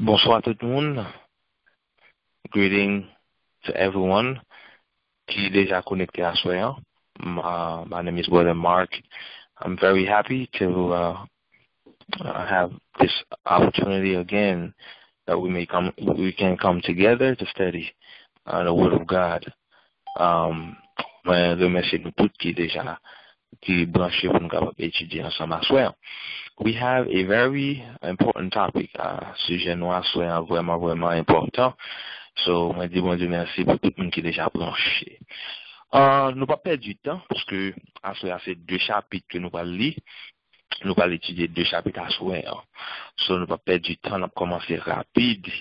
Bonsoir tout le monde. Greeting to everyone qui est déjà connecté à. My, my name is Brother Mark. I'm very happy to uh, uh, have this opportunity again that we may come, we can come together to study uh, the Word of God. Um, mwen remersi nou tout ki deja ki branche pou nou kapap etudye ansam aswe. We have a very important topic. Uh, Suje nou aswen vreman vreman important. So mwen di bon di mersi pou tout moun ki deja branche. Uh, nou pa perd du tan, pwoske aswe ase de chapit ke nou pa li. Nou pa l'etudye de chapit aswe. So nou pa perd du tan, nou pa komanse rapide.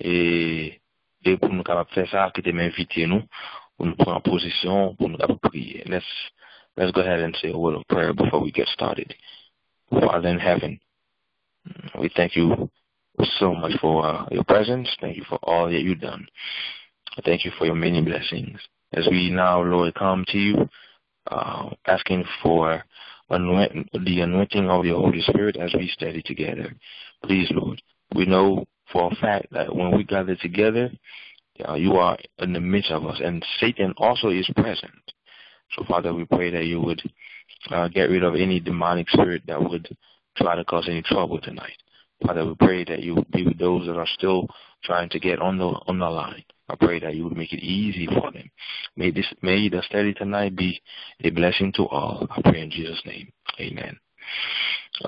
E... pou nou kapap fè sa, ki te men invite nou, pou nou pran posisyon, pou nou kapap priye. Let's, let's go ahead and say a word of prayer before we get started. Father in heaven, we thank you so much for uh, your presence. Thank you for all that you've done. Thank you for your many blessings. As we now, Lord, come to you, uh, asking for anoint, the anointing of your Holy Spirit as we study together. Please, Lord, we know for a fact that when we gather together, uh, you are in the midst of us, and Satan also is present. So, Father, we pray that you would uh, get rid of any demonic spirit that would try to cause any trouble tonight. Father, we pray that you would be with those that are still trying to get on the on the line. I pray that you would make it easy for them. May this may the study tonight be a blessing to all. I pray in Jesus' name. Amen.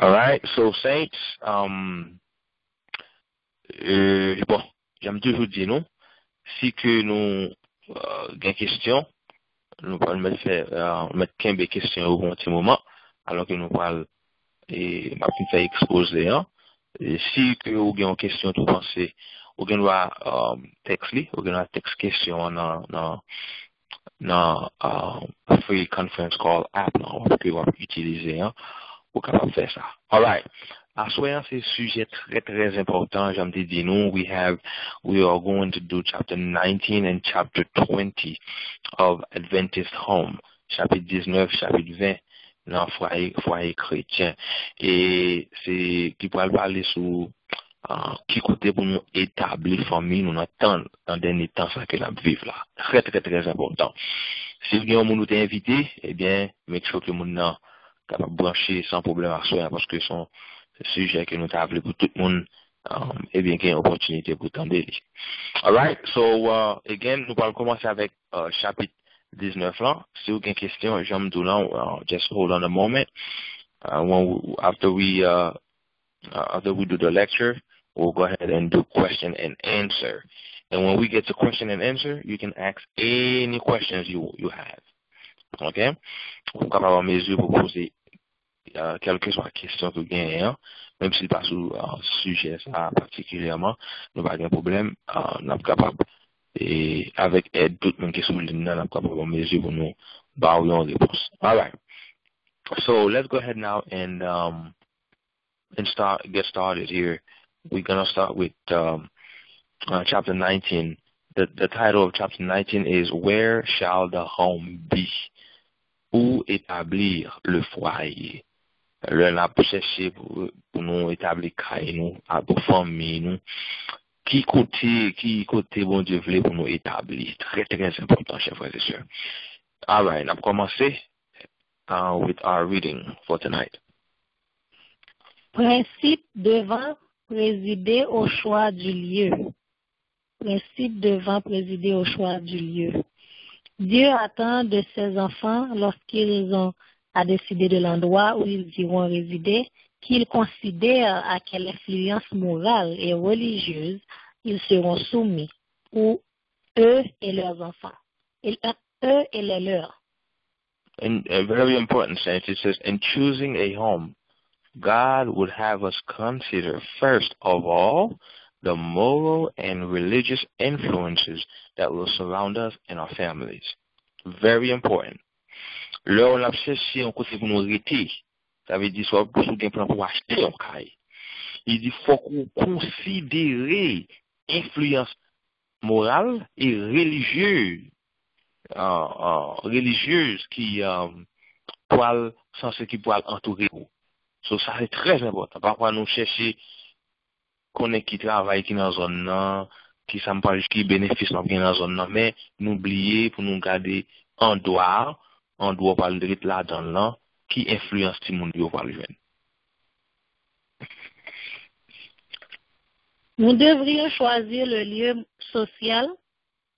All right, so saints, um, Euh, bon, jame toujou di nou, si ke nou uh, gen kestyon, nou pal met, uh, met kenbe kestyon ou bon ti mouman, alon ke nou pal e, mapin fay expose an, e, si ke ou gen kestyon tou panse, ou gen wwa um, euh, teks li, ou gen wwa teks kestyon nan, nan, nan uh, free conference call app nan wap ki wap itilize an, ou kapap fè sa. Alright. Assoyant c'est sujet très très important, j'aime dire nous, we have, we are going to do chapter 19 and chapter 20 of Adventist Home, chapitre 19, chapitre 20 nan foyer, foyer chrétien. Et c'est qui pourrait parler sous uh, qui côté pour nous établir famille, nous attendre dans dernier temps ça que nous vivons là. Très très très important. Si vous avez un monde invité, eh bien, make sure que le monde capable brancher sans problème à soi son sujet que nous avons pour tout monde um, qu'il y ait une opportunité pour tendre. Alright, so uh, again, nous allons commencer avec uh, chapitre 19 là. Si avez une question, j'aime tout là, uh, just hold on a moment. Uh, we, after we uh, uh, after we do the lecture, we'll go ahead and do question and answer. And when we get to question and answer, you can ask any questions you you have. OK? Vous capable en mesure pour poser uh, que soit la question que vous gagnez, même si pas sous uh, sujet ça particulièrement, nous pas de problème, uh, nous sommes capables et avec aide tout le monde qui sont là, nous sommes capables en mesure pour nous bailler en réponse. All right. So let's go ahead now and um, and start get started here. We're gonna start with um, uh, chapter 19. The, the title of chapter 19 is Where Shall the Home Be? Où établir le foyer? Le la pou chèche pou, pou nou établir kay nou, a pou fami nou. Ki kote, ki kote bon Dieu vle pou nou établir? Très, très important, chers frères et sœurs. All right, on commencer uh, with our reading for tonight. Principe devant présider au choix du lieu. Principe devant présider au choix du lieu. Dieu attend de ses enfants lorsqu'ils ont à de l'endroit où ils iront résider qu'ils considèrent à quelle influence morale et religieuse ils seront soumis, ou eux et leurs enfants, et eux et les leurs. A uh, very important sentence, it says, in choosing a home, God would have us consider first of all the moral and religious influences that will surround us and our families. Very important. lè ou l ap chèche yon kote pou nou rete, sa ve di sou gen plan pou achete yon kay. Il di fòk ou konsidere influence moral e religieuse, uh, uh, religieuse ki um, poal, san se ki poal entoure ou. So sa se trez important. Parpwa nou chèche konen ki travay ki nan zon nan, ki sa mpaj ki benefis nan gen nan zon nan, men nou bliye pou nou gade an doar, en droit par le là dans là, qui influence le monde yo par le jeune. Nous devrions choisir le lieu social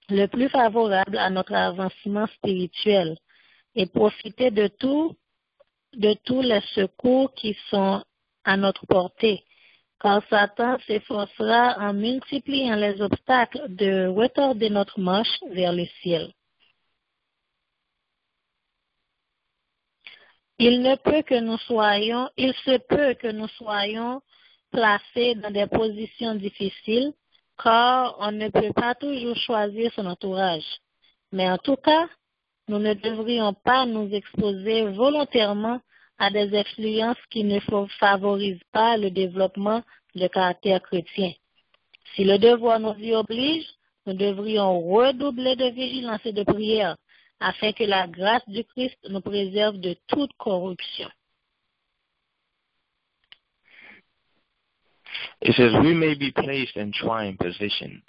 le plus favorable à notre avancement spirituel et profiter de tout, de tous les secours qui sont à notre portée, car Satan s'efforcera en multipliant les obstacles de retarder notre marche vers le ciel. Il ne peut que nous soyons, il se peut que nous soyons placés dans des positions difficiles, car on ne peut pas toujours choisir son entourage. Mais en tout cas, nous ne devrions pas nous exposer volontairement à des influences qui ne favorisent pas le développement de caractère chrétien. Si le devoir nous y oblige, nous devrions redoubler de vigilance et de prière afin que la grâce du Christ nous préserve de toute corruption. It says, We may be placed in trying position,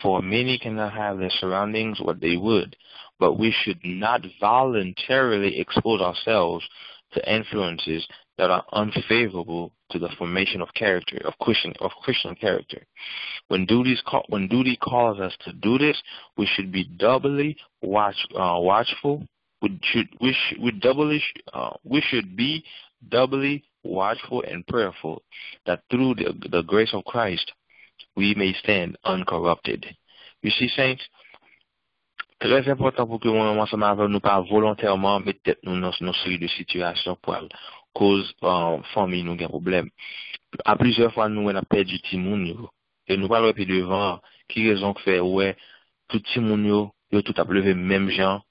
for many cannot have their surroundings what they would, but we should not voluntarily expose ourselves to influences that are unfavorable to the formation of character, of Christian, of Christian character. When call, when duty calls us to do this, we should be doubly watch, uh, watchful. We should, we should, we doubly, uh, we should be doubly watchful and prayerful, that through the, the grace of Christ we may stand uncorrupted. You see, saints, très important pour que nous, ensemble avec nous, pas volontairement mettre tête nous dans nos série de situations koz um, fami nou gen problem. A plizè fwa nou wè na pè di timoun yo. E nou pal wè pi devan, ki rezon k fè wè, tout timoun yo, yo tout ap leve mèm jan,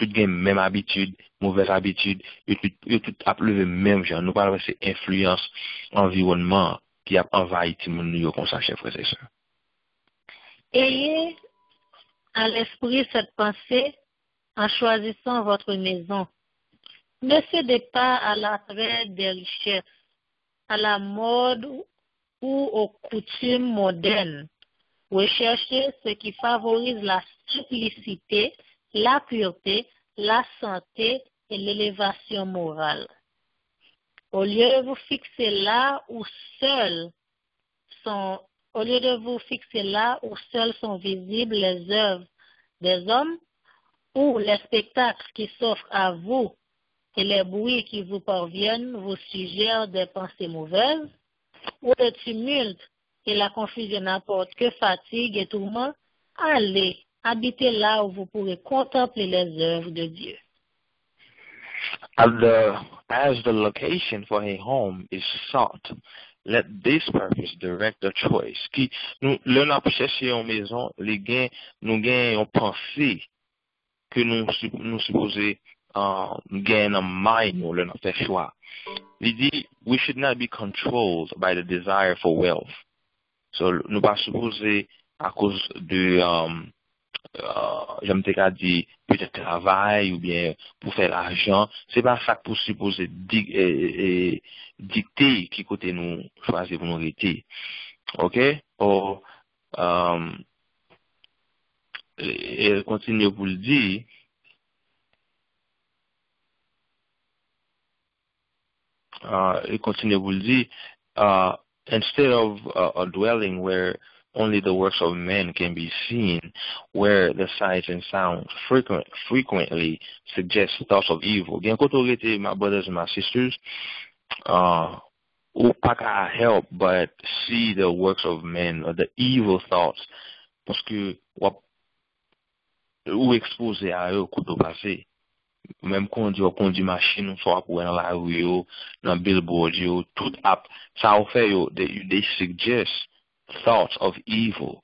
tout gen mèm abitud, mouvez abitud, yo tout, yo tout ap leve mèm jan. Nou pal wè se influence, environnement, ki ap envayi timoun yo konsa chè fwese se. Eyez à l'esprit cette pensée en choisissant votre maison. Ne cédez pas à l'attrait des richesses, à la mode ou aux coutumes modernes. Recherchez ce qui favorise la simplicité, la pureté, la santé et l'élévation morale. Au lieu de vous fixer là où seuls sont, au lieu de seuls sont visibles les œuvres des hommes ou les spectacles qui s'offrent à vous et les bruits qui vous parviennent vous suggèrent des pensées mauvaises, ou le tumulte et la confusion n'apportent que fatigue et tourment, allez, habitez là où vous pourrez contempler les œuvres de Dieu. As the, location for a home is sought, let this purpose direct the choice. Qui, nous, le n'a cherché en maison, les gains, nous gagnons pensée que nous, nous supposons uh, gen nan may nou lè nan fè chwa. Li di, we should not be controlled by the desire for wealth. So, nou pa suppose a kouz de, um, uh, jame te ka di, pwede travay ou bien pou fè l'ajan, se pa sak pou suppose dik, e, eh, e, eh, eh, dikte ki kote nou chwaze pou nou rete. Ok? Ou, um, e kontinye pou l'di, uh, will uh, instead of uh, a dwelling where only the works of men can be seen, where the sights and sounds frequent, frequently suggest thoughts of evil. My brothers and my sisters, uh, ou help but see the works of men, or the evil thoughts, paske wap ou expose a yo koto pase. Mèm kondi ou kondi machin, ou so ap wè nan la wè yo, nan billboard yo, tout ap, sa ou fè yo, they, they suggest thoughts of evil.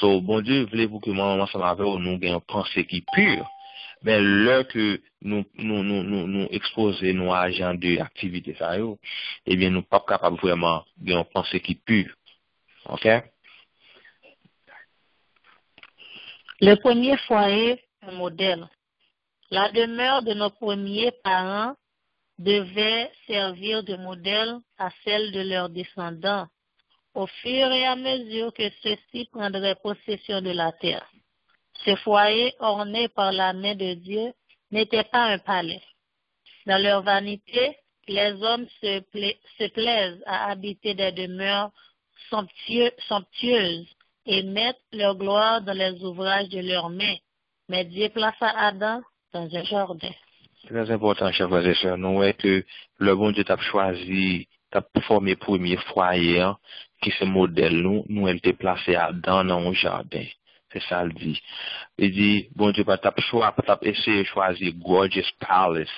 So, bon dieu, vle pou ke man man sa la vè yo, nou gen yon panse ki pur, men lè ke nou, nou, nou, nou expose nou ajan de aktivite sa yo, ebyen eh nou pap kapab vwèman gen yon panse ki pur. Ok? Le premier foyer, un modèle. La demeure de nos premiers parents devait servir de modèle à celle de leurs descendants au fur et à mesure que ceux-ci prendraient possession de la terre. Ce foyer orné par la main de Dieu n'était pas un palais. Dans leur vanité, les hommes se, plaisent à habiter des demeures somptueuses et mettent leur gloire dans les ouvrages de leurs mains. Mais Dieu plaça Adam dans un jardin. Très important, chers frères et sœurs. Nous voyons que le bon Dieu t'a choisi, t'a formé premier foyer, hein, qui se modèle nous, nous, elle t'est placée dans un jardin. C'est ça le dit. Il dit, bon Dieu, pas t'a choisi, t'a essayé de choisir gorgeous palace.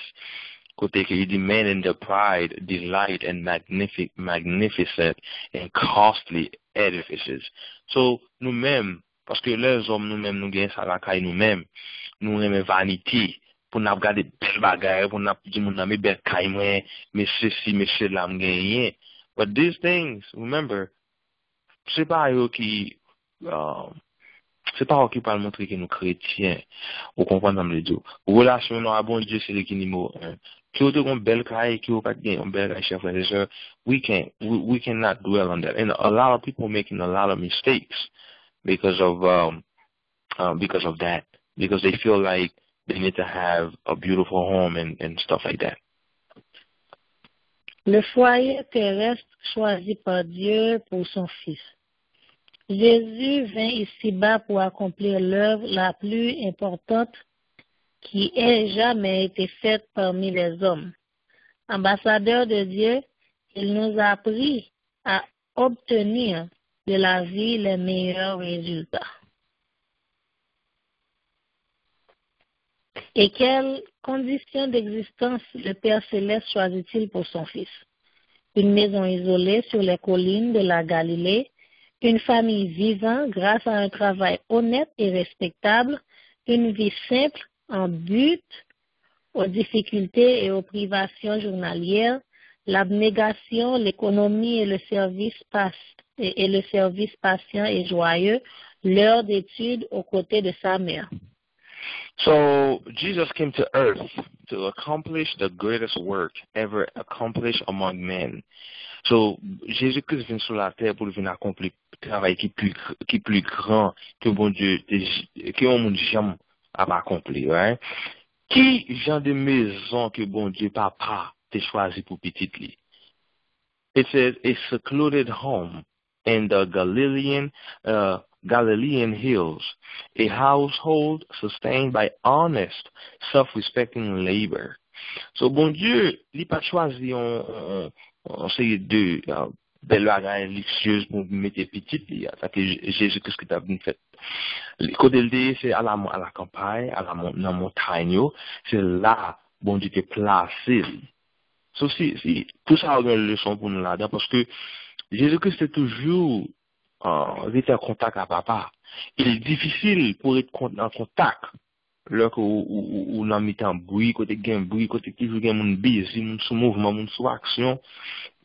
Côté qu'il dit, men in the pride, delight and magnific, magnificent and costly edifices. So, nous-mêmes, Paske lè zom nou mèm nou gen salakay nou mèm, nou reme vaniti, pou nap gade bel bagay, pou nap di moun nami bel kay mwen, me se si, me se la m genye. But these things, remember, se pa yo ki, uh, se pa yo ki pal montre ki nou kretyen, ou konpon nam le diyo. Relasyon nou a bon diyo se le ki nimo. Ki yo te kon bel kay, ki yo pat gen, yon bel kay chef, we, can, we, we cannot dwell on that. And a lot of people making a lot of mistakes. Because of um, uh, because of that. Because they feel like they need to have a beautiful home and, and stuff like that. Le foyer terrestre choisi par Dieu pour son Fils. Jésus vint ici-bas pour accomplir l'œuvre la plus importante qui ait jamais été faite parmi les hommes. Ambassadeur de Dieu, il nous a appris à obtenir de la vie les meilleurs résultats. Et quelles conditions d'existence le Père céleste choisit-il pour son Fils? Une maison isolée sur les collines de la Galilée, une famille vivant grâce à un travail honnête et respectable, une vie simple en but aux difficultés et aux privations journalières, l'abnégation, l'économie et le service et le service patient et joyeux, l'heure d'étude aux côtés de sa mère. So Jesus came to earth to accomplish the greatest work ever accomplished among men. So Jésus-Christ vient sur la terre pour venir accomplir un travail qui est plus, qui est plus grand que bon Dieu, que on jamais a accompli, right? Qui genre de maison que bon Dieu papa t'a choisi pour petite li? It says a secluded home in the Galilean, uh, Galilean hills, a household sustained by honest, self-respecting labor. So bon Diyo li pa chwazi an seye de uh, bel bagay liksyez pou mette pitit li atake Jezu kis ki ta bin fet. Kode li de se ala la kampay, ala nan montanyo, se la bon Diyo te plase li. So si, si, pou sa agen le son pou nou la dan, paske Jésus-Christ est toujours euh, en, en contact à papa. Il est difficile pour être en contact lòk ou, ou, ou nan mitan boui, kote gen boui, kote toujou gen moun bezi, moun sou mouvman, moun sou aksyon,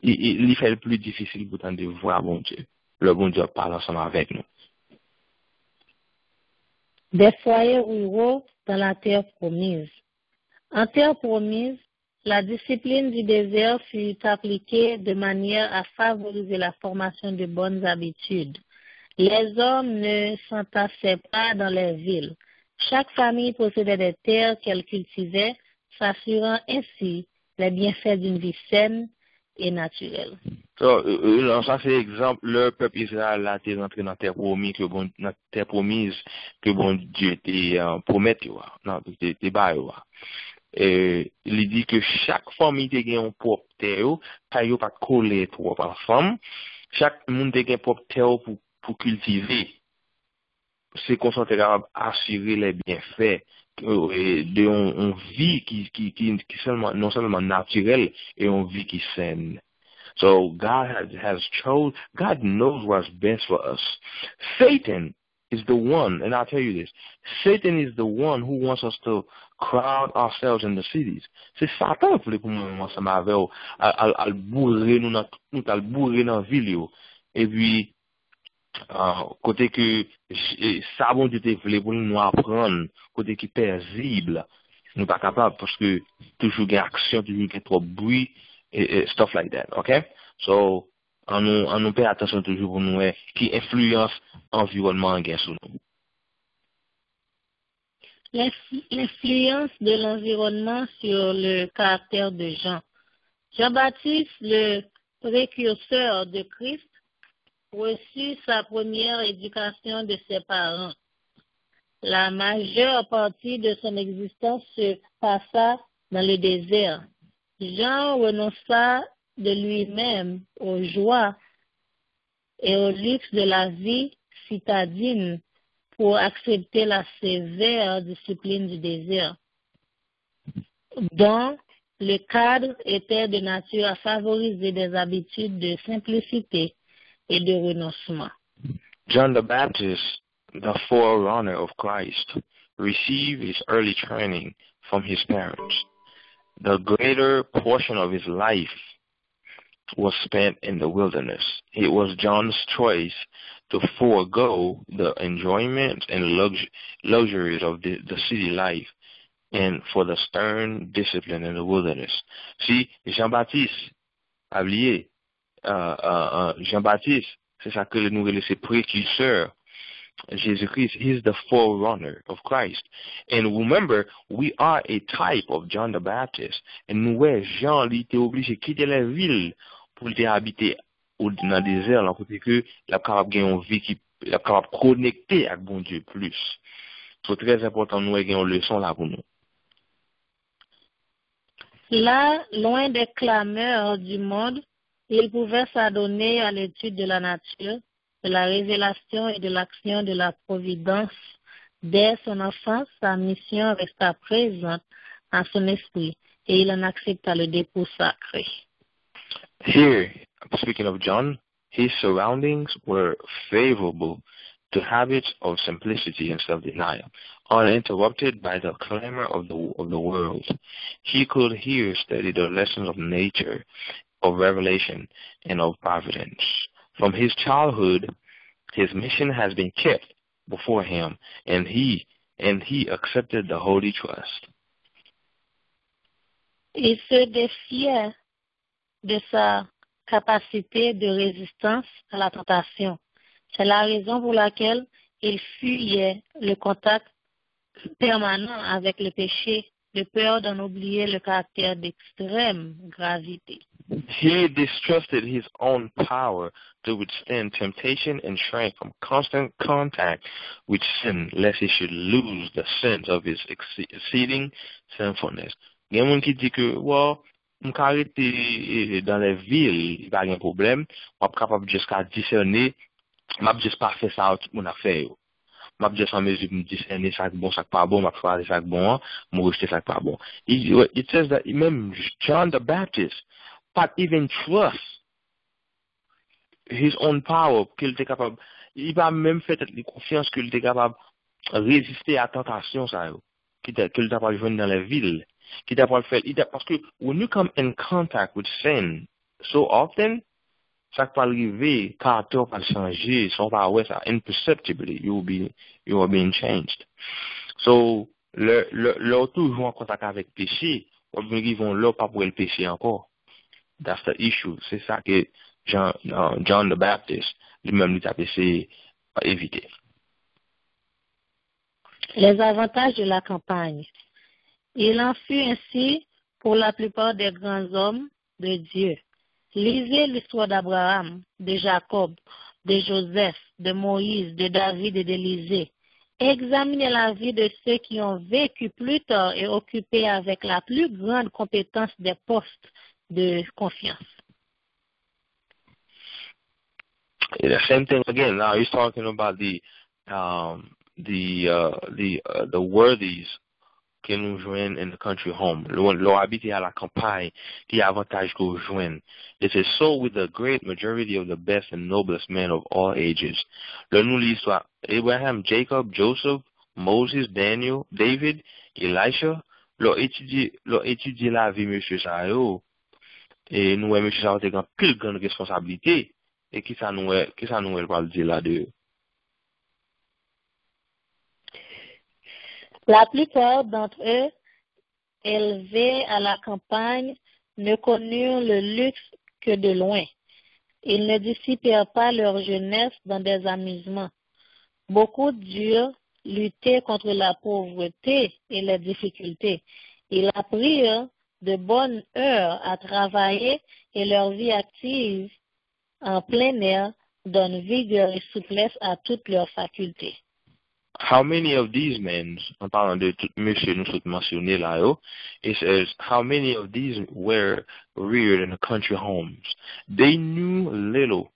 e, e, li fèl plou difisil pou tan de vwa bon Diyo. Le bon Diyo parle ansama avèk nou. Des foye ou yo dan la ter promise. An ter promise, la discipline du désert fut appliquée de manière à favoriser la formation de bonnes habitudes. Les hommes ne s'entassaient pas dans les villes. Chaque famille possédait des terres qu'elle cultivait, s'assurant ainsi les bienfaits d'une vie saine et naturelle. So, euh, ça c'est exemple, le peuple Israël a été rentré dans la terre promise que bon, terre promise que bon Dieu était euh, promis, non, eh, li di ke chak fami te gen yon pop te yo, pa yo pa kole to wap anfam, chak moun te gen pop te yo pou, pou kultive, se konsante garab asire le bienfè e, de yon vi ki, ki, ki, ki selman, non selman naturel, e yon vi ki sen. So God has, has chose, God knows what's best for us. Satan is the one, and I'll tell you this, Satan is the one who wants us to crowd ourselves in the cities. Se satan pou le pou mwen mwen sa mave ou al, al bourre nou nan, nou tal bourre nan vil yo. E pi, uh, kote ke sa bon di te vle pou nou apren, kote ki perzible, nou pa kapab, paske toujou gen aksyon, toujou gen trop boui, stuff like that, ok? So, an nou, pe atasyon toujou pou nou e ki influence environnement gen sou nou. L'influence de l'environnement sur le caractère de Jean. Jean-Baptiste, le précurseur de Christ, reçut sa première éducation de ses parents. La majeure partie de son existence se passa dans le désert. Jean renonça de lui-même aux joies et au luxe de la vie citadine pour accepter la sévère discipline du désert, dont le cadre était de nature à favoriser des habitudes de simplicité et de renoncement. John the Baptist, the forerunner of Christ, received his early training from his parents. The greater portion of his life was spent in the wilderness. It was John's choice to forego the enjoyment and lux- luxuries of the, the city life and for the stern discipline in the wilderness. See, Jean-Baptiste, oublié, uh, uh, uh, Jean-Baptiste, c'est ça que nous c'est précurseur. Jesus-Christ, he's the forerunner of Christ. And remember, we are a type of John the Baptist. And nous, Jean, il était obligé de quitter la ville pour te habiter ou nan désert lan kote ke la kapab gen yon vi la bon Dieu plus. So trez important nou e gen yon leçon la pou nou. Là, loin des clameurs du monde, il pouvait s'adonner à l'étude de la nature, de la révélation et de l'action de la providence. Dès son enfance, sa mission resta présente en son esprit et il en accepta le dépôt sacré. Here, speaking of John, his surroundings were favorable to habits of simplicity and self-denial, uninterrupted by the clamor of the, of the world. He could here study the lessons of nature, of revelation, and of providence. From his childhood, his mission has been kept before him, and he and he accepted the holy trust. Il se défiait de sa capacité de résistance à la tentation. C'est la raison pour laquelle il fuyait le contact permanent avec le péché, de peur d'en oublier le caractère d'extrême gravité. He distrusted his own power to withstand temptation and shrank from constant contact with sin, lest he should lose the sense of his exceeding sinfulness. Gen moun ki di ke, well, m ka rete e, dan le vil, pa gen problem, wap kapap jeska disene, map jes pa fe sa ou tout moun afe yo. Map jes an mezi m disene sak bon, sak pa bon, map fwaze sak bon, m rejte sak pa bon. It says that, même John the Baptist, pat even trust his own power, ki l te kapab, i pa menm fet et li konfians ki l te kapab reziste a tentasyon sa yo, ki l te kapab jwen nan le vil. Qu'il était capable de faire. Parce que when you come in contact with sin so often, ça peut arriver, caractère va changer, son va ouais ça imperceptibly, you will be you are being changed. So le le le toujours en contact avec péché, on vont là pas pour le péché encore. That's the issue. C'est ça que John, uh, John the Baptist lui-même lui a essayé d'éviter. Les avantages de la campagne. Il en fut ainsi pour la plupart des grands hommes de Dieu. Lisez l'histoire d'Abraham, de Jacob, de Joseph, de Moïse, de David et d'Élisée. Examinez la vie de ceux qui ont vécu plus tard et occupé avec la plus grande compétence des postes de confiance. The same thing again. Now talking about um, uh, uh, worthies qui nous joignent in the country home. L'on habite à la campagne, qui avantage que joignent. It is so with the great majority of the best and noblest men of all ages. Le nous l'histoire Abraham, Jacob, Joseph, Moses, Daniel, David, Elisha. L'on étudie la vie, monsieur Sayo. E nou wè mè chè sa wote gan pil gan responsabilite ça nous qui ça nous va dire là de La plupart d'entre eux, élevés à la campagne, ne connurent le luxe que de loin. Ils ne dissipèrent pas leur jeunesse dans des amusements. Beaucoup durent lutter contre la pauvreté et les difficultés. Ils apprirent de bonne heure à travailler et leur vie active en plein air donne vigueur et souplesse à toutes leurs facultés. How many of these men, en parlant de tout monsieur nous sommes mentionnés là, it says, how many of these were reared in country homes? They knew little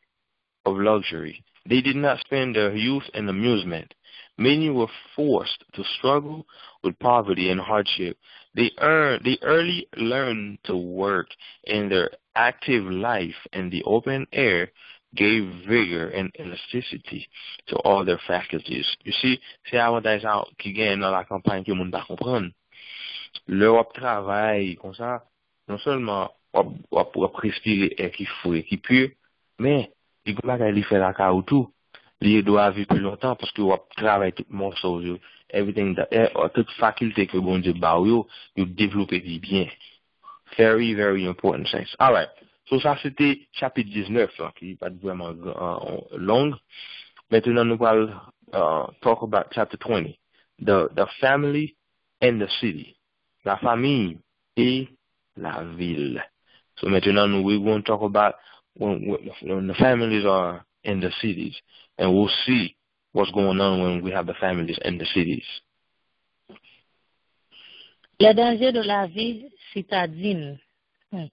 of luxury. They did not spend their youth in amusement. Many were forced to struggle with poverty and hardship. They earned, they early learned to work in their active life in the open air gave vigor and elasticity to all their faculties. You see, se avantaj sa ki gen nan la kampany ki moun pa kompran. Le wap travay kon sa, non solman wap, wap, wap respire e ki fwe, e ki pye, men, di kou la li fe la ka ou tou, li e do avi pou lontan, paske wap travay tout monsou yo, everything da, e, tout fakulte ke bon di ba ou yo, yo devlope di bien. Very, very important sense. All right. So sa, sete chapit 19 la, ki pat vweman uh, long. Metenan nou pal uh, talk about chapter 20. The, the family and the city. La fami e la vil. So metenan we won't talk about when, when the families are in the cities. And we'll see what's going on when we have the families in the cities. Le danger de la vil citadine. Ok. Hmm.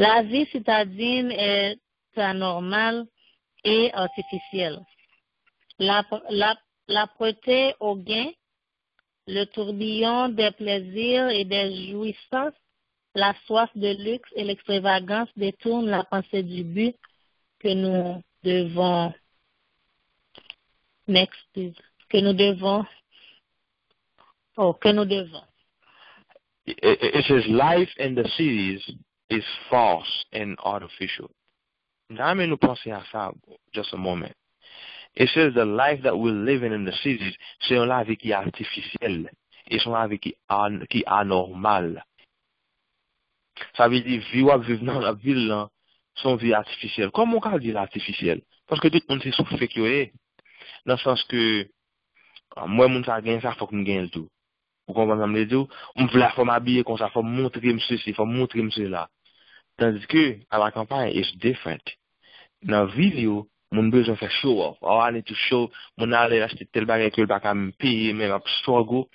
La vie citadine est anormale et artificielle. La, la, l'âpreté au gain, le tourbillon des plaisirs et des jouissances, la soif de luxe et l'extravagance détournent la pensée du but que nous devons next que nous devons oh, que nous devons. It, it says life in the cities is false and artificial. Now, I mean, just a moment. It says the life that we're living in the cities, c'est une la vie qui est artificielle. Et c'est une vie qui est anormale. Ça veut dire, vivre, vivre dans la ville, son vie artificielle. Comment on parle de l'artificielle? Parce que tout le monde s'est souffert qu'il y Dans le sens que, moi, mon ça gagne ça, faut que je gagne tout. Vous comprenez ce que je veux dire? On veut la forme habillée comme ça, faut montrer monsieur ci, faut montrer monsieur là. Tandis que, à la campagne, it's different. Dans la vidéo, mon besoin faire show off. Oh, I need to show, mon aller acheter tel bagage que le bac à me payer, même à struggle,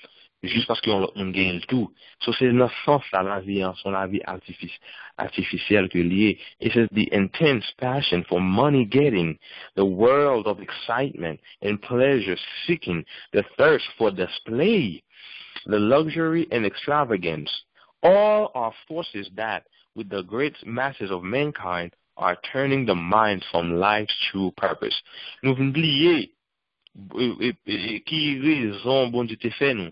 juste parce qu'on on gagne tout. So, c'est dans ce sens là, la vie, son la vie artifici artificielle que liée. It says the intense passion for money getting, the world of excitement and pleasure seeking, the thirst for display, the luxury and extravagance. All are forces that with the great masses of mankind are turning the minds from life's true purpose. Nou vin liye, ki rezon bon di te fe nou?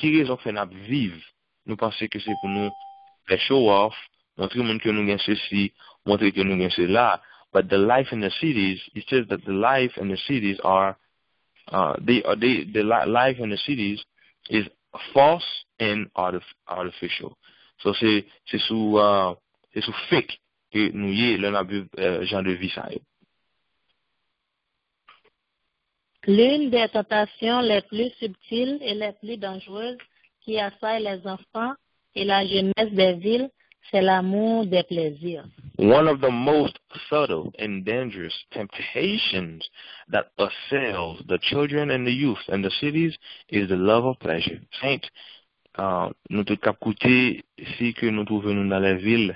Ki rezon fe nap viv? Nou panse ke se pou nou le show off, montre moun ke nou gen se si, montre ke nou gen la. But the life in the cities, it says that the life in the cities are, uh, they, they, the life in the cities is false and artificial. So se sou fek ke nou ye lè nan bu jan de vi sa yo. L'une des tentations les plus subtiles et les plus dangereuses qui assaillent les enfants et la jeunesse des villes, c'est l'amour des plaisirs. One of the most subtle and dangerous temptations that assails the children and the youth in the cities is the love of pleasure. Saint, Ah, nou tout kap koute, si ke nou touve nou nan la vil,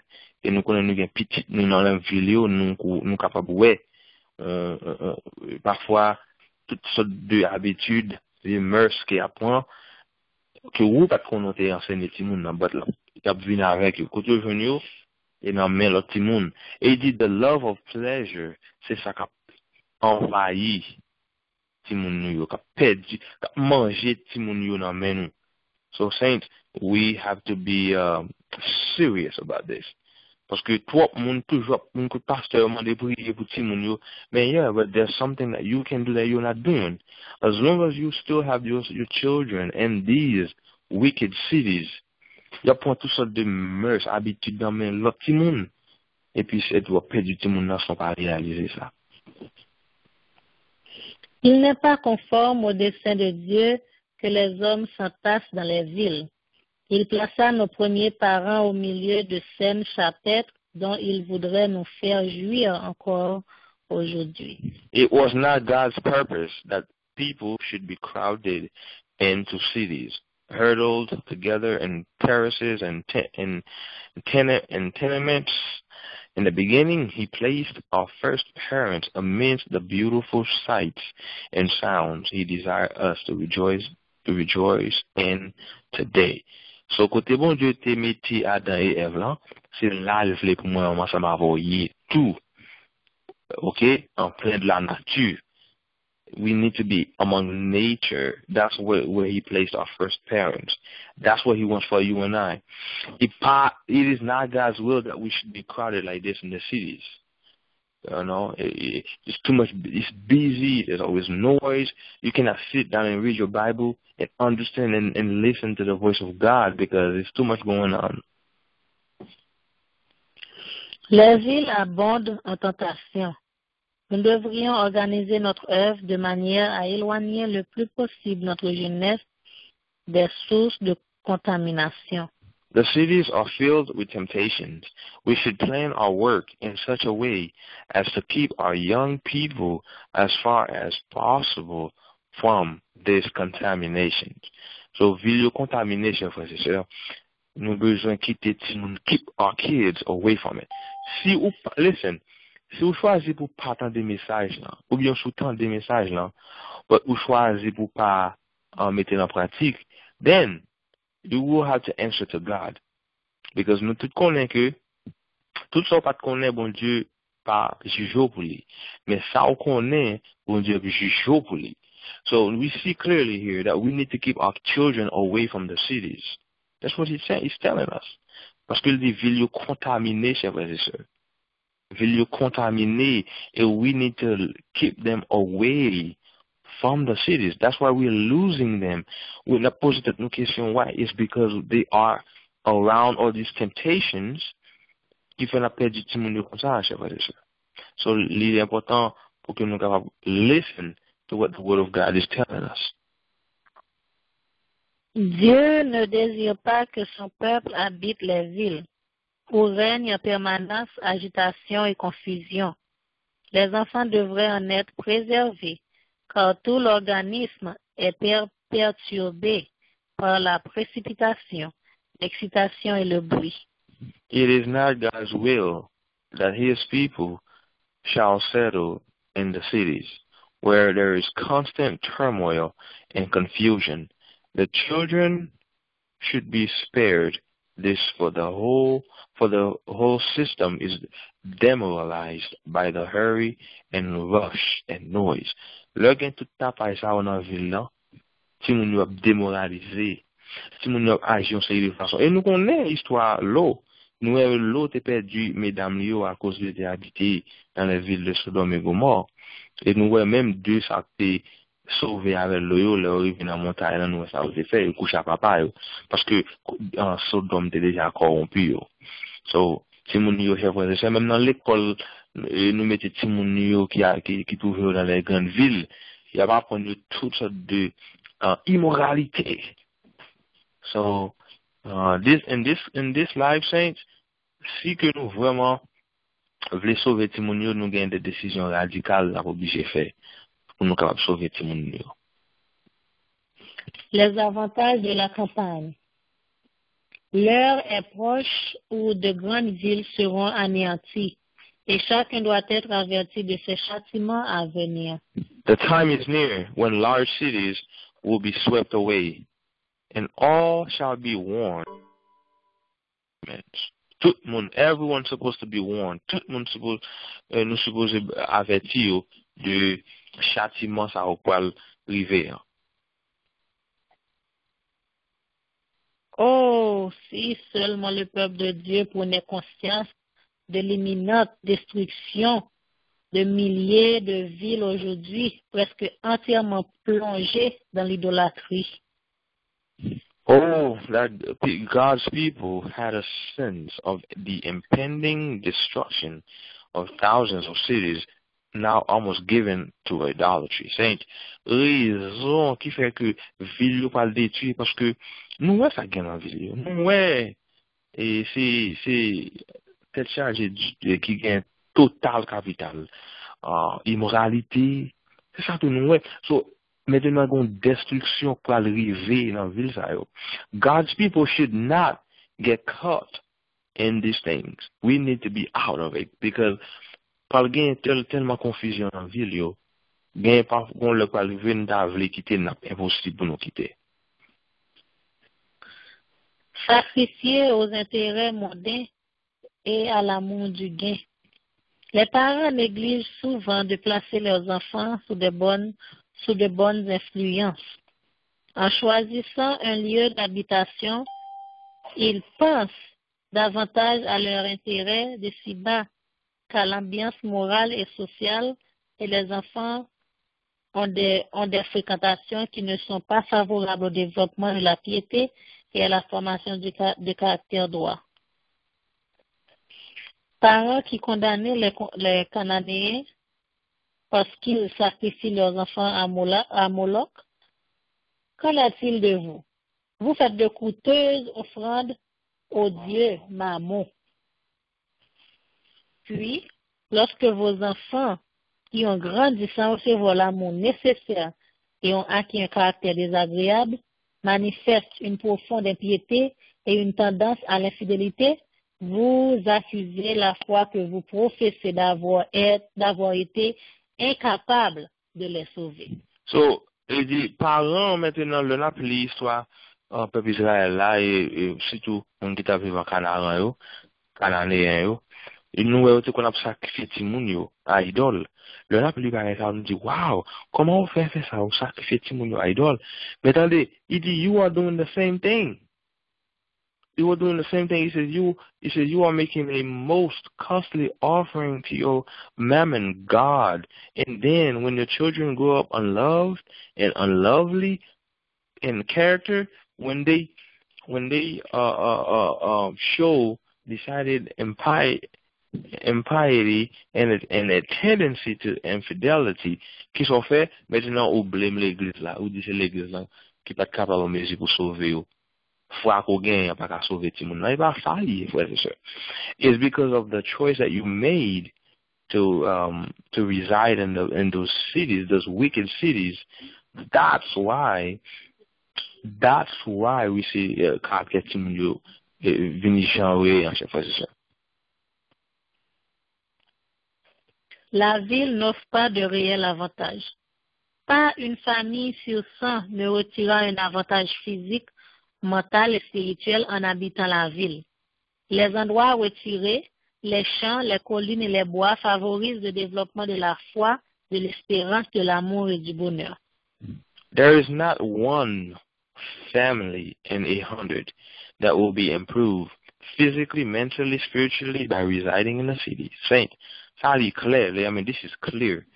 e nou konen nou gen pitit nou nan la vil yo, nou, nou kapab we. Uh, uh, Parfwa, tout sot de abitude, de mers ki apon, ke ou pat kon nou te ansen de timoun nan bot la. Kap vin avèk yo. Kote ven yo, e nan men lot ti moun. E di, the love of pleasure, se sa kap envayi ti moun nou yo, kap pedi, kap manje ti moun yo nan men nou. So, saints, we have to be um, serious about this. Paske twop moun toujwa, moun kou pastor man de priye pou ti moun yo. Yeah, but there's something that you can do that you're not doing. As long as you still have your, your children in these wicked cities, ya pon tout sort de mers, habitude nan men lot ti moun. E pi se dwa pe di ti moun nan son pa realize sa. Il n'est pas conforme au dessein de Dieu que les hommes s'entassent dans les villes. Il plaça nos premiers parents au milieu de saines chapitres dont il voudrait nous faire jouir encore aujourd'hui. It was not God's purpose that people should be crowded into cities, huddled together in terraces and, ten- in tenements. In the beginning, he placed our first parents amidst the beautiful sights and sounds he desired us to rejoice, to rejoice in today. So kote bon Diyo te meti Adam e Ev lan, se la l vle pou mwen anman sa ma voye tou. Ok? En plen de la natu. We need to be among nature. That's where, where he placed our first parents. That's what he wants for you and I. It, it is not God's will that we should be crowded like this in the cities. You know, it, it, it's too much. It's busy. There's always noise. You cannot sit down and read your Bible and understand and, and listen to the voice of God because there's too much going on. Les villes abondent en tentation. Nous devrions organiser notre œuvre de manière à éloigner le plus possible notre jeunesse des sources de contamination. The cities are filled with temptations. We should plan our work in such a way as to keep our young people as far as possible from this contamination. So, video contamination, et sœurs, nous besoin quitter, keep our kids away from it. Si ou, listen, si ou choisi pour pas attendre des messages là, ou bien sous temps des messages là, ou choisi pour pas en mettre en pratique, then you will have to answer to God. Because nous tout connaissons que, tout ça pas connaît bon Dieu pas juge pour lui. Mais ça on connaît bon Dieu juge pour lui. So we see clearly here that we need to keep our children away from the cities. That's what he's saying. He's telling us. Parce que les villes contaminées, chers frères et sœurs. Villes contaminées, and we need to keep them away from the cities. That's why we're losing them. We're not positive no question why. It's because they are around all these temptations la. So, important listen to what the word of God is telling us. Dieu ne désire pas que son peuple habite les villes, où règne en permanence agitation et confusion. Les enfants devraient en être préservés, car tout l'organisme est per perturbé par la précipitation, l'excitation et le bruit. It is not God's will that his people shall settle in the cities, where there is constant turmoil and confusion. The children should be spared this for the whole for the whole system is demoralized by the hurry and rush and noise. Lè gen tout tapay sa ou nan vil nan, ti moun yo ap demoralize, ti moun yo ap aji yon se yi de fason. E nou konen histwa lo, nou e lo te perdu medam yo a kouz li te habite nan le vil de Sodom et Gomor. E nou we menm de sa Sove avèl lo yo, le orivi nan montay nan nou sa ou te fe, yo koucha papa yo. Paske, an sot dom te deja korompi yo. So, timoun yo chè fwese chè, mèm nan l'ekol, nou mette timoun yo ki, ki, ki touve yo nan lè grand vil, ya pa pon yo tout sot de uh, imoralite. So, uh, this, in, this, in this life change, si ke nou vwèman vle sove timoun yo, nou gen de desisyon radikal la pou bi jè fè. Nous capables de sauver tout le monde. Les avantages de la campagne. L'heure est proche où de grandes villes seront anéanties et chacun doit être averti de ses châtiments à venir. The time is near when large cities will be swept away and all shall be warned. Tout le monde, everyone's supposed to be warned. Tout le monde suppose, euh, nous supposons avertir de châtiment au poil river. Oh, si seulement le peuple de Dieu prenait conscience de l'imminente destruction de milliers de villes aujourd'hui presque entièrement plongées dans l'idolâtrie. Oh, that God's people had a sense of the impending destruction of thousands of cities now almost given to idolatry. Senk, rezon ki fè ke vil yo pal detui, paske nou wè sa gen nan vil yo, nou wè, e se, se, tel chaje ki gen total kapital, uh, imoralite, se sa tou nou wè. So, meten nan kon destruksyon pal rive nan vil sa yo. God's people should not get caught in these things. We need to be out of it, because Pal gen tel telman konfisyon nan vil yo, gen pa kon le pal ven da vle kite nap imposib pou nou kite. Sacrifier aux intérêts mondains et à l'amour du gain. Les parents négligent souvent de placer leurs enfants sous de bonnes, sous de bonnes influences. En choisissant un lieu d'habitation, ils pensent davantage à leur intérêt de si bas qu'à l'ambiance morale et sociale et les enfants ont des, fréquentations qui ne sont pas favorables au développement de la piété et à la formation du, caractère droit. Parents qui condamnaient les, les Canadiens parce qu'ils sacrifient leurs enfants à, à Moloch, qu'en est-il de vous? Vous faites de coûteuses offrandes au Dieu Mammon. Puis, lorsque vos enfants qui ont grandi sans recevoir l'amour nécessaire et ont acquis un caractère désagréable, manifestent une profonde impiété et une tendance à l'infidélité, vous accusez la foi que vous professez d'avoir été incapable de les sauver. So, il dit, parents maintenant, le n'a l'histoire en peuple Israël là, et, et surtout, on qui t'a vu en Canaan, Cananéen, E nou wè ou te kon ap yo a idol. Le rap li ba reka nou di, wow, koman ou fè fè sa ou sakrifye ti moun yo a idol? Metande, i di, you are doing the same thing. You are doing the same thing. He says, you, he says, you are making a most costly offering to your mammon, God. And then when your children grow up unloved and unlovely in character, when they, when they, uh, uh, uh, uh show decided impiety, impiety and a, and a tendency to infidelity qui sont faits, maintenant ou blâme l'église là, ou dit c'est l'église là qui pas capable de mesure pour sauver ou. Gagne, pas qu'à sauver tout le monde. Il va faillir, frère et sœur. It's because of the choice that you made to um to reside in the in those cities, those wicked cities. That's why that's why we see uh, tout le monde venir changer en chaque fois c'est ça. La ville n'offre pas de réel avantage. Pas une famille sur 100 ne retira un avantage physique, mental et spirituel en habitant la ville. Les endroits retirés, les champs, les collines et les bois favorisent le développement de la foi, de l'espérance, de l'amour et du bonheur. There is not one family in a hundred that will be improved physically, mentally, spiritually by residing in the city. Saint, Sa li I mean, this is clear.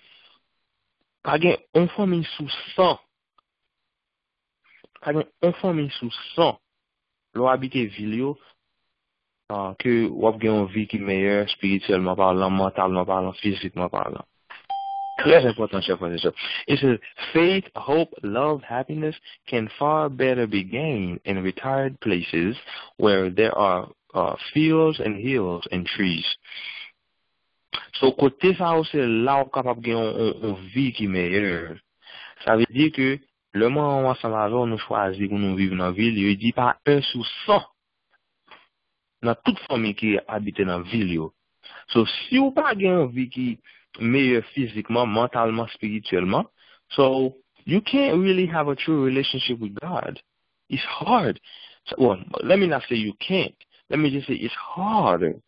Ka gen on fami sou san, ka gen fami sou san, lo habite vil yo, ke wap gen yon vi ki meye, spirituelman parlant, mentalman parlant, fizikman parlant. Très important, chef professor. It says, faith, hope, love, happiness can far better be gained in retired places where there are uh, fields and hills and trees. So kote sa ou se la ou kapap gen yon vi ki meyèr. Sa ve di ke le man an sa la zon nou chwazi koun nou vive nan vil, yo di pa un sou son nan tout fomi ki habite nan vil yo. So si ou pa gen yon vi ki meyèr fizikman, mentalman, spirituelman, so you can't really have a true relationship with God. It's hard. So, well, let me not say you can't. Let me just say it's hard.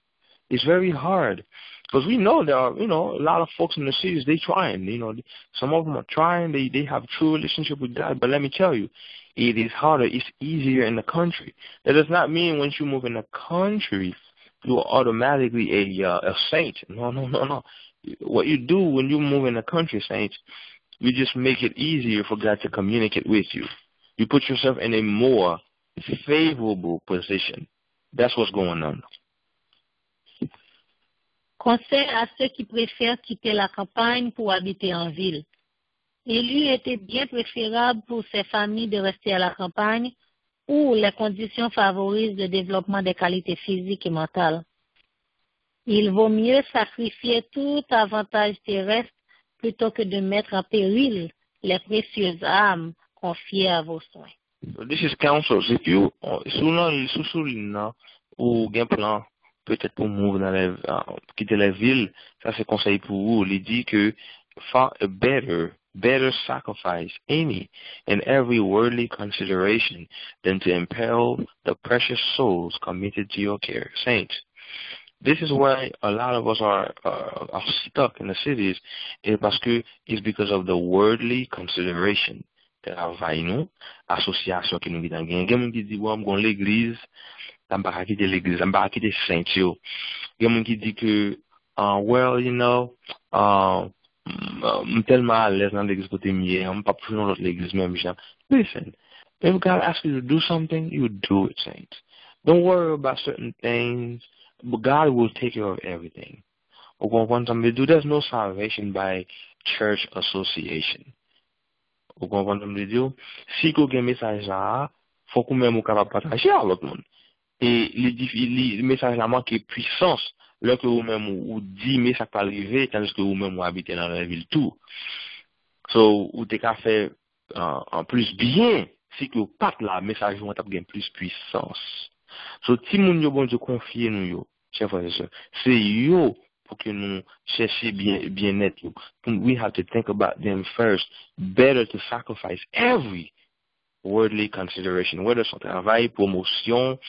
It's very hard. Because we know there are, you know, a lot of folks in the cities, they trying, you know, some of them are trying, they, they have true relationship with God, but let me tell you, it is harder, it's easier in the country. That does not mean once you move in the country, you are automatically a uh, a saint. No, no, no, no. What you do when you move in the country, saints, you just make it easier for God to communicate with you. You put yourself in a more favorable position. That's what's going on. Conseil à ceux qui préfèrent quitter la campagne pour habiter en ville. Il lui était bien préférable pour ces familles de rester à la campagne où les conditions favorisent le développement des qualités physiques et mentales. Il vaut mieux sacrifier tout avantage terrestre plutôt que de mettre en péril les précieuses âmes confiées à vos soins. This is counsel. If you, sous souligne, ou plan, peut-être pour mouv dans les, quitter les villes, ça c'est conseil pour vous. Il dit que far a better, better sacrifice any and every worldly consideration than to imperil the precious souls committed to your care. Saints, this is why a lot of us are, uh, are stuck in the cities is because it's because of the worldly consideration. Travay nou, asosyasyon ki nou bitan gen. Gen moun ki di, wè m gon l'eglize, Tam baka ki de l'eglize, tam baka ki de saint yo. Gen moun ki di ke, uh, ah, well, you know, uh, m telman alèz nan l'eglize kote miye, m pa pou nou lot l'eglize mèm jan. Listen, if God asks you to do something, you do it, saint. Don't worry about certain things, but God will take care of everything. Ou konpon tam de do, there's no salvation by church association. Ou konpon tam de do, si kou gen mesaj la, fòk ou mèm ou kapap pataje a lot moun. e li mesaj la manke puissance lè ke ou mèm ou di me sak pa rive tanjè ke ou mèm ou habite nan la vil tou. So, ou te ka fè an, an plus byen si ke ou pat la mesaj ou an tap gen plus puissance. So, ti moun yo bon di konfye nou yo, chè fò se se, se yo pou ke nou chèche bien net yo. We have to think about them first. Better to sacrifice every worldly consideration, whether son travay, promosyon,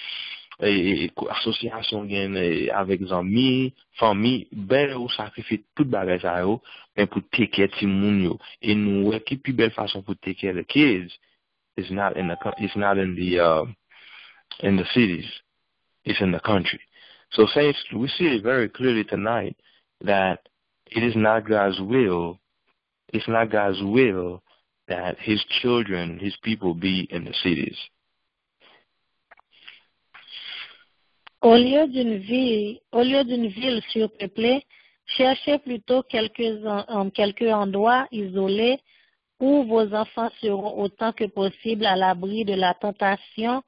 asosyasyon gen avèk zanmi, fami, bel ou sakrifit tout bagaj a yo, men pou teke ti moun yo. E nou wè ki pi bel fason pou teke the kids is not in the, it's not in the, uh, in the cities. It's in the country. So saints, we see it very clearly tonight that it is not God's will, it's not God's will that his children, his people be in the cities. Au lieu d'une ville, au lieu surpeuplée, cherchez plutôt quelques, en, quelques endroits isolés où vos enfants seront autant que possible à l'abri de la tentation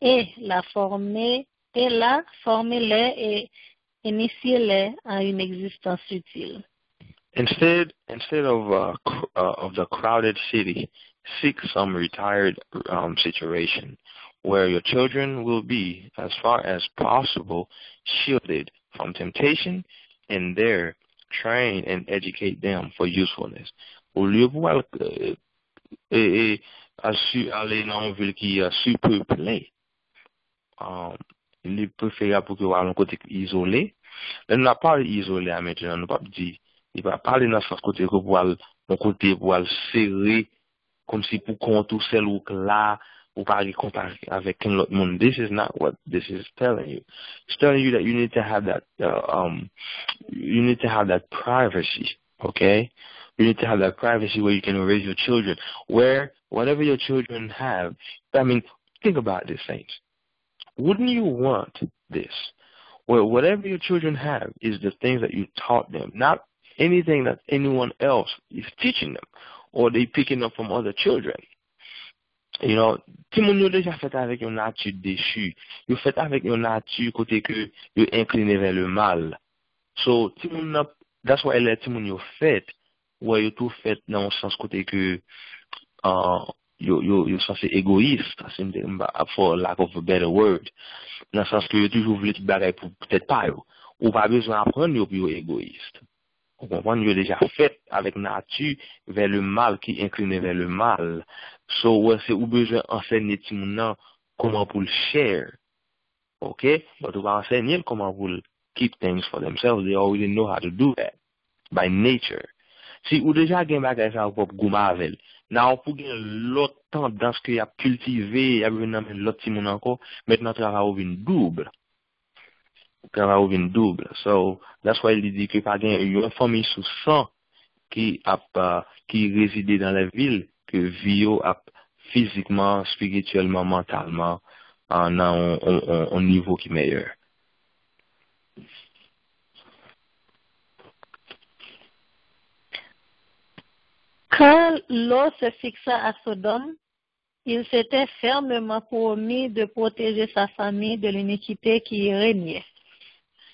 et la former, et là, formez-les et initiez-les à une existence utile. Instead, uh, uh, of the crowded city, seek some retired um, situation where your children will be, as far as possible, shielded from temptation and there train and educate them for usefulness. Au lieu pou al, e, e, asu, ale nan vil ki supeuple, um, li prefera pou ki wale an kote izole. Lè nou la pale izole a metè nan nou pap di, li pa pale nan sa kote pou al, an kote pou al sere, kom si pou kontou sel ou kla, ou parler avec un autre monde. This is not what this is telling you. It's telling you that you need to have that, uh, um, you need to have that privacy, okay? You need to have that privacy where you can raise your children, where whatever your children have, I mean, think about this, saints. Wouldn't you want this? Where whatever your children have is the things that you taught them, not anything that anyone else is teaching them or they picking up from other children. You know, ti moun yo deja fèt avèk yon natu dechu, yo fèt avèk yon natu kote ke yo inkline ven le mal. So, ti moun na, that's why lè ti moun yo fèt, wè yo tou fèt nan yon sens kote ke uh, yo, yo, yo sens egoist, for lack of a better word, nan sens ke yo toujou vlit bagay pou ptèt pa yo, ou pa bezon apren yo pi yo egoist. Vous comprenez, il déjà fait avec nature vers le mal qui incline vers le mal. So, c'est ou besoin enseigner tout le comment pour le share. OK? But on va enseigner comment pour keep things for themselves. They already know how to do that by nature. Si ou deja gen bagay sa ou pop goumavel, nan ou pou gen lot tendans ki ap kultive, ap ven nan men lot timoun anko, met nan travay ou vin double. Capable de double. So, that's why il dit que pas gen une famille sous 100 qui a qui réside dans la ville que vio a physiquement, spirituellement, mentalement en un, un, un niveau qui est meilleur. Quand l'eau se fixa à Sodome, il s'était fermement promis de protéger sa famille de l'iniquité qui y régnait,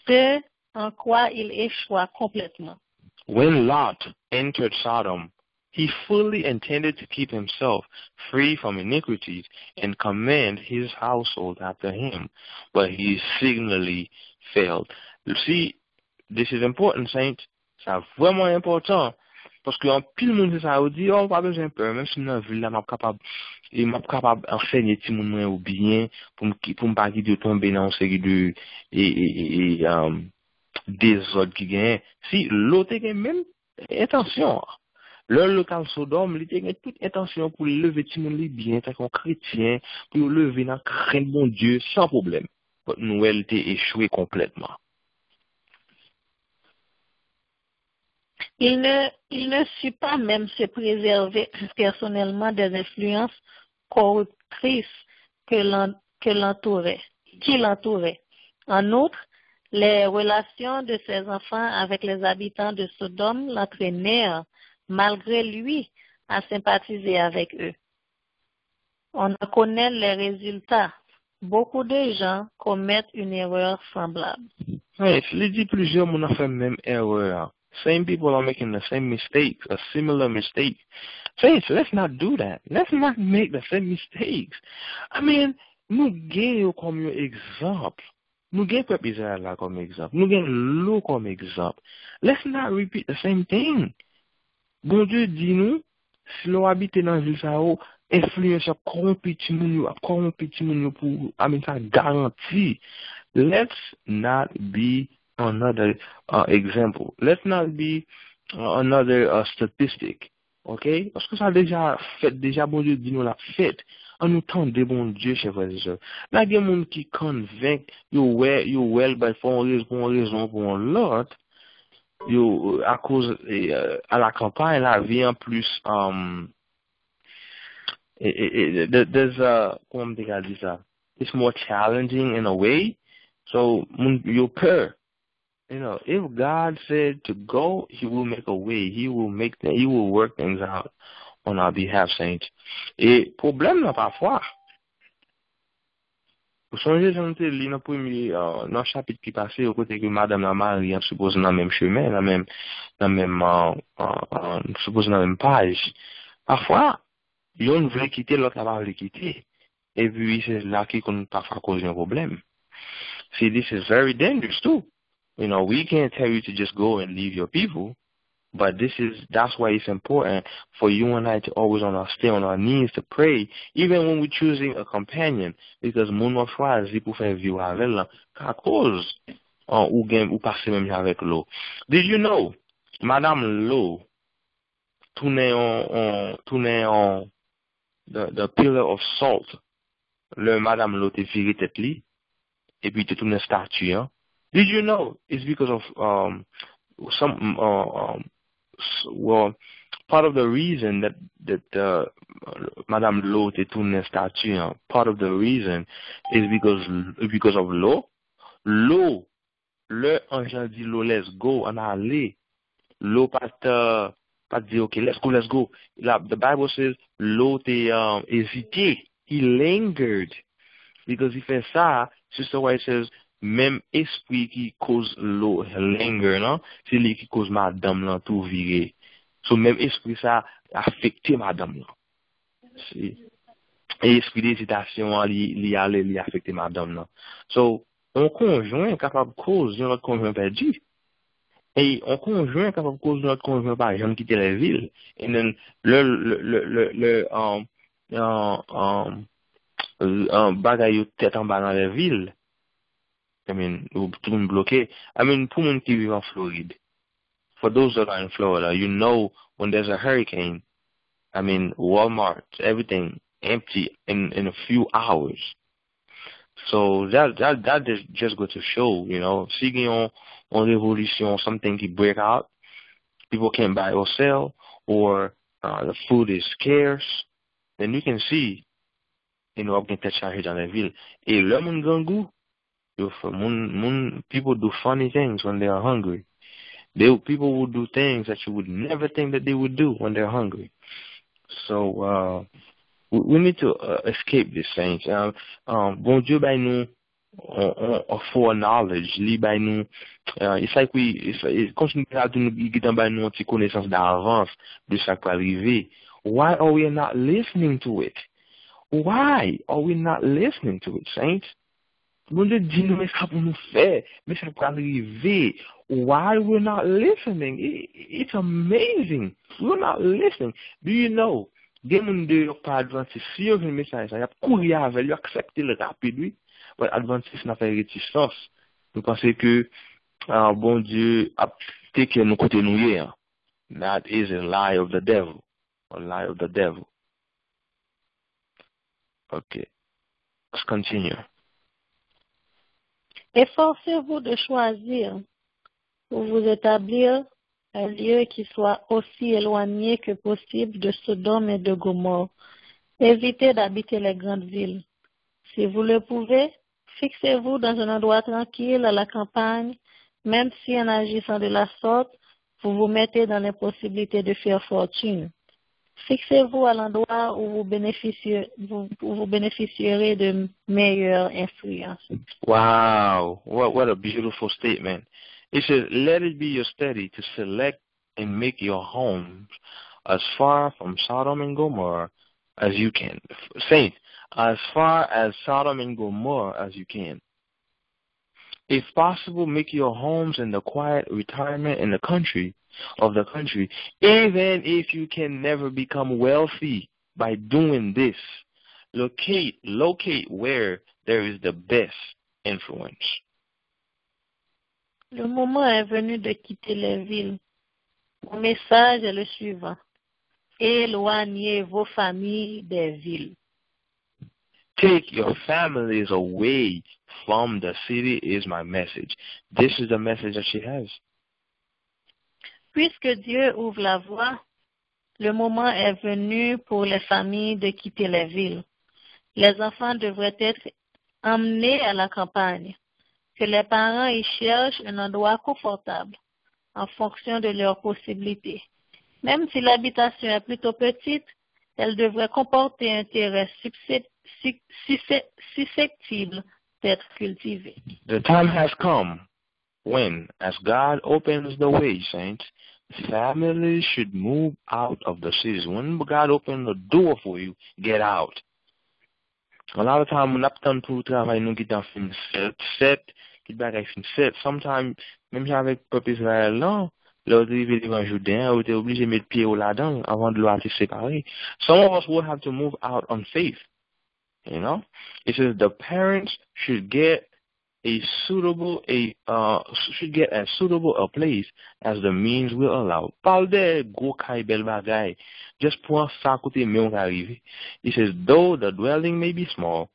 ce en quoi il échoua complètement. When Lot entered Sodom, he fully intended to keep himself free from iniquities and commend his household after him, but he signally failed. You see, this is important, saints. C'est vraiment important Paske an pil moun se sa ou di, oh, pa bezen pe, menm si nan vil la map kapab, e map kapab ensegne ti moun mwen ou biyen, pou m, pa ki de tombe nan seri de, e, e, e, e, um, dezod ki gen. Si, lo te gen men, etansyon. Le lokal Sodom, li te gen tout etansyon pou leve ti moun li biyen, ta kon kretyen, pou leve nan kren bon Diyo, san problem. Nou el te echwe kompletman. Il ne, il ne sut pas même se préserver personnellement des influences corruptrices que l'entouraient, qui l'entouraient. En outre, les relations de ses enfants avec les habitants de Sodome l'entraînèrent, malgré lui, à sympathiser avec eux. On connaît les résultats. Beaucoup de gens commettent une erreur semblable. Oui, je l'ai dit plusieurs, mon a fait même erreur. Same people are making the same mistakes, a similar mistake. Saints, let's not do that. Let's not make the same mistakes. I mean, nou gen yo kom yo ekzamp. Nou gen pep Israel la kom ekzamp. Nou gen lo kom ekzamp. Let's not repeat the same thing. Bon Dieu di nou, si lo habite nan vil sa ou, influence ap korompi moun yo, ap korompi moun yo pou, amin sa garanti. Let's not be another uh, example. Let's not be uh, another uh, statistic. Ok? Paske sa deja fèt, deja bon Diyo di nou la fèt. An nou tan de bon Diyo, chè fèzè se. La gen moun ki konvenk, yo wè, yo wèl, bè fon rezon pou an lot, yo a kouz, a la kampany la vi an plus, um, e, e, there's a, koum te ka di sa, it's more challenging in a way, so moun yo pèr. You know, if God said to go, He will make a way. He will make that. He will work things out on our behalf, saints. Et problème nan pa fwa. Ou sonje jan te li nan premi, uh, nan chapit ki pase, ou kote ki madame la mari an suppose nan menm chemen, nan menm, nan menm, an uh, uh, euh, suppose nan menm paj. Parfwa, yon vle kite, lot la pa vle kite. E pi, se la ki kon pa fwa koz yon problem. Se di, se very dangerous too. You know, we can't tell you to just go and leave your people, but this is that's why it's important for you and I to always on our stay on our knees to pray, even when we're choosing a companion, because moun wap chwazi pou fè viw avèl la, ka koz an ou gen ou pase mèm avèk lo. Did you know, Madame tourne on, tourne on the, the pillar of salt, le Madame Lo te viri tet li, pi te tourne statue, hein? Did you know it's because of um, some uh, um, well part of the reason that that uh, Madame Lo détourne statue, uh, part of the reason is because because of Lo. Lo, le ange dit l'eau, let's go, and a allé. L'eau pas uh, pas dit okay, let's go, let's go. La, the Bible says l'eau t'est um, hésité, he lingered because if he fait ça. Sister White says Mem espri ki koz lo lenger nan, se li ki koz madam lan tou vire. So, mem espri sa afekte madam lan. Si. E espri de esitasyon li, li ale li afekte madam lan. So, an konjwen kapab koz yon lot konjwen perdi. E an konjwen kapab koz yon lot konjwen pa jan kite le vil. E nen, le, le, le, le, le, an, an, an, an, bagay yo tetan ba nan le vil. I mean, tout monde bloqué. I mean, pour monde qui vit en for those that are in Florida, you know when there's a hurricane, I mean, Walmart, everything empty in, in a few hours. So that that that just just go to show, you know, si yon, yon revolution, something ki break out, people can't buy or sell, or uh, the food is scarce, then you can see, you know, ap gen tet charge dan la vil. E lè moun gangou, moun, moun, people do funny things when they are hungry. They, people will do things that you would never think that they would do when they're hungry. So, uh, we, we need to uh, escape these things. Um, um, bon Dieu bay nou a foreknowledge, li bay nou, uh, it's like we, it's, it's continue to nou, gitan bay nou an ti konesans d'avance de sa kwa rive. Why are we not listening to it? Why are we not listening to it, saints? Bon Dieu di nou men sa pou nou fe, men sa pou anrive. Why we're not listening? It, it's amazing. We're not listening. Do you know? Gen moun de yo pa advantis, si yo ven mesaj sa, yap kouri avel, yo aksepte l rapid, oui. But advantis na fè retisans. Nou panse ke, uh, bon dieu, ap teke nou kote nou ye. That is a lie of the devil. A lie of the devil. Ok. Let's continue. Efforcez-vous de choisir pour vous établir un lieu qui soit aussi éloigné que possible de Sodome et de Gomorre. Évitez d'habiter les grandes villes. Si vous le pouvez, fixez-vous dans un endroit tranquille à la campagne, même si en agissant de la sorte, vous vous mettez dans l'impossibilité de faire fortune. Fixez-vous à l'endroit où vous bénéficierez, vous, vous bénéficierez de meilleures influences. Wow, what, what a beautiful statement. It says, let it be your study to select and make your homes as far from Sodom and Gomorrah as you can. Saints, as far as Sodom and Gomorrah as you can. If possible, make your homes in the quiet retirement in the country of the country, even if you can never become wealthy by doing this. Locate, locate where there is the best influence. Le moment est venu de quitter les villes. Mon message est le suivant. Éloignez vos familles des villes. Take your families away from the city is my message. This is the message that she has. Puisque Dieu ouvre la voie, le moment est venu pour les familles de quitter les villes. Les enfants devraient être emmenés à la campagne. Que les parents y cherchent un endroit confortable en fonction de leurs possibilités. Même si l'habitation est plutôt petite, elle devrait comporter un terrain susceptible d'être cultivé. The time has come when, as God opens the way, saints, families should move out of the cities. When God opens the door for you, get out. A lot of time, moun ap tan pou travay nou ki tan fin set, set, ki bagay fin set. Sometimes, menm jan avek pep Israel lan, lò te ou te oblije met piye ou la dan, avan de lo ati separe. Some of us will have to move out on faith. You know? It says the parents should get a suitable a uh should get as suitable a place as the means will allow. Pal de bagay. Just pour sa kote men arrive. It says though the dwelling may be small,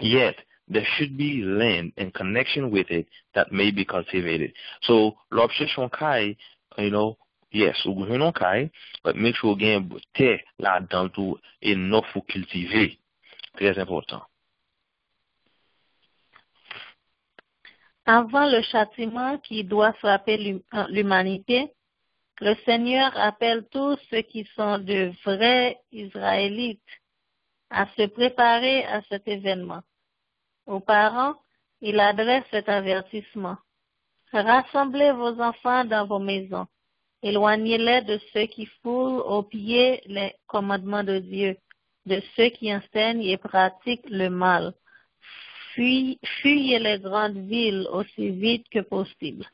yet there should be land in connection with it that may be cultivated. So l'obsession kay, you know, yes, ou kay, but make sure gen te la dan enough ou cultiver. Très important. Avant le châtiment qui doit frapper euh, l'humanité, le Seigneur appelle tous ceux qui sont de vrais Israélites à se préparer à cet événement. Aux parents, il adresse cet avertissement. Rassemblez vos enfants dans vos maisons. Éloignez-les de ceux qui foulent aux pieds les commandements de Dieu, de ceux qui enseignent et pratiquent le mal. Fuyez les grandes villes aussi vite que possible.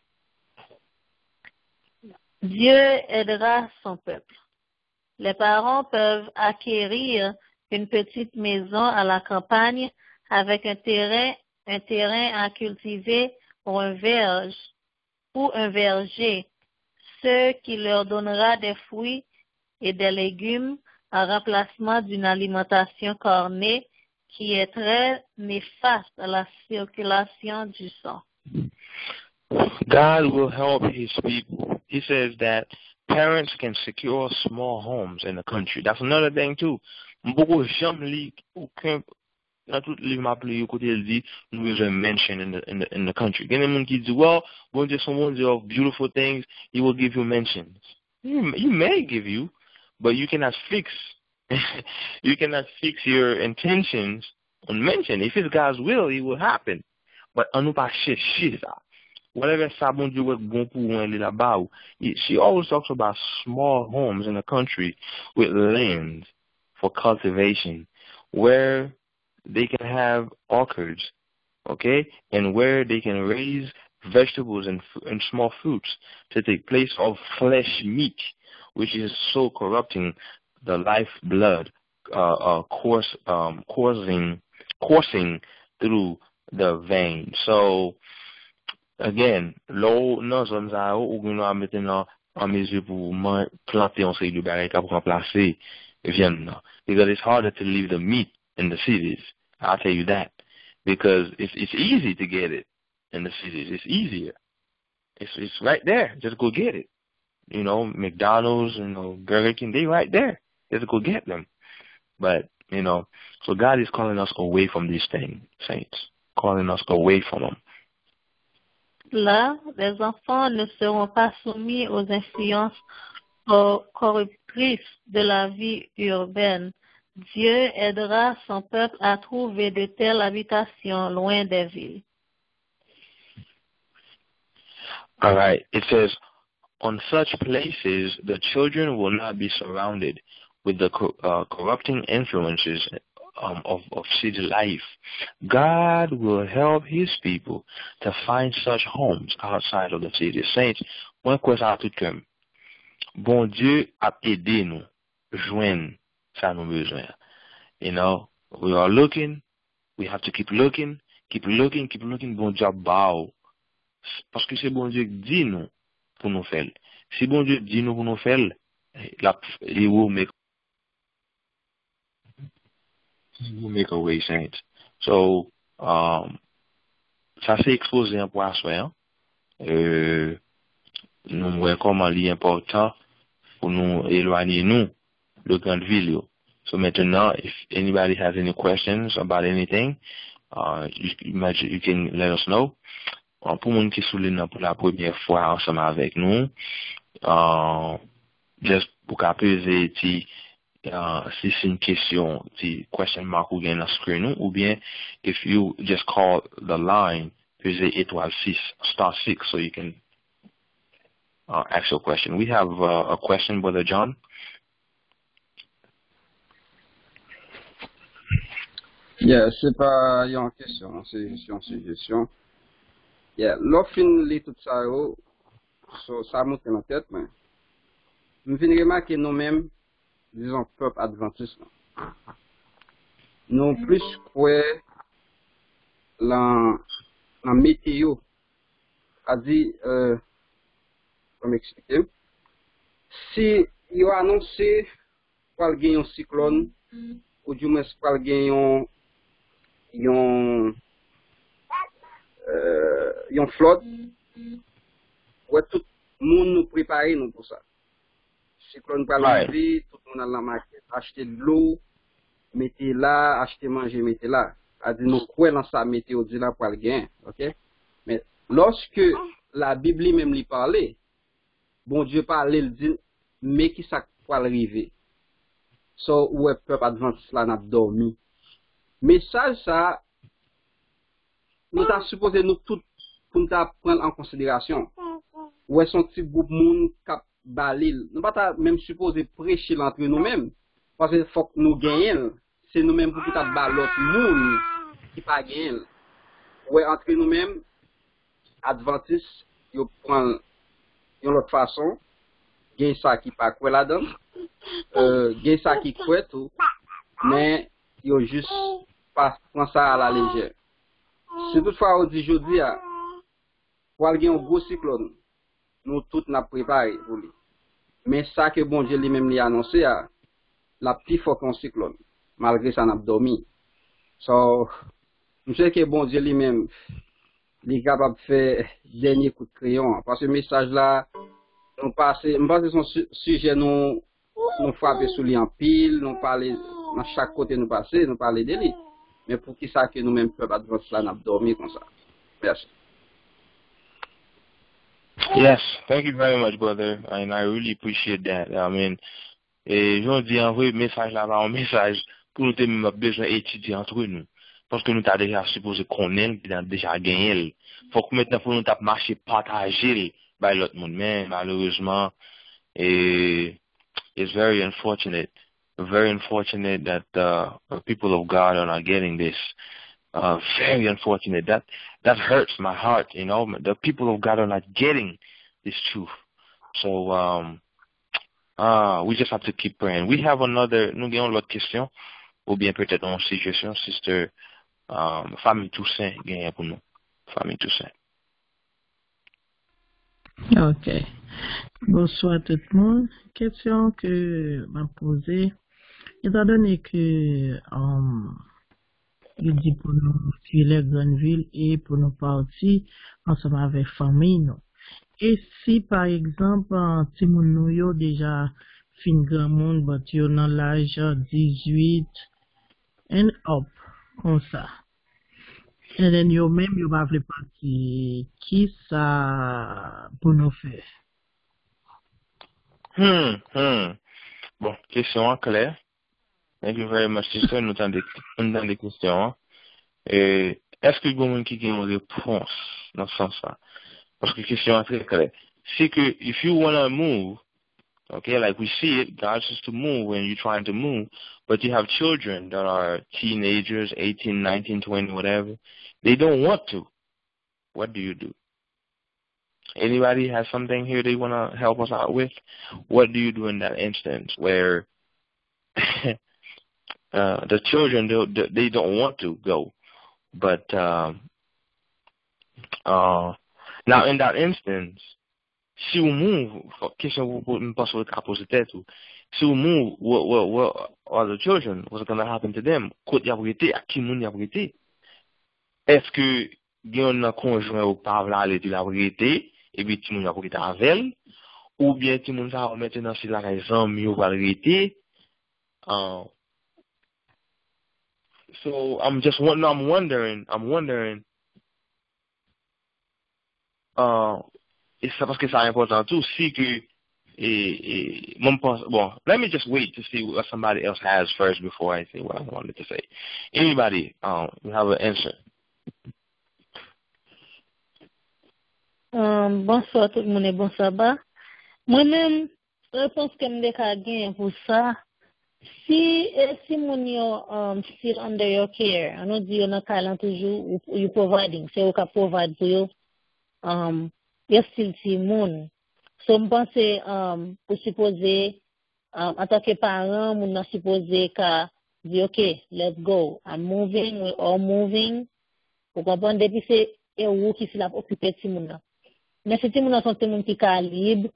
Dieu aidera son peuple. Les parents peuvent acquérir une petite maison à la campagne avec un terrain, un terrain à cultiver ou un verge ou un verger, ce qui leur donnera des fruits et des légumes en remplacement d'une alimentation cornée qui est très néfaste à la circulation du sang. God will help his people. He says that parents can secure small homes in the country. That's another thing too. Mboko jam li aucun nan tout li maple yo kote el di nou mention in the, in the, in the country. Gen moun ki di, well, bon Dieu son bon Dieu of beautiful things, he will give you mentions. He, he may give you, but you cannot fix you cannot fix your intentions on mention. If it's God's will, it will happen. But an nou. Whatever sa bon Dieu wèk bon. She always talks about small homes in the country with land for cultivation where they can have orchards, okay, and where they can raise vegetables and, and small fruits to take place of flesh meat, which is so corrupting the life blood uh, uh, course, um, coursing, coursing through the vein. So, again, lo nan zon za yo, ou gen nou a mette nan an meze pou man plante yon bagay ka pou remplase vyen nan. Because it's harder to leave the meat in the cities. I'll tell you that. Because it's it's easy to get it in the cities. It's easier. It's it's right there. Just go get it. You know, McDonald's, you know, Burger King, they right there. Just go get them. But, you know, so God is calling us away from these things, saints. Calling us away from them. Là, les enfants ne seront pas soumis aux influences corruptrices de la vie urbaine. Dieu aidera son peuple à trouver de telles habitations loin des villes. All right. It says, on such places, the children will not be surrounded with the uh, corrupting influences um, of, of city life. God will help his people to find such homes outside of the city. Saints, mwen kwen sa tout kem. Bon Dieu ap ede nou jwen sa nou bezwen. You know, we are looking, we have to keep looking, keep looking, keep looking, bon Dieu ba ou. Paske se bon Dieu di nou pou nou fel. Si bon Dieu di nou pou nou fel, la, he will make you will make a way saints. So, um, sa se expose yon pou aswayan. Euh, nou mwen koman li important pou nou elwanye nou le grand vil yo. So, maintenant, if anybody has any questions about anything, uh, you, you can let us know. Uh, pou moun ki soule nan pou la premye fwa ansama avek nou, uh, just pou ka peze ti Uh, si c'est une question, si question mark ou gen la screen ou bien if you just call the line, pese étoile 6, star 6, so you can uh, ask your question. We have uh, a question, Brother John. Yeah, se pa yon kesyon, se yon sujesyon. Yeah, lo fin li tout sa yo, so sa mouten an tèt, men. M fin remake nou menm, disons, peuple adventiste, non plus quoi la, la météo a dit, euh, comment expliquer, si il a annoncé qu'il y a un cyclone, ou du moins qu'il y a un, euh, flotte, ouais, tout le monde nous prépare nous pour ça. Cyclone pral right. tout le monde a la market, acheter de l'eau, mettez là, acheter manger, mettez là. A dit nous quoi dans ça météo dit là pour le gain, OK? Mais lorsque la Bible même lui parlait, bon Dieu parlait, il dit mais qui ça pour arriver. So ouais peuple adventiste là n'a dormi. Message ça nous t'a supposé nous tout pour nous prendre en considération. Ouais son petit groupe monde cap balil. Nou pata menm suppose preche lantre nou menm. Pase fok nou genyen. Se nou menm pou ki ta balot moun ki pa genyen. Ouè antre nou menm, Adventis yo pran yon lot fason. Gen sa ki pa kwe la dan. Euh, gen sa ki kwe tou. Men yo jis pa pran sa a la leje. Se tout fwa ou di jodi a, wal gen yon gwo siklon. Nou tout na prepare pou li. Men sa ke bon jeli menm li anonsi ya, la pi fok an siklon, malgre sa nap domi. So, mse ke bon diye li men, li kapap fe denye kout kriyon. Pas se mesaj la, mpase son suje nou nou frape sou li an pil, nou pale nan chak kote nou pase, nou pale de li. Men pou ki sa ke nou men pep advans la nap dormi kon sa. Merci. Yes, thank you very much, brother. And I really appreciate that. I mean, et j'en dis un vrai message là-bas, un message pou nou te mè mè bejan etudi antre nou. Panske nou ta deja suppose konen, ki nan deja genyel. Fok mèten pou nou tap mache patajil bay lot moun men, malouzman. Et it's very unfortunate, very unfortunate that uh, people of God are not getting this. Uh, very unfortunate. That that hurts my heart, you know. The people of God are not getting this truth. So um, uh, we just have to keep praying. We have another, nous avons l'autre question, ou bien peut-être une situation, sister um, Famille Toussaint gagne pour nous. Famille Toussaint. Ok. Bonsoir tout le monde. Question que m'a posée, étant donné que um, il dit pour nous fuir les grandes villes et pour nous partir ensemble avec famille, non. Et si par exemple, ti moun nou yo deja fin gran moun bat yo nan laj 18 en op, kon sa. E then, yo menm yo ba vle pati ki sa pou nou fe. Hmm, hmm. Bon, question an kler. Thank you very much, sister. Nou tan de question an. Eske goun moun ki gen yon repons nan san sa? Parce que question est très. C'est que if you want to move, okay, like we see it, God says to move when you're trying to move, but you have children that are teenagers, 18, 19, 20, whatever, they don't want to. What do you do? Anybody has something here they want to help us out with? What do you do in that instance where uh, the children they, they don't want to go, but uh, uh, now in that instance, si ou move, question impossible to kapose tetu, si ou move, what, what, what are the children? What's going to happen to them? Kote yabrete, a ki moun yabrete? Eske gen nan konjwen ou pavla ale di labrete, e bi ti moun yabrete avel, ou bien ti moun sa omete nan si la rezan mi ou valrete, an, uh, so, I'm just, I'm wondering, I'm wondering, Uh, e sa paske sa important tou, si ke, e, e, moun bon, let me just wait to see what somebody else has first before I say what I wanted to say. Anybody, um, you have an answer? Um, bonsoir tout moun e bonsoir ba. Mwen men, repons ke mde ka gen pou sa, Si, eh, si moun yo um, sit under your care, an di yo nan kalan toujou, you providing, se yo ka provide pou yo, um, yo stil ti moun. So mpense um, pou suppose, um, an tanke paran, moun nan suppose ka di, ok, let's go, I'm moving, we're all moving, pou kompon depi se e wou ki si la okipe ti moun nan. Men se ti moun nan son ti moun ki ka libe,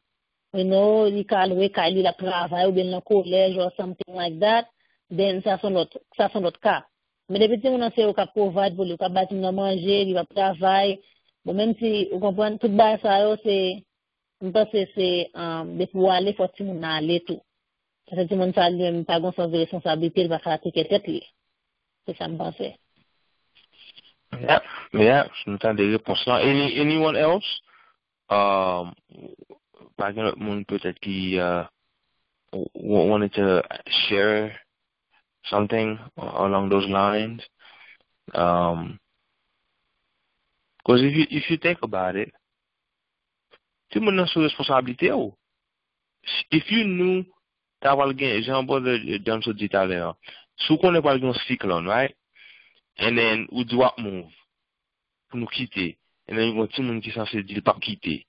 you know, li ka alwe ka li la travay ou ben nan kolej or something like that, then sa son lot, sa son lot ka. Men depite moun an se ou ka provide pou li, ou ka bati moun an manje, li va travay, bon menm si ou kompon, tout ba sa yo se, mwen se se, um, de pou wale fwa ti moun ale tou. Se ti moun sa li, mpa pa gon sens de responsabilite, li va krati ketet li. Se sa mwen se. Yeah, yeah, nou tan de repons lan. Anyone else? Um, pa gen lot moun pwetet ki uh, wanted to share something along those lines. Because um, if you, if you think about it, ti moun nan sou responsabilite ou. If you knew ta wal gen, jan bo de jan sou di talè an, sou konen wal gen euh, siklon, right? And then, ou di wap mouv, pou nou kite. And then, yon ti moun ki san se di pa kite.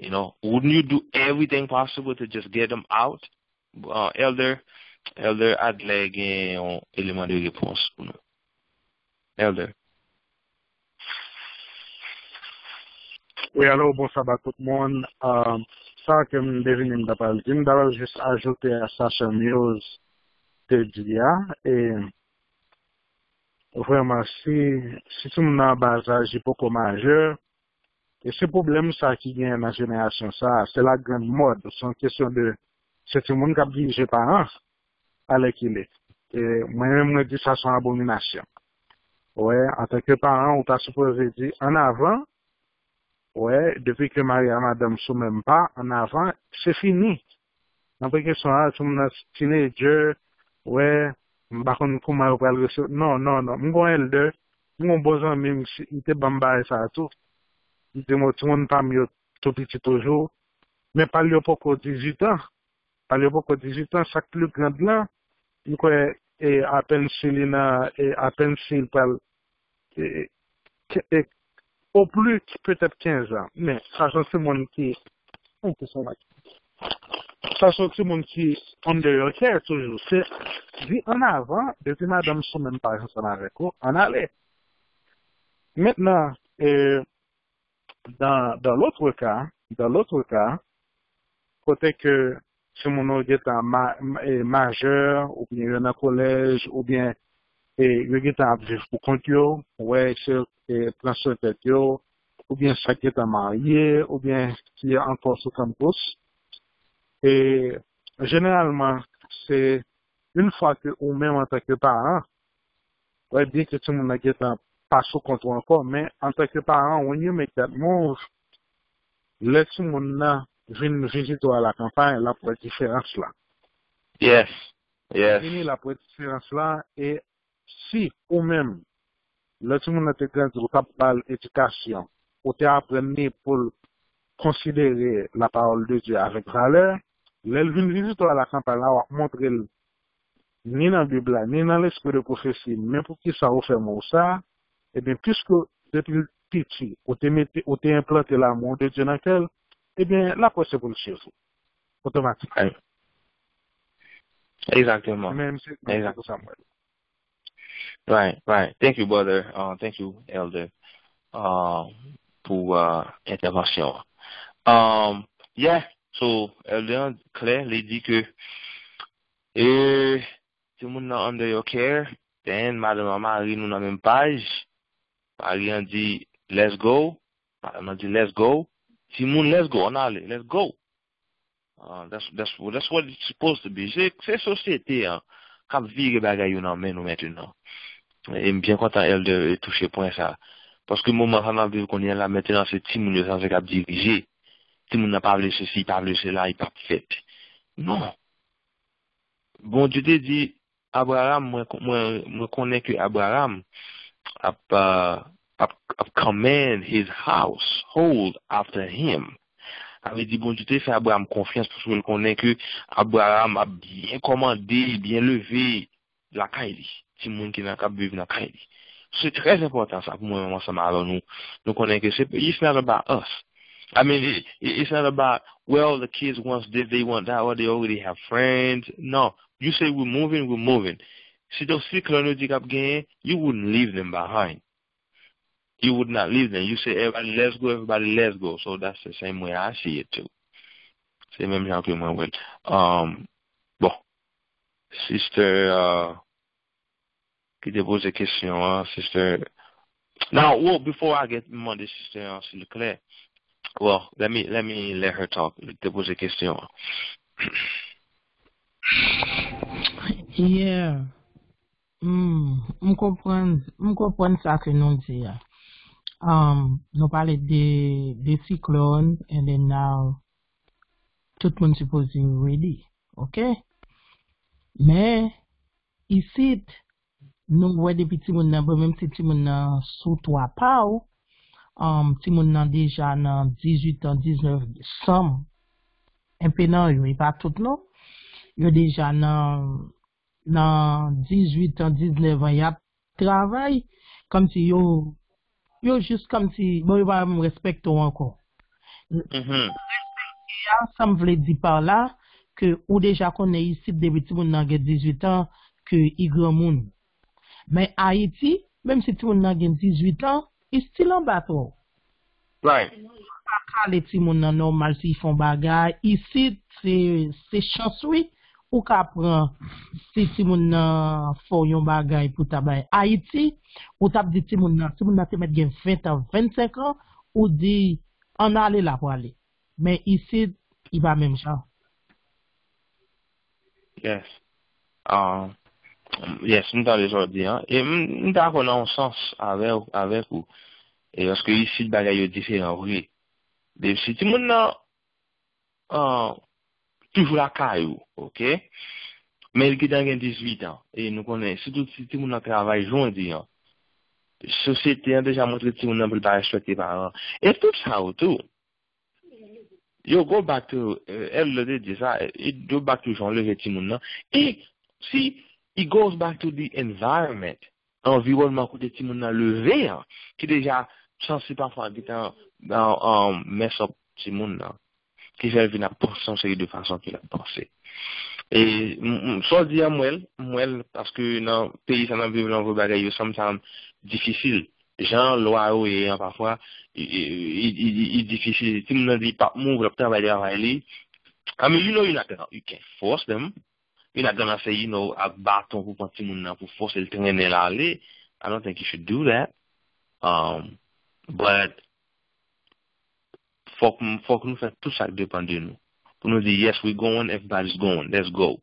You know, wouldn't you do everything possible to just get them out? Uh, elder, elder Adley gen yon eleman de repons pou nou. Elder. Oui, alo, bon sabat tout moun. Sa ke m devine m dapal. di, M dapal jist ajoute a Sasha Mills te di ya, E vreman si, si tou m nan bazaj hipoko majeur, E se problem sa ki gen nan jenerasyon sa, se la gen mod, son kesyon de, se ti moun kap dirije parans, ale ki le. E mwen mwen di sa son abominasyon. Ouè, an tanke paran, ou ta supose di, an avan, ouè, depi ke Maria madame sou menm pa, an avan, se fini. Nan pe kesyon a, sou moun asitine, teenager, ouè, bakon kou mwen ou pral resyo, non, non, non, mwen kon el de, mwen kon bozan mwen, ite bamba e sa tou, Demo ti pa mwen yo tou piti toujou. Men pal yo poko 18 an. Pal yo poko 18 an, sak plou grand lan. mwen kwe e apen sil ina, e apen sil pal. E, e, e, ou pli ki petep 15 an. Men, sa son se moun ki, an ki son ak. Sa son se moun ki, an de yo kè toujou. Se, di an avan, deti madame sou men pa yon son avek ou, an ale. Mètnen, e, Dans, dans l'autre cas, dans l'autre cas, côté que si mon orgue est en ma, majeur, ou bien il est en collège, ou bien il est en vivre pour compte, ouais, c'est plan sur tête, ou bien ça qui est en marié, ou bien qui est encore sous campus. Et généralement, c'est une fois que ou même en tant que parent, ouais, bien que tout le monde est en pa sou kontou ankon, men an teke paran, ou nye mek dat moun, lè sou moun nan vin vizito a la kampanj, la pou et diferans la. Yes, yes. Vini la pou et diferans la, e si ou men, lè sou moun nan te gren di ou tap pal etikasyon, ou te aprenne pou konsidere la parol de Diyo avèk valeur, lè vin vizito a la kampanj la wak montre lè, ni nan Bibla, ni nan l'esprit de profesi, men pou ki sa ou fè moun sa, Eh Eben, piske depi piti, ou te, mette, ou te implante la moun de Diyo nan kel, la pou se pou l'che sou. Otomatik. Exactement. Mèm mse, pou sa mwen. Right, right. Thank you, brother. Uh, thank you, elder, uh, pou uh, intervensyon. Um, yeah, so, elder, Claire, li di ke, e, eh, ti moun nan under your care, ten, madame mama, ri nou nan men page, Arian di, let's go. Arian di, let's go. Si moun, let's go, an ale, let's go. Uh, that's, that's, that's what it's supposed to be. Se sosyete, kap vire bagay yon nan men nou mette nan. E mbyen kontan el de touche pon sa. Paske mouman sa nan vive kon yon la mette nan se ti moun yo san se kap dirije. Ti moun nan pavle se si, pavle se la, yi pap fet. Non. Bon, di te di, Abraham, mwen konen ke Abraham, ap uh, command his house, hold after him. Ave di bon, joute fè Abraham konfians pou sou mwen konen ke Abraham ap bien komande, bien leve la. Ti mwen ki nan kap bev li. Se trez important sa pou mwen mwen sa nou. Nou konen ke se, it's not about us. I mean, it's not about, well, the kids want this, they want that, or they already have friends. No. You say we're moving, we're moving. Si those three chronologic up game, you wouldn't leave them behind. You would not leave them. You say, everybody, let's go, everybody, let's go. So that's the same way I see it too. Même genre que moi, oui. Um, bon. Sister, uh, dépose des questions, hein, sister. Now, well, before I get this sister, uh, s'il vous well, let me, let me let her talk, dépose des questions. Yeah. Hmm, m kompren sa ke nou di ya. Um, nou pale de, de siklon and then now tout moun suppose you ready. Ok? Me, isit nou wè depi ti moun nan, pou mèm si ti moun nan sou 3 pa ou, um, ti moun nan deja nan 18 an, 19, som, epi nan yon, yon e pa tout nou, yon deja nan nan 18 an, 19 an, yap travay, kom si yo, yo jist kom si, bon yo pa m respekto anko. Mm -hmm. Yan, sa m vle di par la, ke ou deja konen yisip debi ti moun nan gen 18 an, ke yi gwen moun. Men Haiti, menm si ti moun nan gen 18 an, yi stil an bato. Right. Pa ka le ti moun nan normal si yi fon bagay, yisi se chanswi, ou ka pran si ti moun nan fò yon bagay pou tabay Haiti, ou tab di ti moun nan, ti moun nan te met gen 20 an, 25 an, ou di an ale la pou ale. Men isi, i ba menm chan. Yes. Um, yes, mwen mta le jodi e, an. E mta konan sens avek ou. E yoske isi bagay yo diferan wè. De si ti moun nan an uh, toujou la kayou, ok? Men el ki dan gen 18 an, e nou konen, se tout si ti moun nan travay jondi an, sosyete an deja montre ti moun nan pou pa par an, e tout sa ou tou. Yo go bak tou, euh, el le de di sa, yo bak tou jan leve ti moun nan, e si, It goes back to the environment, environman koute ti moun nan leve, an, ki deja chansi pa fwa gitan um, mes op ti moun nan. ki fèl vin ap porsan seri de fason ki la ap. E sou di a mwel, mwel, paske nan peyi sa nan viv lan vò bagay yo sam sam difisil. Jan lo a ou e an pafwa, i difisil. Ti mwen di pap moun vlop tan de avay li. Ame you know you not gonna, you can force them. You not gonna say you know ak baton pou pati moun nan pou force el trenen la li. I don't think you should do that. Um, but Fok, fok nou fè tout sak depan de nou. Pou nou di, yes, we going, everybody's going, let's go.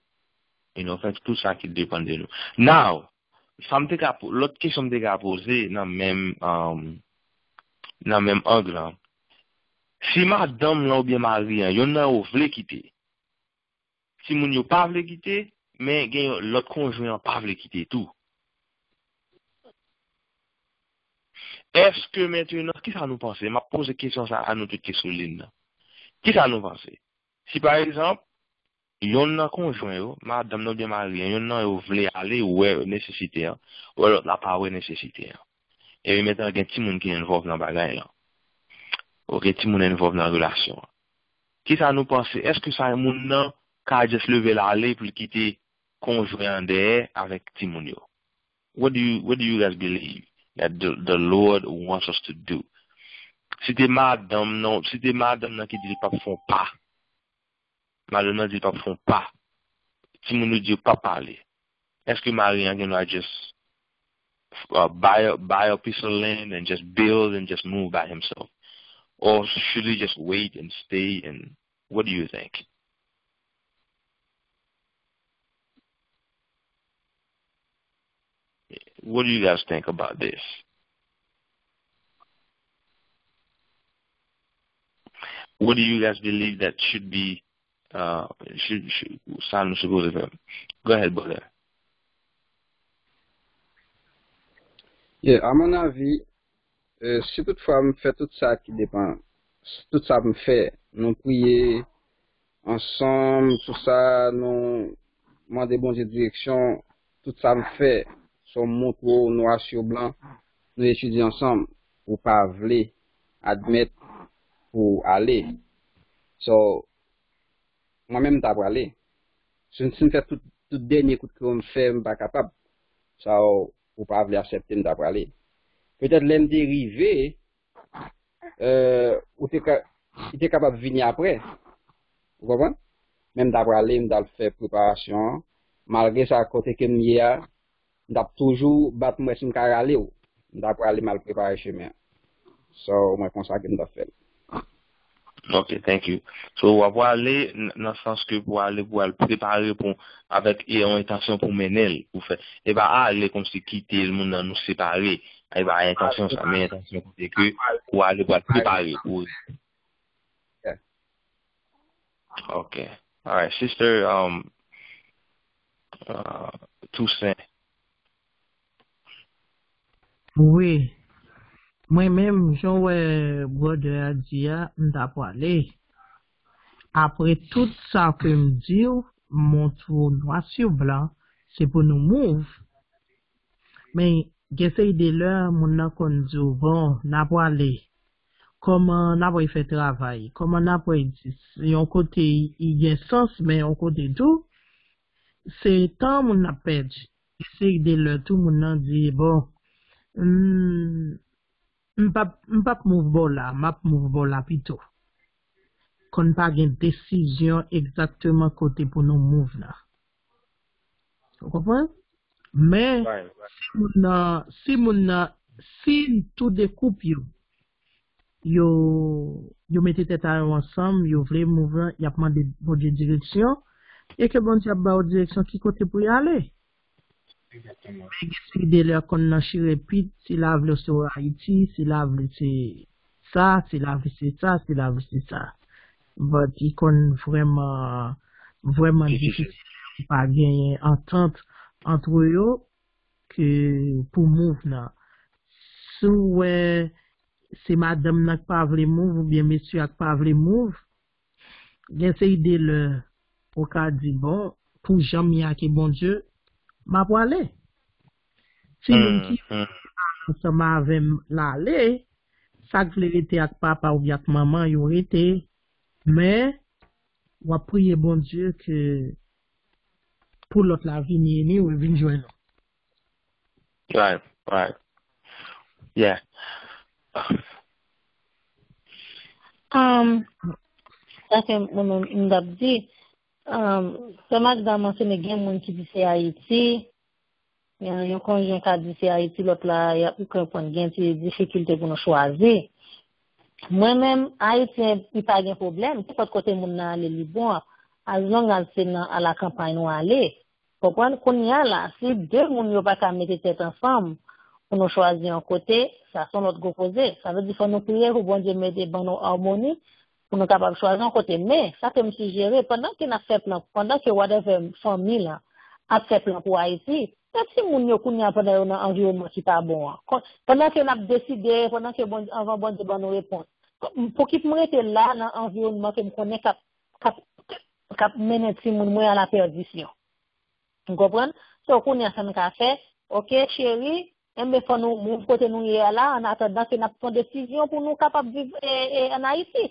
You know, fè tout sak depan de nou. Now, lot kèsyon mte ka pose nan mèm, um, nan mèm anglan, si ma dam lan ou bien ma riyan, yon nan ou vle kite, si moun yo pa vle kite, men gen yon lot konjwen pa vle kite tou. Eske maintenant, ki sa nou panse? Ma pose kesyon sa an nou tout kesyon lin nan. Ki sa nou panse? Si par exemple, yon nan konjwen yo, ma dam nan bien marien, yon nan yo vle ale ouwe nesesite an, ou e alot la pa ouwe nesesite an. E yon metan gen ti moun ki envov nan bagay lan. Ou gen ti moun envolve nan relasyon. Ki sa nou panse? Eske sa yon moun nan ka jes leve la ale pou kite konjwen an deye avèk ti moun yo? What do you, what do you guys believe? That the, the Lord wants us to do. Si te madam nan, si te madam nan ki di pa fon pa, madam nan di pa fon pa, ti moun nou di pa pale, eske Marian gen nou a just uh, buy, a, buy a piece of land and just build and just move by himself? Or should he just wait and stay and what do you think? What do you guys think about this? What do you guys believe that should be uh, should, should, Simon should go to them? Go ahead, brother. Yeah, a mon avi, euh, si tout fwa m fè tout sa ki depan, si tout sa m fè, nou priye ansanm, tout sa nou mande bonje direksyon, tout sa m fè, son moutro noir sur blanc, nou etudi ansam pou pa vle admet pou ale. So, mwen men mta pou ale. Se n sin fè tout denye kout kou m fè m pa kapab, sa ou pou pa vle asepte mta pou ale. Petèd lèm derive, ou te kapab vini apre. Ou kompon? Men mta pou ale, mta l fè preparasyon, malge sa kote kem nye a, mdap toujou bat mwen sin kar ale ou, mdap wale mal prepare cheme. So, mwen konsa gen mdap fel. Ok, thank you. So, wap wale nan sens ke wale wale prepare pou, avèk e an intasyon pou menel, pou fe, e ba ale kon se kite l moun nan nou separe, e ba a intasyon sa men, intasyon pou te wale wale prepare pou. Ok. Alright, sister, um, uh, Toussaint, Oui. mwen menm joun wè brode a diya mda pwale. Apre tout sa ke mdi ou, montrou noa sou blan, se pou nou mouv. Men, gesey de lè, moun nan kon diyo, bon, na pwale. Koman na y fè travay, koman na y dis, yon kote y gen sens, men yon kote djou, se tan moun na pej. Gesey de lè, tout moun nan diye, bon, M mpap mouvbo la, map mouvbo la pito. Kon pa gen desisyon ekzakteman kote pou nou mouv la. Ou kompwen? Men, si moun nan, si tout de koup yo, yo, yo mette teta yo ansam, yo vle mouv la, yapman de bodje direksyon, e ke bon di ap ba ou direksyon ki kote pou yale. Si de lè kon nan chirepit, si la vle se ou Haiti, si la vle se sa, si la vle se sa, si la vle se sa. Vot, bon, i kon vreman, vreman difisil pa genye entente antro yo ke pou mouv nan. Sou wè se madame nan k pa vle mouv ou bien mesye ak pa vle mouv, gen se ide lè pou ka di bon, pou jam ya ki bon Diyo, ma pou ale. Si hmm, yon ki yon se ma avem la ale, sak vle rete ak papa ou ak maman yon rete, men wap priye bon Diyo ke pou lot la vini eni ou vinjwen nou. Right, right. Yeah. Um, ake mwen mdap di, Um, Semak da mansene gen moun ki di se Haiti, yon konjen ka di se Haiti lot la, yon konpon gen ti difikilte pou nou chwazi. Mwen men, Haiti yon pa gen problem, ki pot kote moun nan ale li bon, as long as se nan ala kampany nou ale. Popon, kon yon la, si de moun yo pa ka mette tet ansam, pou nou chwazi yon kote, sa son lot go koze. Sa ve di fon nou priye pou bon di mette ban nou harmoni, pou nou kapab chwazi an kote. Me, sa ke m sujere, pandan ke na fe plan, pandan ke whatever fami la, ap fe plan pou Haiti, pati moun yo koun ya pandan yo nan environman ki ta bon an. Pandan ke nap deside, pandan ke bon, anvan bon di ban nou repons. Pou ki mwen te la nan environman ke m konen kap, kap, kap menen ti moun mwen an la perdisyon. M kopren? So koun ya san ka fe, ok cheri, Mbe fwa nou moun kote nou ye ala, an atan dan se nap ton desisyon pou nou kapap viv e, e, an Haiti.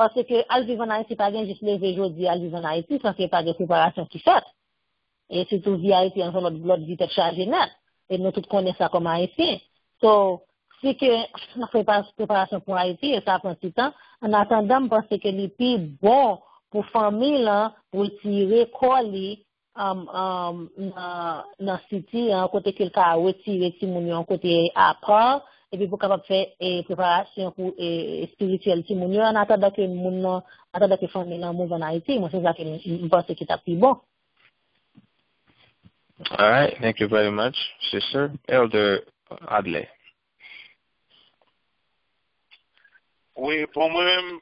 Pase ke al vivan a pa gen jis leve jodi al vivan a san se pa gen preparasyon ki fet. E sitou vi a an son lot vitet chaje net. E nou tout kone sa kom a. So, si ke nan preparasyon pou a iti, e sa apon si tan, an atandan pase ke li pi bon pou fami lan pou tire koli um, um, nan, nan siti, an kote ke lka weti, weti moun yo an kote apor, epi pou kapap fè e preparasyon pou e spirituel ti moun yo an atanda ke moun nan, atanda ke fon nan moun zan Haiti, moun se zake mpase ki ta pi bon. Alright, thank you very much, sister. Elder Adley. Oui, pou mwen,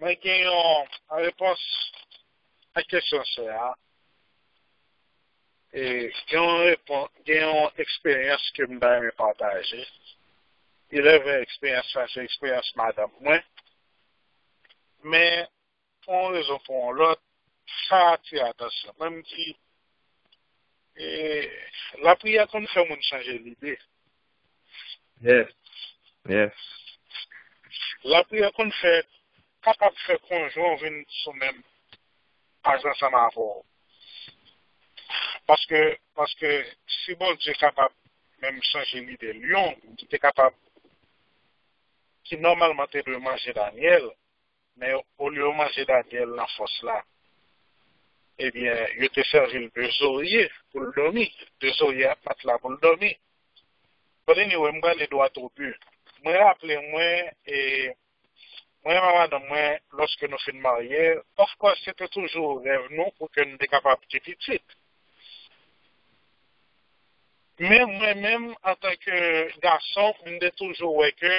mwen gen yon repons a kesyon se a. gen yon eksperyans ke mba yon Il Eleve eksperyans fache, eksperyans madame mwen. Men, pon rezon pon lot, sa ati atasyon. Mwen mdi, la priya kon fè moun chanje l'ide. Yes, yes. La priya kon fè, kapap fè konjou, ven sou men, ajan sa ma avon. Paske, paske, si bon di kapab menm chanje li de lion, ki te kapab, ki normalman te dwe manje Daniel, men ou li ou manje Daniel nan fos la, ebyen, eh yo te servil de zoye pou l'domi, de zoye apat la pou l'domi. Pwede ni wè mwen le do atropu. Mwen aple mwen, e, mwen maman mwen mwen, loske nou fin marye, of kwa se te toujou rev nou pou ke nou de kapab ki pitit. Men mwen men, an tanke gason, mwen de toujou weke,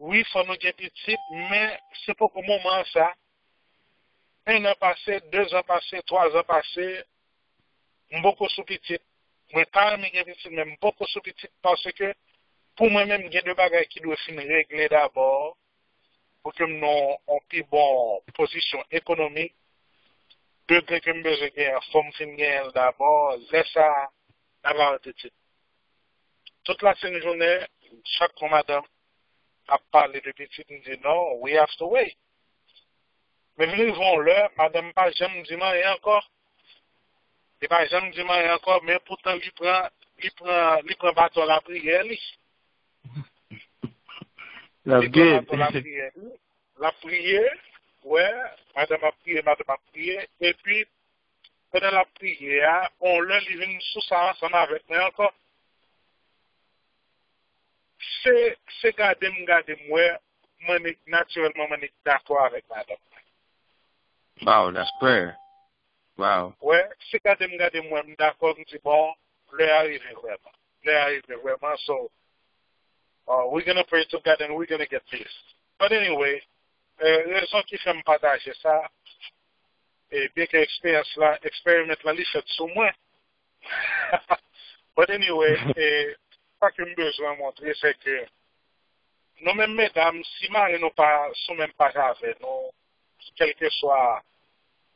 oui, fwa nou gen pitit, men se pou pou mouman sa, en an pase, deux an pase, toaz an pase, mwen pou kou sou pitit. Mwen tan mwen gen pitit, men mwen kou sou pitit, parce ke pou mwen men gen de bagay ki dwe fin regle d'abor, pou ke mnon an pi bon posisyon ekonomik, de gen kem beze gen, fwa fin gen d'abord, lesa, d'avoir été dit. Toute la semaine journée, chaque commandant a parlé de petit, nous dit non, we have to wait. Mais venez vont l'heure, madame pas jamais dit et encore. Et pas jamais dit et encore, mais pourtant, il prend, il prend, il prend pas la prière, lui. La prière. La prière, ouais, madame a prié, madame a prié, et puis, penan la priye a, on lè li vin sou sa ansan avèk mè anko. Se, se gade m gade m wè, manik, naturelman manik d'akwa avèk madame. Wow, that's prayer. Wow. Wè, se gade m gade m wè, m d'akwa m di bon, lè arrive wèman. Lè arrive wèman, so, uh, we're gonna pray to God and we're gonna get peace. But anyway, eh, lè son ki fèm pataje sa, e beke eksperyans la, eksperyment la li fet sou mwen. But anyway, e, pa ke mbezwa montre, se ke nou men medam, si mare nou pa, sou men pa rave, nou, kelke swa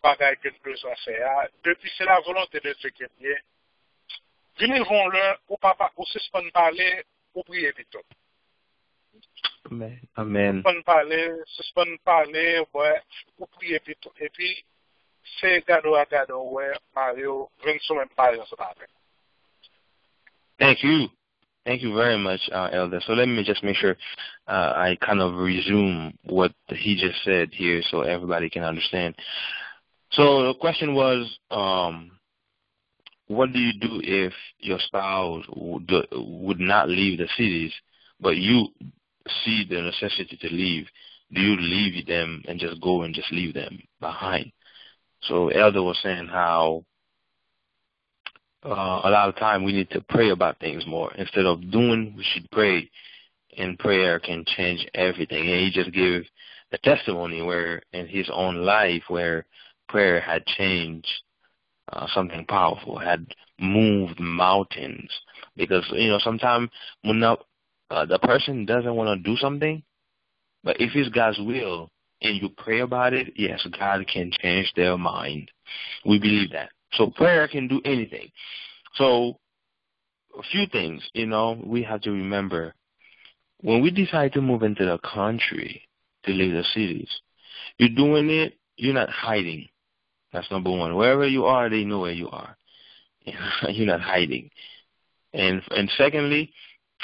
bagay ke mbezwa se a, depi se la volante de te kebye, vinil von lè, ou pa pa, ou se spon pale, ou priye biton. Amen. Amen. Se spon pale, se spon pale, ou priye biton. E pi, Thank you. Thank you very much, uh, Elder. So let me just make sure uh, I kind of resume what he just said here so everybody can understand. So the question was, um, what do you do if your spouse would, would not leave the cities, but you see the necessity to leave? Do you leave them and just go and just leave them behind? So Elder was saying how uh, a lot of time we need to pray about things more instead of doing. We should pray, and prayer can change everything. And he just gave a testimony where in his own life where prayer had changed uh, something powerful, had moved mountains. Because you know sometimes when the, uh, the person doesn't want to do something, but if it's God's will and you pray about it, yes, God can change their mind. We believe that. So prayer can do anything. So a few things, you know, we have to remember when we decide to move into the country to leave the cities, you're doing it, you're not hiding. That's number one. Wherever you are, they know where you are. you're not hiding. And and secondly,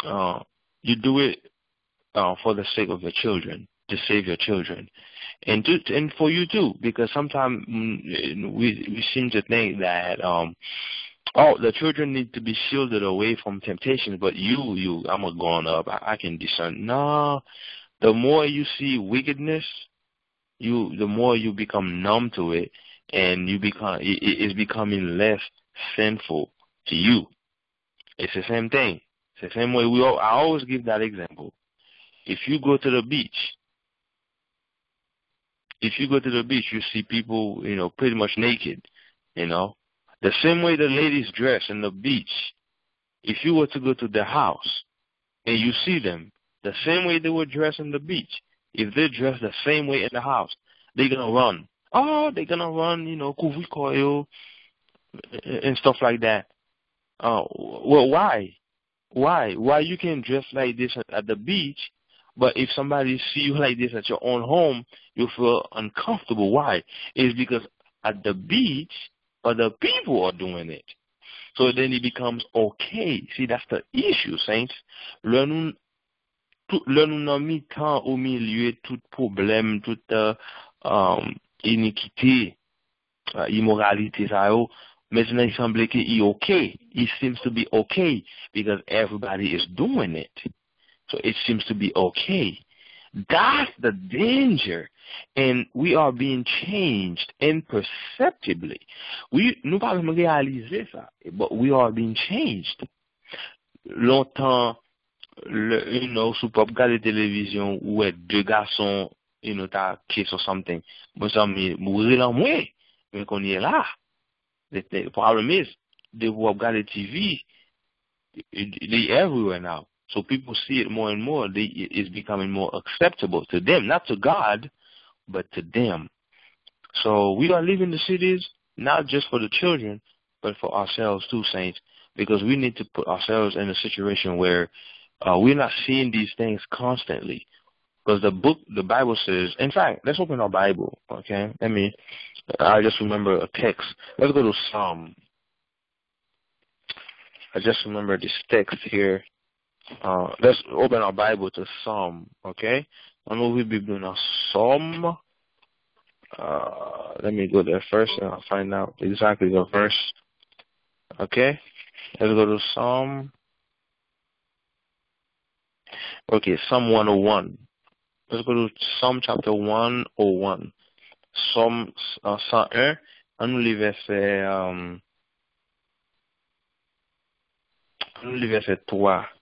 uh, you do it uh, for the sake of your children, to save your children, and to, and for you too, because sometimes we we seem to think that um, oh the children need to be shielded away from temptations, but you you I'm a grown up, I, I can discern. No, the more you see wickedness, you the more you become numb to it, and you become it, it's becoming less sinful to you. It's the same thing. It's the same way we all, I always give that example. If you go to the beach, if you go to the beach, you see people, you know, pretty much naked, you know. The same way the ladies dress in the beach, if you were to go to their house and you see them, the same way they were dressed in the beach, if they dress the same way in the house, they're gonna run. Oh, they're gonna run, you know, coil and stuff like that. Oh, well, why? Why? Why you can dress like this at the beach, but if somebody see you like this at your own home, you feel uncomfortable. Why? It's because at the beach, other people are doing it. So then it becomes okay. See, that's the issue, saints. Le nous, tout, le nous n'a mis tant au milieu tout problème, toute um, iniquité, uh, immoralité, ça. Maintenant, il semble qu'il okay. It seems to be okay because everybody is doing it. So it seems to be okay. That's the danger. And we are being changed imperceptibly. We, nou pa mwen realize sa, but we are being changed. Lontan, you know, sou pop gade televizyon ou e de gason, you know, ta kiss or something, mwen sa mwen relan mwen, mwen konye la. The problem is, de wap gade TV, they everywhere now. So people see it more and more. They, it's becoming more acceptable to them, not to God, but to them. So we are leaving the cities not just for the children, but for ourselves too, saints, because we need to put ourselves in a situation where uh, we're not seeing these things constantly. Because the book, the Bible says, in fact, let's open our Bible, okay? Let me, I just remember a text. Let's go to Psalm. I just remember this text here. Uh, let's open our Bible to Psalm, okay? I know we'll be doing a Psalm. Uh, let me go there first and I'll find out exactly the verse. Okay, let's go to Psalm. Okay, Psalm 101. Let's go to Psalm chapter 101. Psalm uh, 101, on nous lit verset, um, on nous lit verset 3.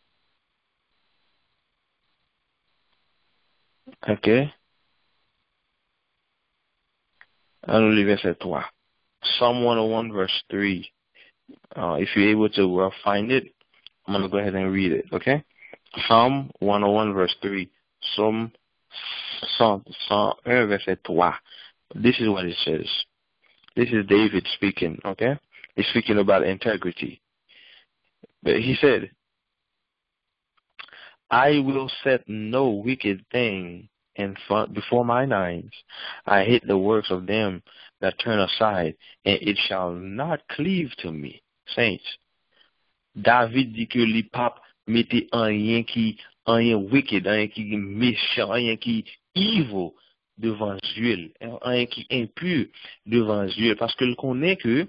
Nous lit verset 3. Psalm 101 verse 3. Uh, if you're able to uh, find it, I'm going to go ahead and read it, okay? Psalm 101 verse 3. Psalm 101 verset 3. This is what it says. This is David speaking, okay? He's speaking about integrity. But he said, I will set no wicked thing in front before mine eyes. I hate the works of them that turn aside, and it shall not cleave to me. Saints, David dit que li papes mette un rien qui, un rien wicked, un rien qui méchant, un rien qui evil devant Dieu, un rien qui impur devant Dieu, parce qu'il connaît que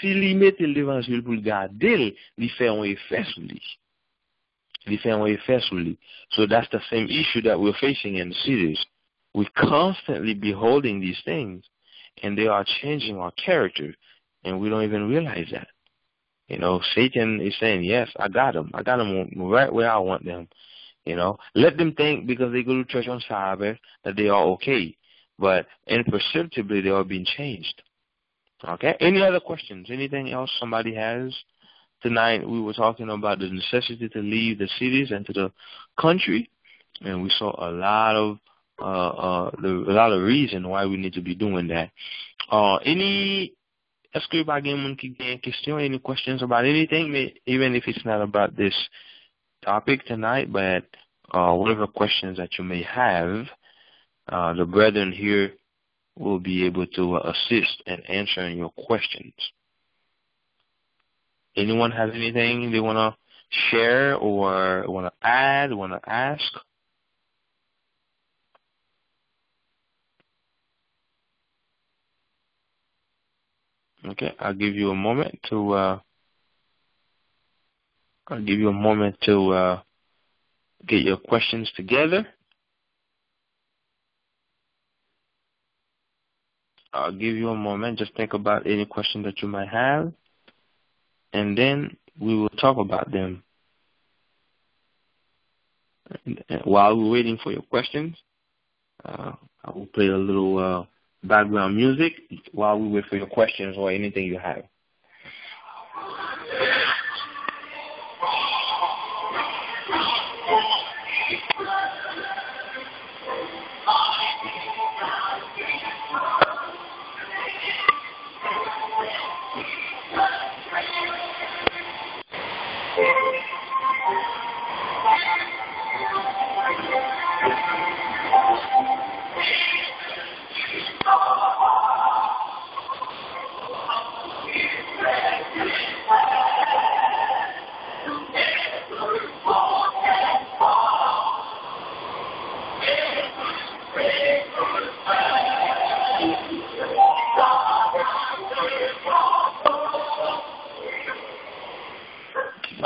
s'il y mettait devant Dieu pour le garder, il fait un effet sur lui. Il fait un effet sur. So that's the same issue that we're facing in the cities. We constantly beholding these things, and they are changing our character, and we don't even realize that. You know, Satan is saying, yes, I got them. I got them right where I want them. You know, let them think because they go to church on Sabbath that they are okay, but imperceptibly they are being changed. Okay. Any other questions? Anything else somebody has? Tonight we were talking about the necessity to leave the cities and to the country, and we saw a lot of uh, uh, the, a lot of reason why we need to be doing that. Uh, any question, any questions about anything, even if it's not about this topic tonight, but uh, whatever questions that you may have, uh, the brethren here will be able to uh, assist in answering your questions. Anyone have anything they want to share or want to add, want to ask? Okay, I'll give you a moment to uh, I'll give you a moment to uh, get your questions together. I'll give you a moment. Just think about any question that you might have, and then we will talk about them. While we're waiting for your questions, uh, I will play a little uh, background music while we wait for your questions or anything you have.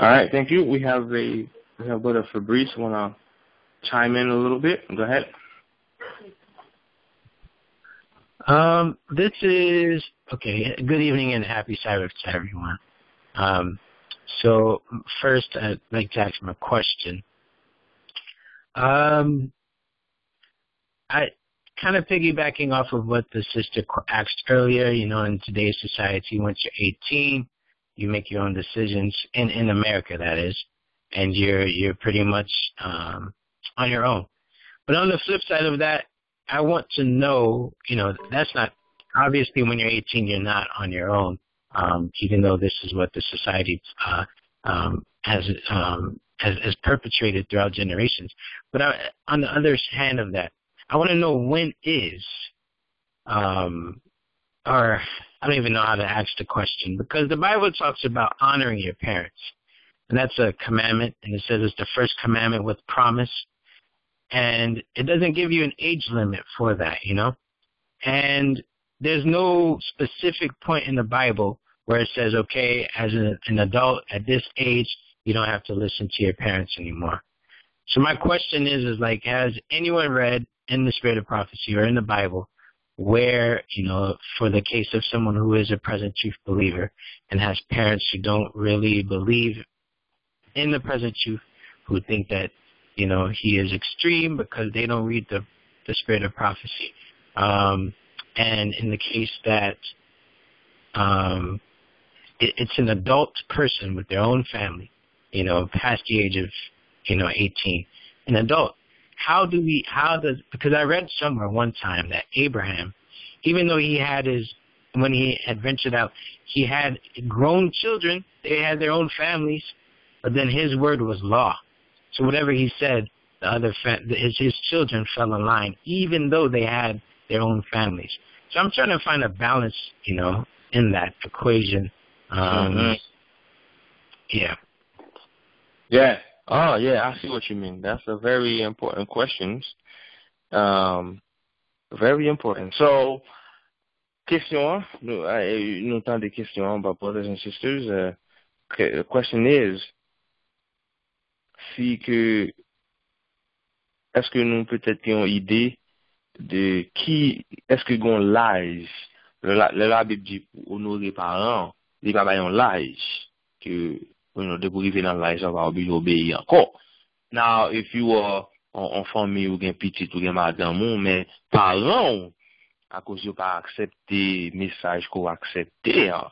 All right, thank you. We have a we have Brother Fabrice want to chime in a little bit. Go ahead. Um, this is okay. Good evening and happy Sabbath to everyone. Um, so first, I'd like to ask him a question. Um, I kind of piggybacking off of what the sister asked earlier. You know, in today's society, once you're 18, you make your own decisions in in America that is and you're you're pretty much um on your own. But on the flip side of that I want to know you know that's not obviously when you're 18 you're not on your own um even though this is what the society uh um has um has, has perpetrated throughout generations. But I, on the other hand of that I want to know when is um or I don't even know how to ask the question because the Bible talks about honoring your parents. And that's a commandment, and it says it's the first commandment with promise. And it doesn't give you an age limit for that, you know? And there's no specific point in the Bible where it says, okay, as a, an adult at this age, you don't have to listen to your parents anymore. So my question is, is like, has anyone read in the spirit of prophecy or in the Bible where, you know, for the case of someone who is a present truth believer and has parents who don't really believe in the present truth, who think that, you know, he is extreme because they don't read the, the spirit of prophecy. Um, and in the case that um, it, it's an adult person with their own family, you know, past the age of, you know, 18, an adult how do we how does because I read somewhere one time that Abraham, even though he had his when he had ventured out, he had grown children, they had their own families, but then his word was law. So whatever he said, the other fa- his his children fell in line, even though they had their own families. So I'm trying to find a balance, you know, in that equation. Um, mm-hmm. Yeah. Yeah. Oh yeah, I see what you mean. That's a very important question. Um, very important. So, question, nous, nous avons des questions, but brothers and sisters. Uh, the question is, si que, est-ce que nous peut-être avons idée de qui, est-ce que gon l'âge, le, la Bible dit honorer parents, les parents ont l'âge que you know, de pou rive nan laj, e sa va obi obeye anko. Now, if you are an fami ou gen pitit ou gen madan moun, men paran ou, akos yo pa aksepte mesaj ko aksepte an,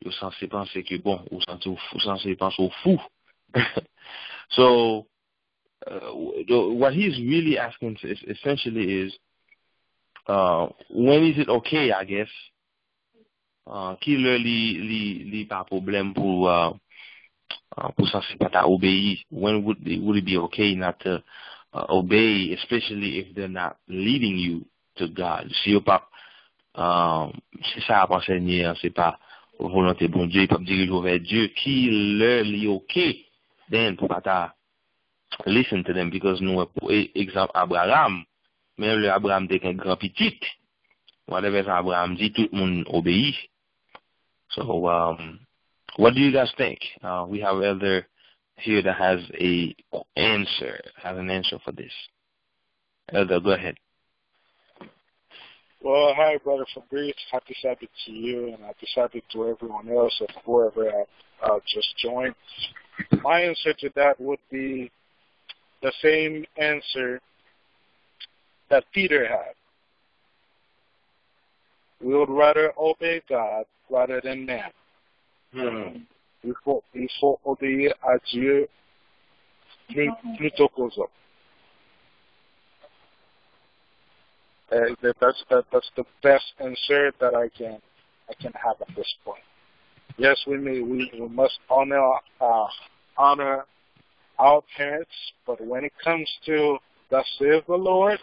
yo sanse panse ki bon, ou sanse panse ou fou. so, uh, what he's really asking essentially is, uh, when is it okay, I guess, uh, ki lè li, li, li pa problem pou, euh, uh, pou sa se pata obeyi. When would, would it be okay not to uh, obey, especially if they're not leading you to God? Si yo pa, um, euh, se sa ap ensegnye, se pa volante bon Diyo, pa dirij ouve Diyo, ki lè li okay den pou pata listen to them because nou pou ekzamp Abraham, men le Abraham dek en gran pitit, Whatever Abraham di, tout moun obeyi. So, um, what do you guys think? Uh, we have Elder here that has a answer, has an answer for this. Elder, go ahead. Well, hi, Brother Fabrice. Happy Sabbath to you, and happy Sabbath to everyone else, and whoever uh, just joined. My answer to that would be the same answer that Peter had. We would rather obey God rather than man. Hmm. Il, faut, il faut obéir à Dieu plutôt qu'aux hommes. Uh, that's that, that's the best answer that I can I can have at this point. Yes, we may we, we must honor uh, honor our parents, but when it comes to the save the Lord,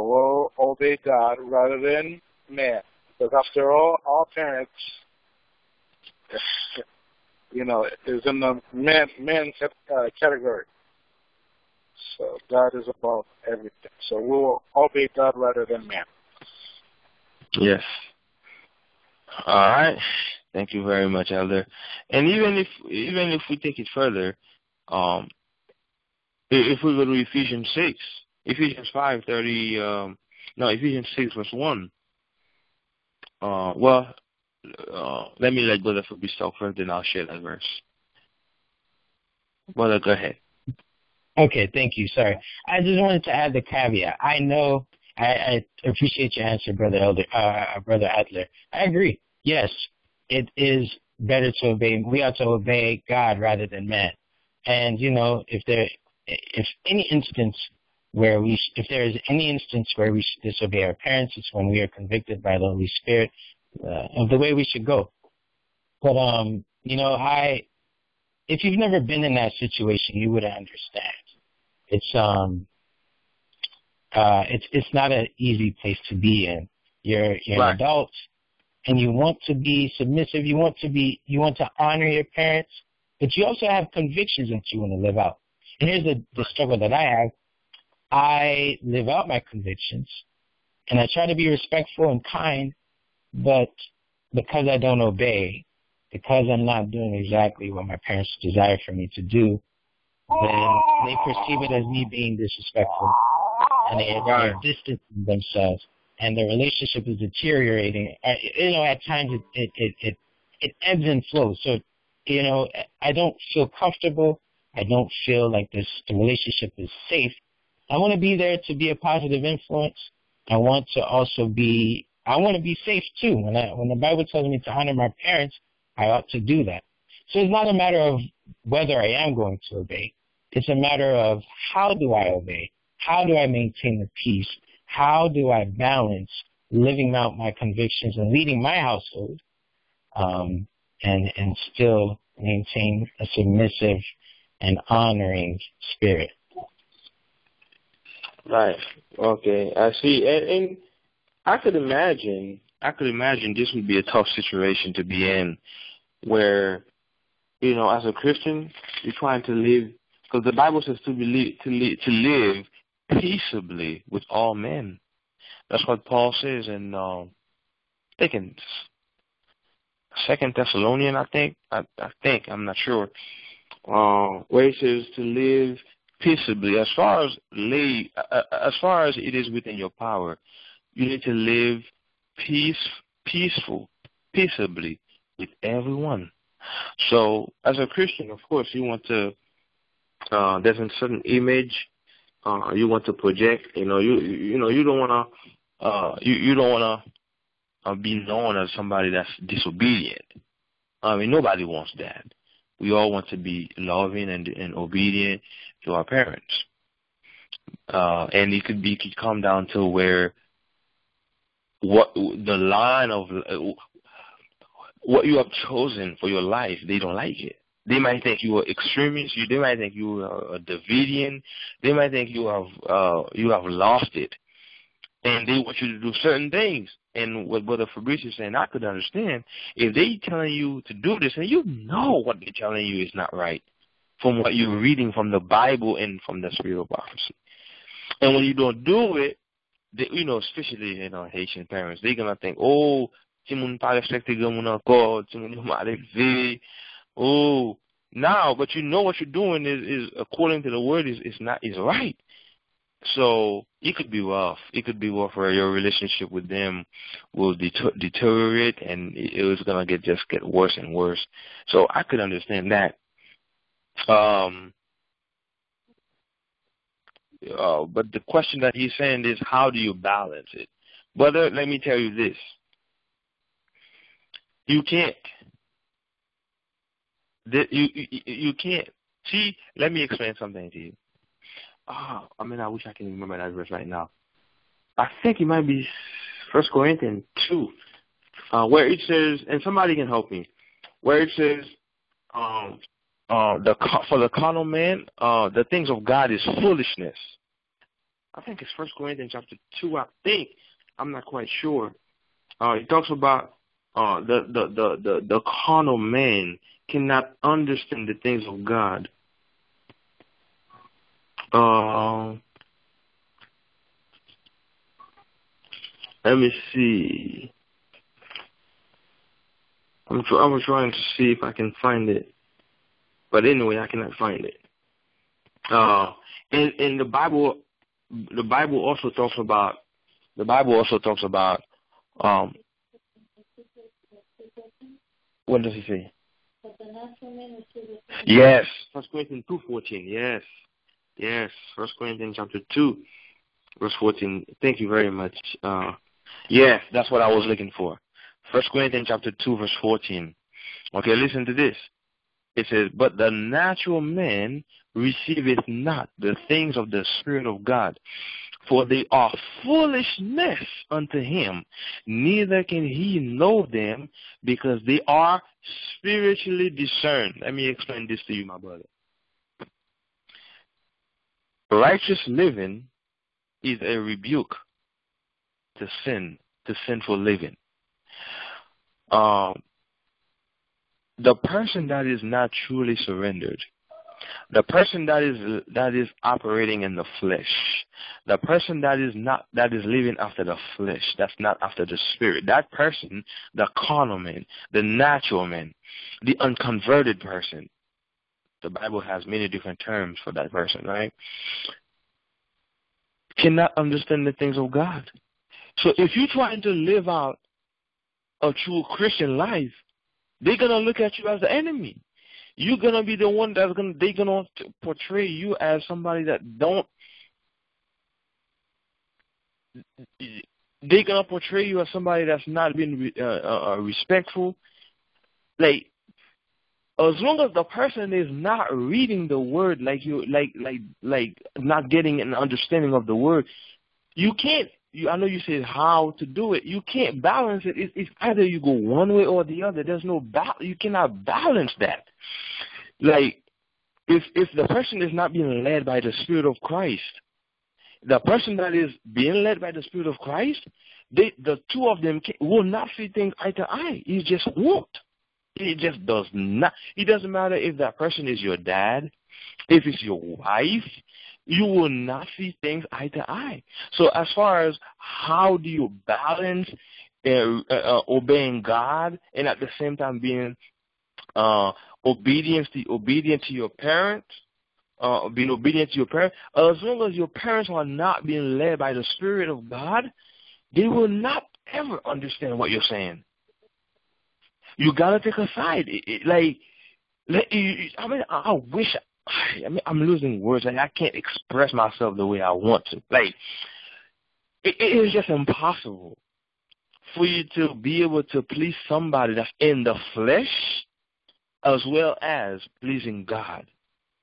we'll obey God rather than man. Because after all, all parents, you know, is in the man man uh, category. So God is above everything. So we will obey God rather than man. Yes. All right. Thank you very much, Elder. And even if even if we take it further, um, if we go to Ephesians six, Ephesians five thirty, um, no, Ephesians six verse one. Uh, well, uh, let me let Brother Fabrice talk first, then I'll share that verse. Brother, go ahead. Okay, thank you. Sorry. I just wanted to add the caveat. I know, I, I appreciate your answer, Brother Elder, uh, Brother Adler. I agree. Yes, it is better to obey. We ought to obey God rather than man. And, you know, if there, if any instance where we, if there is any instance where we should disobey our parents, it's when we are convicted by the Holy Spirit uh, of the way we should go. But um, you know, I, if you've never been in that situation, you would understand. It's um, uh, it's it's not an easy place to be in. You're you're right. an adult, and you want to be submissive. You want to be you want to honor your parents, but you also have convictions that you want to live out. And here's the the struggle that I have I live out my convictions and I try to be respectful and kind, but because I don't obey, because I'm not doing exactly what my parents desire for me to do, then they perceive it as me being disrespectful and they are distancing themselves and the relationship is deteriorating. I, you know, at times it, it, it, it, it ebbs and flows. So, you know, I don't feel comfortable. I don't feel like this, the relationship is safe. I want to be there to be a positive influence. I want to also be, I want to be safe too. When I, when the Bible tells me to honor my parents, I ought to do that. So it's not a matter of whether I am going to obey. It's a matter of how do I obey? How do I maintain the peace? How do I balance living out my convictions and leading my household, um, and and still maintain a submissive and honoring spirit? Right. Okay. I see. And, and I could imagine. I could imagine this would be a tough situation to be in, where, you know, as a Christian, you're trying to live because the Bible says to believe to live to live peaceably with all men. That's what Paul says in um I Second Thessalonian, I think. I, I think I'm not sure. Uh, where he says to live peaceably. As far as lay, uh, as far as it is within your power, you need to live peace, peaceful, peaceably with everyone. So, as a Christian, of course, you want to. Uh, there's a certain image uh, you want to project. You know, you you know you don't want to uh, you you don't want to uh, be known as somebody that's disobedient. I mean, nobody wants that. We all want to be loving and and obedient to our parents. Uh, and it could be could come down to where what the line of uh, what you have chosen for your life, they don't like it. They might think you are extremist. You, they might think you are a Davidian. They might think you have uh, you have lost it, and they want you to do certain things. And what Brother Fabrice is saying, I could understand if they telling you to do this, and you know what they're telling you is not right, from what you're reading from the Bible and from the spirit of prophecy. And when you don't do it, they, you know, especially you know Haitian parents, they're gonna think, oh, ti moun pa respekte gen moun ankor, ti moun ma Oh, now, but you know what you're doing is, is according to the word is is not is right. So it could be rough. It could be rough where your relationship with them will deter- deteriorate, and it, was gonna get just get worse and worse. So I could understand that. Um, uh, but the question that he's saying is, how do you balance it? Brother, let me tell you this: you can't you, you you can't see. Let me explain something to you. Oh, I mean, I wish I can remember that verse right now. I think it might be First Corinthians two, uh, where it says, and somebody can help me, where it says, um, uh, the for the carnal man, uh, the things of God is foolishness. I think it's First Corinthians chapter two. I think I'm not quite sure. Uh, it talks about uh, the, the the the the carnal man cannot understand the things of God. Uh, let me see. I'm tr- I'm trying to see if I can find it, but anyway, I cannot find it. Uh, in in the Bible, the Bible also talks about the Bible also talks about um. What does he say? Yes, First Corinthians two fourteen. Yes, yes, First Corinthians chapter two, verse fourteen. Thank you very much. Uh, yes, that's what I was looking for. First Corinthians chapter two, verse fourteen. Okay, listen to this. It says, "But the natural man receiveth not the things of the Spirit of God, for they are foolishness unto him, neither can he know them because they are spiritually discerned. Let me explain this to you, my brother. Righteous living is a rebuke to sin, to sinful living. Um, the person that is not truly surrendered, The person that is that is operating in the flesh, the person that is not that is living after the flesh, that's not after the spirit. That person, the carnal man, the natural man, the unconverted person. The Bible has many different terms for that person, right? Cannot understand the things of God. So if you're trying to live out a true Christian life, they're gonna look at you as the enemy. You're gonna be the one that's gonna they're gonna portray you as somebody that don't. They're gonna portray you as somebody that's not being uh, uh, respectful. Like as long as the person is not reading the word like you like like like not getting an understanding of the word, you can't you, I know you said how to do it. You can't balance it. It's, it's either you go one way or the other. There's no ba- You cannot balance that. Like if if the person is not being led by the Spirit of Christ, the person that is being led by the Spirit of Christ, they the two of them can, will not see things eye to eye. You just won't. It just does not. It doesn't matter if that person is your dad, if it's your wife, you will not see things eye to eye. So as far as how do you balance uh, uh, obeying God and at the same time being uh, obedience to, obedient to your parents, uh, being obedient to your parents, as long as your parents are not being led by the Spirit of God, they will not ever understand what you're saying. You gotta take a side. It, it, like, I mean, I wish I mean, I'm losing words. Like I can't express myself the way I want to. Like it, it is just impossible for you to be able to please somebody that's in the flesh as well as pleasing God.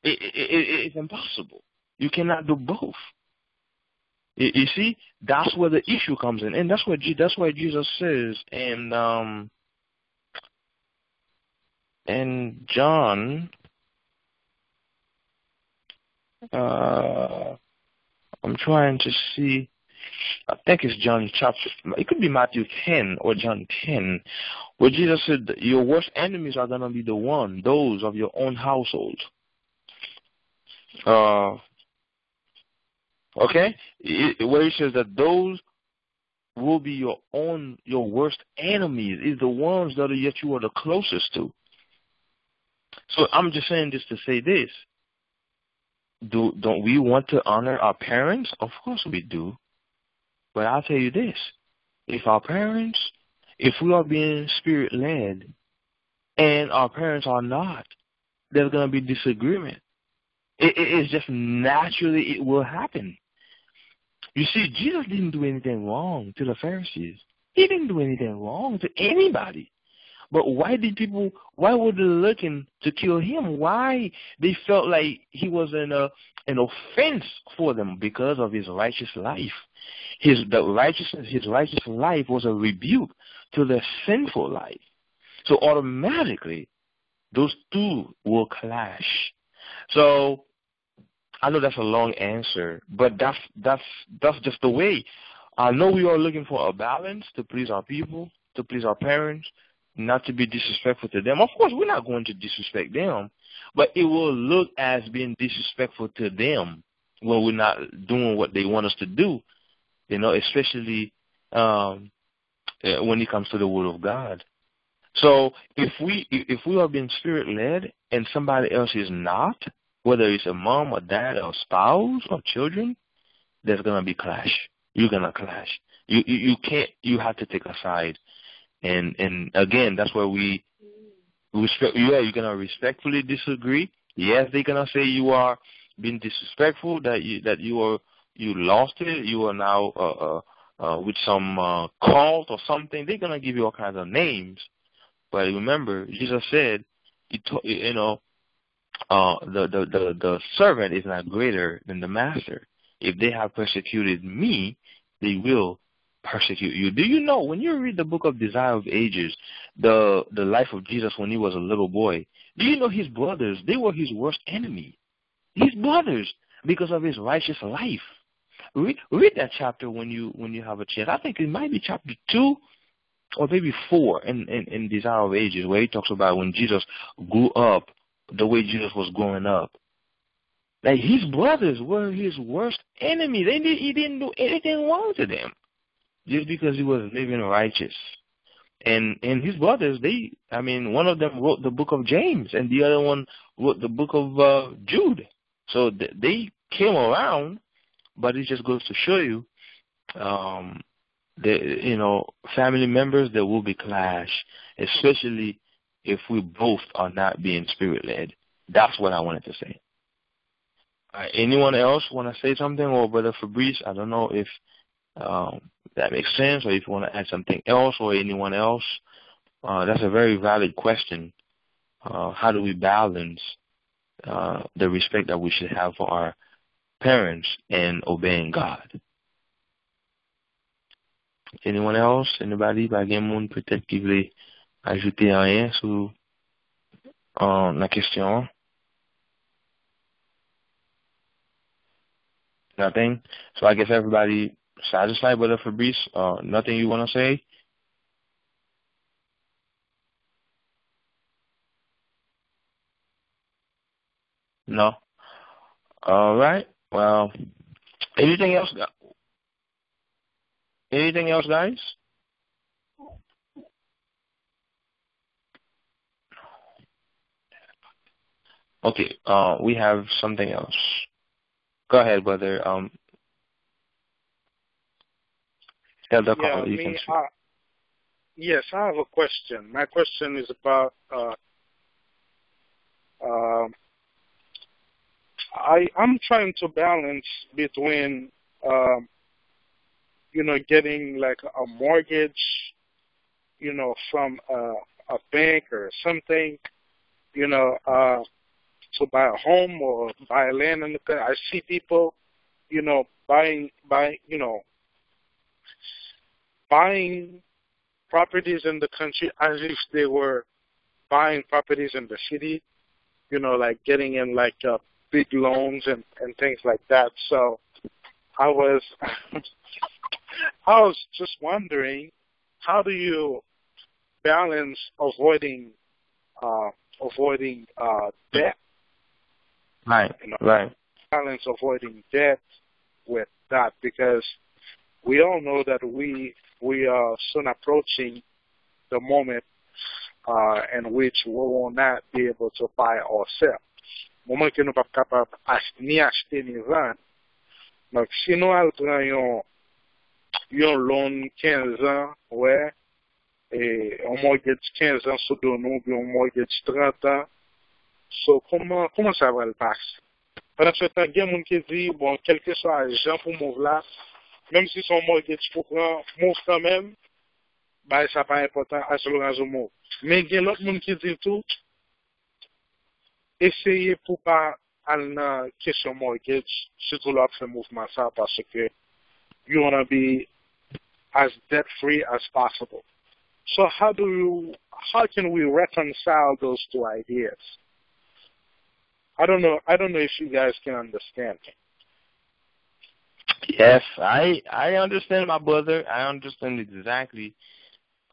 It, it, it, it's impossible. You cannot do both. You, see, that's where the issue comes in, and that's what that's why Jesus says and um in John uh, I'm trying to see. I think it's John chapter. It could be Matthew 10 or John 10, where Jesus said, "Your worst enemies are gonna be the one, those of your own household." Uh, okay, it, where he says that those will be your own, your worst enemies is the ones that are yet you are the closest to. So I'm just saying this to say this do don't we want to honor our parents? Of course we do. But I'll tell you this. If our parents if we are being spirit led and our parents are not, there's gonna be disagreement. It, it, it's just naturally it will happen. You see, Jesus didn't do anything wrong to the Pharisees. He didn't do anything wrong to anybody. But why did people? Why were they looking to kill him? Why they felt like he was an uh, an offense for them because of his righteous life. His the righteousness, his righteous life was a rebuke to their sinful life. So automatically, those two will clash. So I know that's a long answer, but that's that's that's just the way. I know we are looking for a balance to please our people, to please our parents, not to be disrespectful to them. Of course, we're not going to disrespect them, but it will look as being disrespectful to them when we're not doing what they want us to do. You know, especially um, eh, when it comes to the Word of God. So if we if we are being spirit led and somebody else is not, whether it's a mom or dad or spouse or children, there's gonna be clash. You're gonna clash. You you, you can't. You have to take a side. And and again, that's where we respect. Yeah, you're gonna respectfully disagree. Yes, they're gonna say you are being disrespectful. That you that you are you lost it. You are now uh, uh, uh, with some uh, cult or something. They're gonna give you all kinds of names. But remember, Jesus said, you, you know, uh, the, the the the servant is not greater than the master. If they have persecuted me, they will persecute you. Do you know when you read the book of Desire of Ages, the the life of Jesus when he was a little boy? Do you know his brothers? They were his worst enemy. His brothers because of his righteous life. Read, read that chapter when you when you have a chance. I think it might be chapter two or maybe four in, in, in Desire of Ages where he talks about when Jesus grew up, the way Jesus was growing up. Like his brothers were his worst enemy. They did, he didn't do anything wrong to them, just because he was living righteous. And and his brothers, they, I mean, one of them wrote the book of James, and the other one wrote the book of uh, Jude. So th- they came around, but it just goes to show you, um, that you know, family members there will be clash, especially if we both are not being spirit led. That's what I wanted to say. Uh, anyone else want to say something, or Brother Fabrice? I don't know if um, that makes sense, or if you want to add something else, or anyone else. Uh, that's a very valid question. Uh, how do we balance uh, the respect that we should have for our parents and obeying God? Anyone else? Anybody? Moun peut-être qui voulait ajouter rien sur la question? Nothing. So I guess everybody satisfied, Brother Fabrice. Uh, nothing you want to say? No. All right. Well, anything else? Anything else, guys? Okay. Uh, we have something else. Go ahead, brother. Um, Elder yeah, you me, can speak. uh, yes, I have a question. My question is about uh, um I I'm trying to balance between um, you know getting like a mortgage, you know, from a, a bank or something, you know, uh, to buy a home or buy land in the country. I see people, you know, buying buying you know buying properties in the country as if they were buying properties in the city, you know, like getting in like uh, big loans and and things like that. So I was I was just wondering, how do you balance avoiding uh, avoiding uh, debt? Right, You know, right. balance avoiding debt with that because we all know that we we are soon approaching the moment uh, in which we will not be able to buy ourselves. Mouman ki nou pa kapap ni achete ni van, Donk, si nou al pran yon, yon loun 15 an, wè, e, yon mortgage 15 an sou do nou, bi yon mortgage 30 an, so, koman, koman sa val pas? Panan se tan gen moun ki di, bon, kelke sa ajan pou mou vlas, même si son mortgage pour prendre, euh, move quand même, bah, ça pas important, as long as you move. Mais il y a l'autre monde qui dit tout, essayez pour pas aller dans question mortgage, surtout là, faire mouvement ça, parce que you want to be as debt free as possible. So how do you, how can we reconcile those two ideas? I don't know. I don't know if you guys can understand. Yes, I I understand, my brother. I understand exactly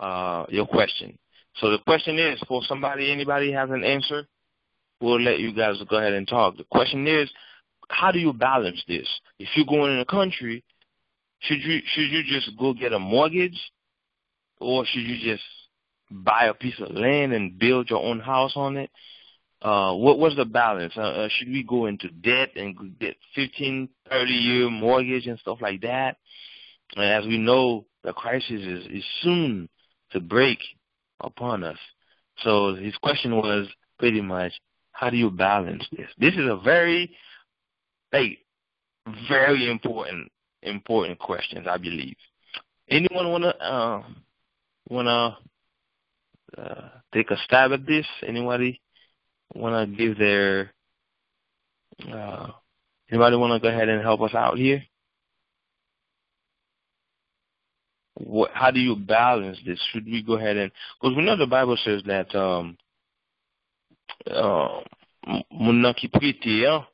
uh, your question. So the question is, for somebody, anybody has an answer, we'll let you guys go ahead and talk. The question is, how do you balance this? If you're going in a country, should you should you just go get a mortgage, or should you just buy a piece of land and build your own house on it? Uh, what was the balance? Uh, uh, should we go into debt and get 15, 30 year mortgage and stuff like that? And as we know, the crisis is, is soon to break upon us. So his question was pretty much, how do you balance this? This is a very, like, very important, important questions, I believe. Anyone wanna, uh, wanna, uh, take a stab at this? Anybody? Want to give their uh, anybody want to go ahead and help us out here? What, how do you balance this? Should we go ahead and because we know the Bible says that um, uh, ki prete an,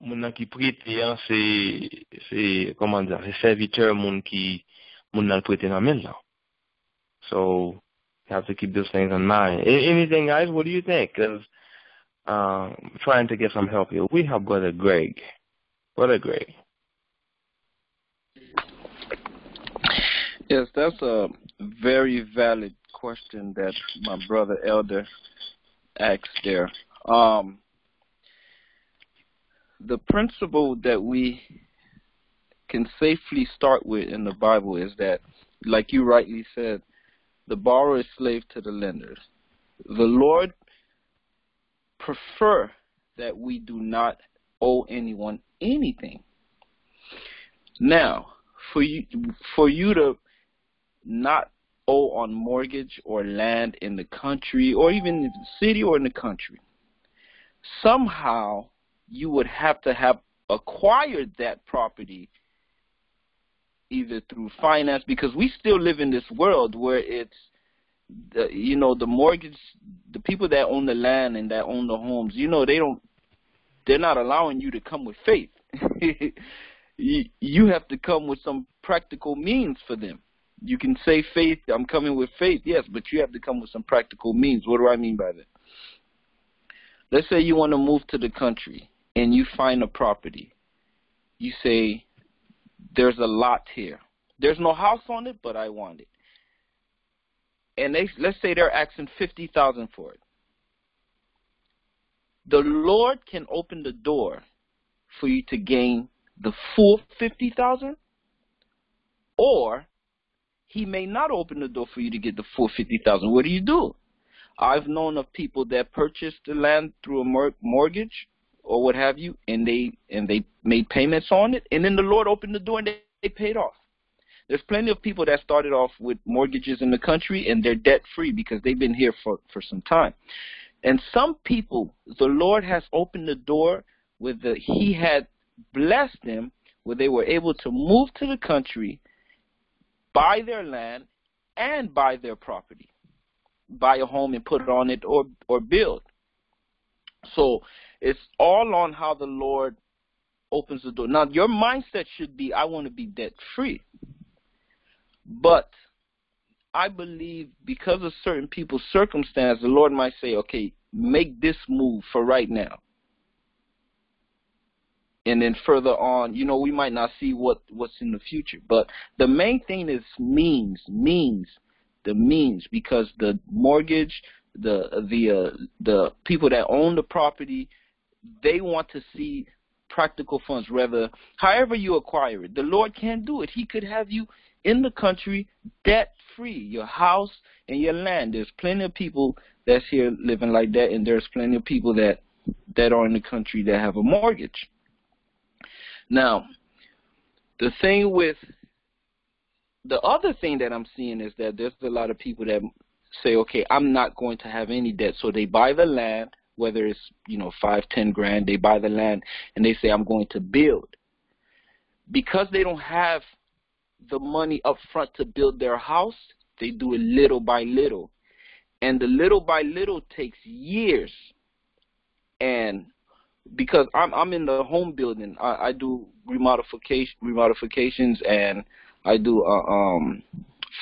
moun nan ki prete an, c'est c'est comment dire, c'est serviteur moun ki moun nan prete nan men lan. So have to keep those things in mind. Anything, guys? What do you think? Because um, trying to get some help here. We have Brother Greg. Brother Greg. Yes, that's a very valid question that my brother Elder asked there. Um, the principle that we can safely start with in the Bible is that, like you rightly said, the borrower is slave to the lenders. The Lord prefer that we do not owe anyone anything. Now, for you for you to not owe on mortgage or land in the country or even in the city or in the country, somehow you would have to have acquired that property either through finance because we still live in this world where it's the you know the mortgage the people that own the land and that own the homes you know they don't they're not allowing you to come with faith. You, you have to come with some practical means for them. You can say faith i'm coming with faith yes but you have to come with some practical means. What do i mean by that? Let's say you want to move to the country and you find a property. You say there's a lot here. There's no house on it, but I want it. And they let's say they're asking fifty thousand for it. The Lord can open the door for you to gain the full fifty thousand, or He may not open the door for you to get the full fifty thousand. What do you do? I've known of people that purchased the land through a mortgage or what have you, and they and they made payments on it, and then the Lord opened the door and they, they paid off. There's plenty of people that started off with mortgages in the country and they're debt free because they've been here for, for some time. And some people, the Lord has opened the door with the He had blessed them where they were able to move to the country, buy their land, and buy their property, buy a home and put it on it, or or build. So it's all on how the Lord opens the door. Now, your mindset should be, I want to be debt free. But I believe because of certain people's circumstance, the Lord might say, okay, make this move for right now. And then further on, you know, we might not see what, what's in the future. But the main thing is means, means, the means, because the mortgage, the the uh, the people that own the property, they want to see practical funds, rather, however you acquire it. The Lord can do it. He could have you in the country debt free, your house and your land. There's plenty of people that's here living like that, and there's plenty of people that that are in the country that have a mortgage. Now, the thing with the other thing that I'm seeing is that there's a lot of people that say, okay, I'm not going to have any debt. So they buy the land, whether it's you know five ten grand they buy the land and they say i'm going to build. Because they don't have the money up front to build their house they do it little by little. And the little by little takes years. And because i'm i'm in the home building i, I do remodification remodifications and i do uh, um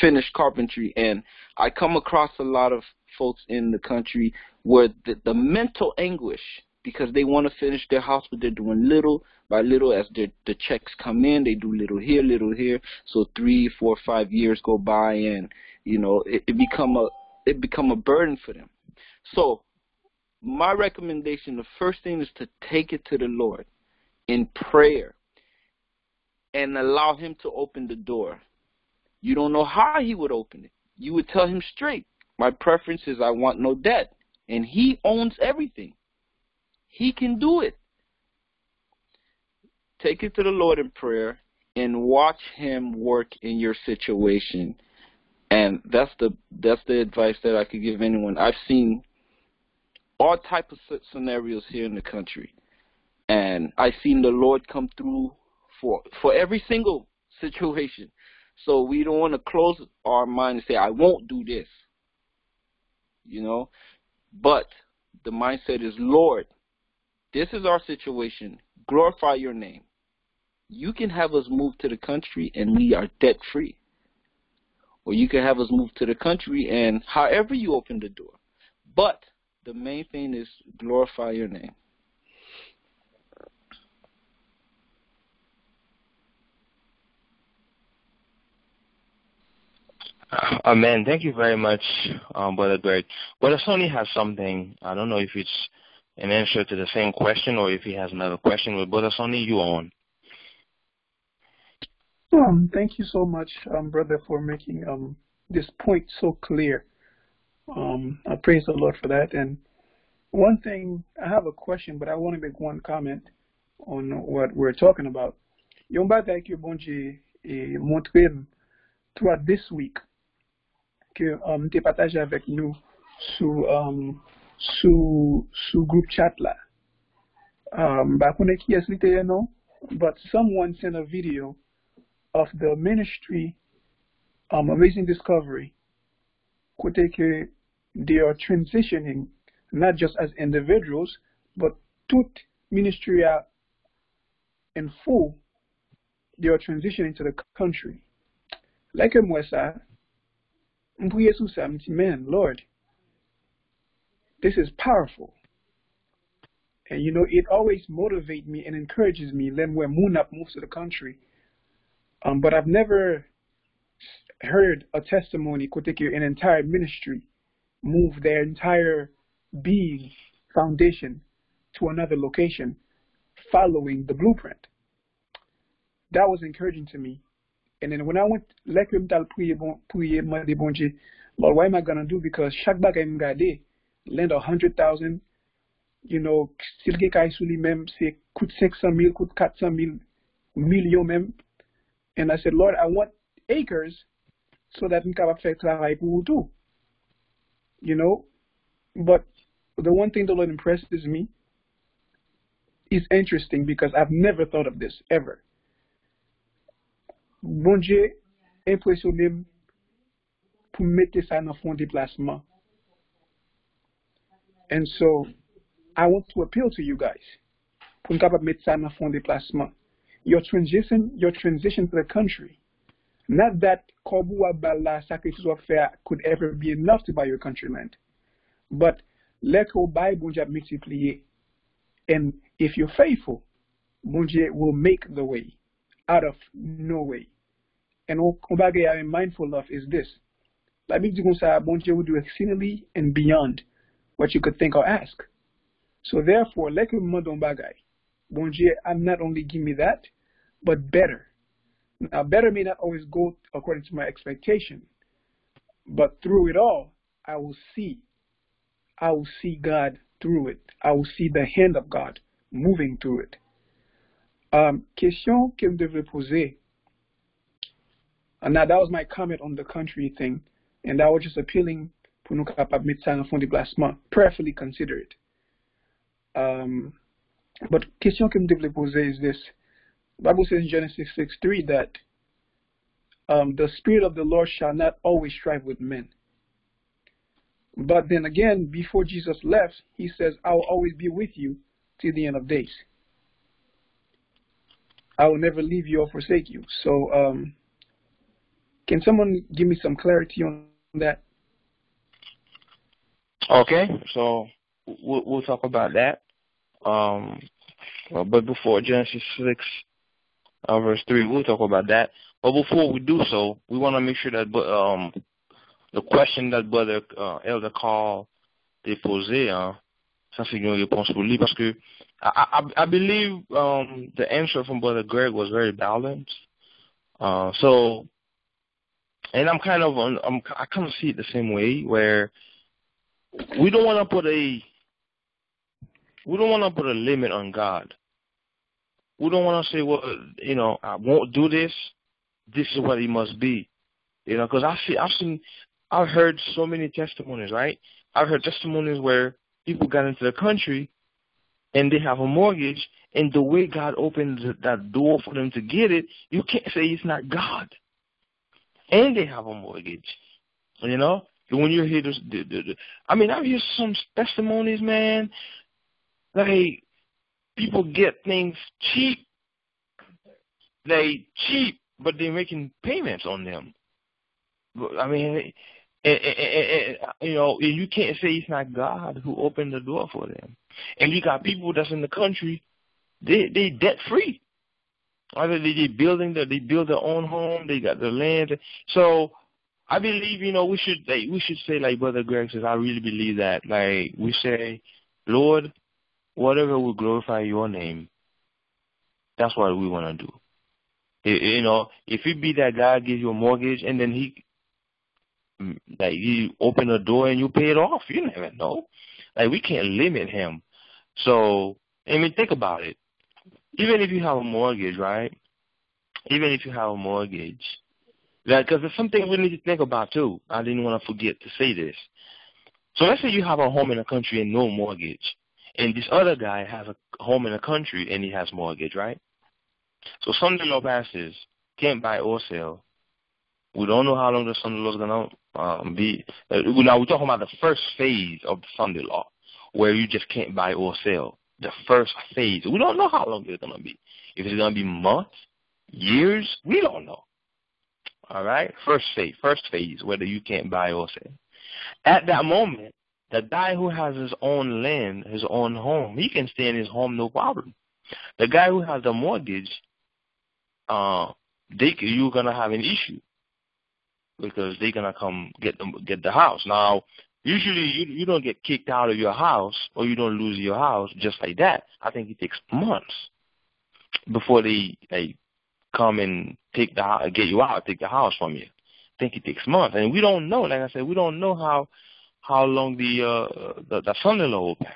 finished carpentry. And i come across a lot of folks in the country where the, the mental anguish because they want to finish their house, but they're doing little by little as the the checks come in. They do little here, little here. So three, four, five years go by, and you know it, it become a it become a burden for them. So my recommendation, the first thing is to take it to the Lord in prayer and allow Him to open the door. You don't know how He would open it. You would tell Him straight. My preference is I want no debt. And He owns everything. He can do it. Take it to the Lord in prayer and watch Him work in your situation. And that's the that's the advice that I could give anyone. I've seen all type of scenarios here in the country, and I've seen the Lord come through for for every single situation. So we don't want to close our mind and say, "I won't do this." You know, but the mindset is, Lord, this is our situation. Glorify your name. You can have us move to the country and we are debt free. Or you can have us move to the country and however you open the door. But the main thing is glorify your name. Uh, amen. Thank you very much, um, Brother Greg. Brother Sonny has something. I don't know if it's an answer to the same question or if he has another question. But Brother Sonny, you are on. Um, thank you so much, um, brother, for making um, this point so clear. Um, I praise the Lord for that. And one thing, I have a question, but I want to make one comment on what we're talking about. Yon bagay ke bonje e montre throughout this week ke um, te pataje avek nou sou, um, sou, sou group chat la. Um, ba kone ki es li te non, but someone sent a video of the ministry um, Amazing Discovery, kote ke they are transitioning not just as individuals, but tout ministry in full, they are transitioning to the country. Like mwen sa, mpouye sou sa, mti man, Lord, this is powerful. And you know, it always motivates me and encourages me, when moon up moves to the country. Um, but I've never heard a testimony, particularly an entire ministry, move their entire being foundation to another location following the blueprint. That was encouraging to me. And then when I went, like m tal priye bon, priye mande bonje, Lord, what am I gonna do? Because chaque bagay m gade, lend a hundred thousand, you know, sil gen kay sou li mem, se koute 500 mil, koute 400 mil, milyon mem, and I said, Lord, I want acres so that we can affect travail pour too. You know? But the one thing the Lord impresses me is interesting because I've never thought of this ever. Bon Dieu impressionné pour mettre ça dans fond déplacement. And so I want to appeal to you guys pour capable mettre ça dans fond déplacement your transition, your transition to the country. Not that Kobua Bala sacrifice of fair could ever be enough to buy your country land, but let go buy Bunja multiply. And if you're faithful, Bunja will make the way out of no way. And what I am mindful of is this. La Bible dit Bunja will do exceedingly and beyond what you could think or ask. So therefore, bagay. Bunja, I'm not only give me that, but better. Now, better may not always go according to my expectation, but through it all, I will see. I will see God through it. I will see the hand of God moving through it. Um, question que devrais poser. And now that was my comment on the country thing, and I was just appealing pour nous capables mettre ça en fond déplacement. Prayerfully consider it. Um, but question que me devrais poser is this. The Bible says in Genesis 6 3 that um, the Spirit of the Lord shall not always strive with men. But then again, before Jesus left, he says, I will always be with you till the end of days. I will never leave you or forsake you. So, um, can someone give me some clarity on that? Okay, so we'll, we'll talk about that. Um, but before Genesis 6 uh, verse 3. We'll talk about that. But before we do so, we want to make sure that um, the question that Brother uh, Elder Carl t'a posé, une réponse pour parce que I, I, I believe um, the answer from Brother Greg was very balanced. Uh, so, and I'm kind of on, I'm, I kind of see it the same way where we don't want to put a we don't want to put a limit on God we don't want to say, well, you know, I won't do this. This is what he must be. You know, because I see, I've seen, I've heard so many testimonies, right? I've heard testimonies where people got into the country and they have a mortgage, and the way God opens that door for them to get it, you can't say it's not God. And they have a mortgage, you know. When you hear this, the, the, the, I mean, I've heard some testimonies, man. Like people get things cheap. They cheap, but they're making payments on them. I mean, And, and, and, you know, you can't say it's not God who opened the door for them. And you got people that's in the country, they they debt free. Either they, they building the, they build their own home, they got the land. So I believe, you know, we should like, we should say like Brother Greg says, I really believe that. Like we say, Lord, whatever will glorify your name, that's what we want to do. It, you know, if it be that God gives you a mortgage and then he like you open a door and you pay it off, you never know. Like we can't limit him. So I mean, think about it. Even if you have a mortgage, right? Even if you have a mortgage, that because it's something we need to think about too. I didn't want to forget to say this. So let's say you have a home in a country and no mortgage, and this other guy has a home in a country and he has mortgage, right? So Sunday law passes, can't buy or sell. We don't know how long the Sunday law is gonna um, be. Uh, now we're talking about the first phase of the Sunday law, where you just can't buy or sell. The first phase. We don't know how long it's gonna be. If it's gonna be months, years, we don't know. All right, first phase, first phase, whether you can't buy or sell. At that moment, the guy who has his own land, his own home, he can stay in his home no problem. The guy who has the mortgage, uh, they you're gonna have an issue because they're gonna come get the get the house. Now, usually you you don't get kicked out of your house or you don't lose your house just like that. I think it takes months before they they come and take the get you out, take the house from you. I think it takes months, and we don't know. Like I said, we don't know how how long the uh the, the Sunday law will pass.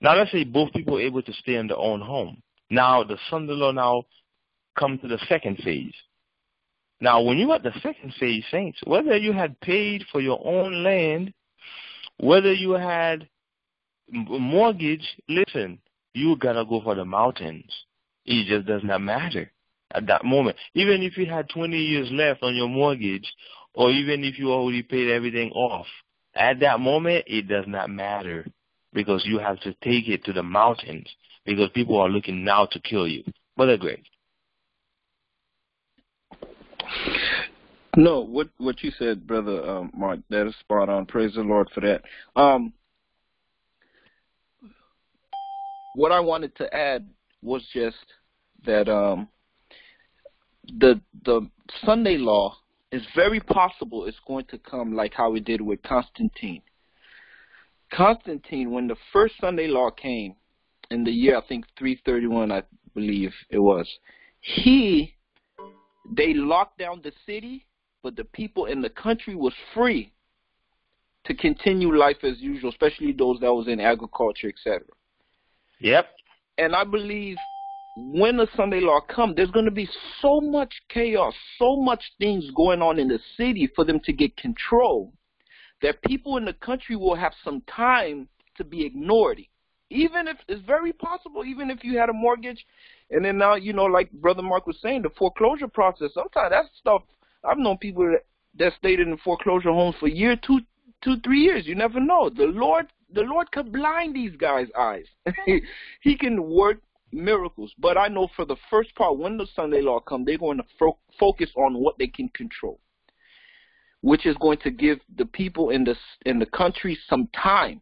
Now let's say both people are able to stay in their own home. Now the Sunday law now come to the second phase. Now when you at the second phase, saints, whether you had paid for your own land, whether you had mortgage, listen, you gotta go for the mountains. It just does not matter at that moment. Even if you had 20 years left on your mortgage, or even if you already paid everything off, at that moment, it does not matter because you have to take it to the mountains because people are looking now to kill you. Brother Greg. No, what what you said, brother um, Mark, that is spot on. Praise the Lord for that. Um, what I wanted to add was just that um, the the Sunday law is very possible it's going to come like how it did with Constantine. Constantine, when the first Sunday law came in the year I think 331, I believe it was, he they locked down the city, but the people in the country was free to continue life as usual, especially those that was in agriculture, etc. Yep. And I believe when the Sunday law come, there's going to be so much chaos, so much things going on in the city for them to get control that people in the country will have some time to be ignored. Even if it's very possible, even if you had a mortgage, and then now you know, like Brother Mark was saying, the foreclosure process. Sometimes that stuff. I've known people that, that stayed in foreclosure homes for year, two, two, three years. You never know. The Lord, the Lord could blind these guys' eyes. he can work miracles. But I know for the first part, when the Sunday law come, they're going to fo- focus on what they can control, which is going to give the people in the in the country some time.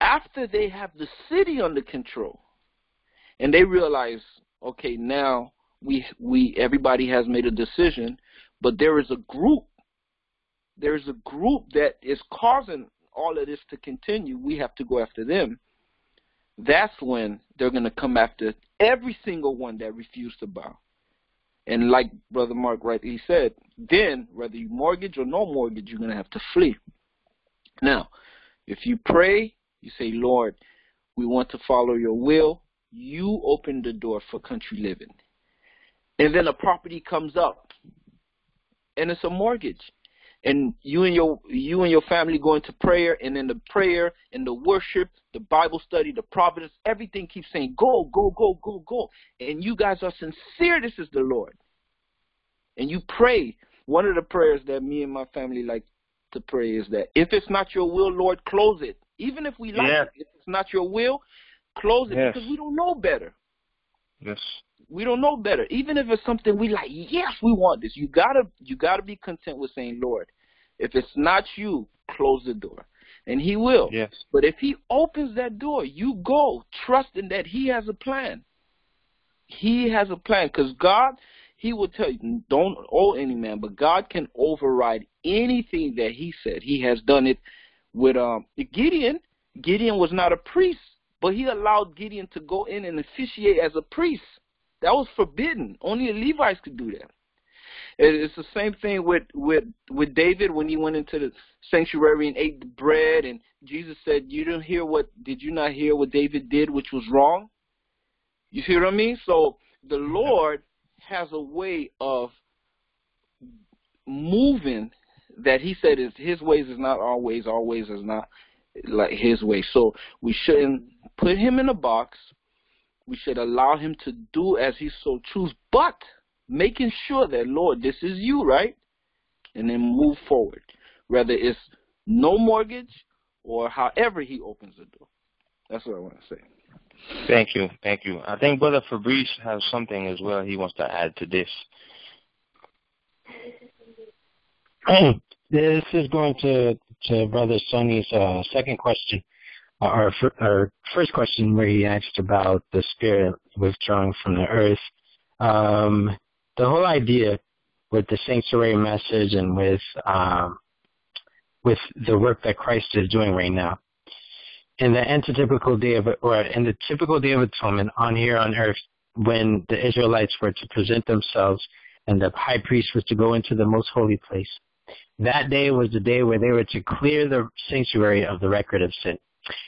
After they have the city under control, and they realize, okay, now we we everybody has made a decision, but there is a group, there is a group that is causing all of this to continue. We have to go after them that's when they're going to come after every single one that refused to bow. And like Brother Mark rightly said, then whether you mortgage or no mortgage, you're going to have to flee. Now, if you pray, you say, Lord, we want to follow your will, you open the door for country living. And then a property comes up, and it's a mortgage. And you and your you and your family go into prayer and in the prayer and the worship the bible study the providence everything keeps saying go go go go go. And you guys are sincere this is the lord. And you pray. One of the prayers that me and my family like to pray is that if it's not your will lord close it. Even if we like yeah. it if it's not your will close it yes. because we don't know better yes we don't know better. Even if it's something we like, yes, we want this. You gotta you gotta be content with saying, Lord, If it's not you, close the door. And he will. Yes. But if he opens that door, you go trusting that he has a plan. He has a plan because God, he will tell you, don't owe any man, but God can override anything that he said. He has done it with um, Gideon. Gideon was not a priest, but he allowed Gideon to go in and officiate as a priest. That was forbidden. Only the Levites could do that. It's the same thing with with with David when he went into the sanctuary and ate the bread, and Jesus said, "You didn't hear what? Did you not hear what David did, which was wrong?" You see what I mean? So the Lord has a way of moving that He said is His ways is not our ways, our ways is not like His way. So we shouldn't put Him in a box. We should allow Him to do as He so chooses, but making sure that, Lord, this is you, right? And then move forward. Whether it's no mortgage or however he opens the door. That's what I want to say. Thank you. Thank you. I think Brother Fabrice has something as well he wants to add to this. this is going to, to Brother Sonny's uh, second question, or, or first question where he asked about the spirit withdrawing from the earth. Um, the whole idea with the sanctuary message and with um, with the work that Christ is doing right now. In the antitypical day of or in the typical day of atonement on here on earth, when the Israelites were to present themselves and the high priest was to go into the most holy place, that day was the day where they were to clear the sanctuary of the record of sin.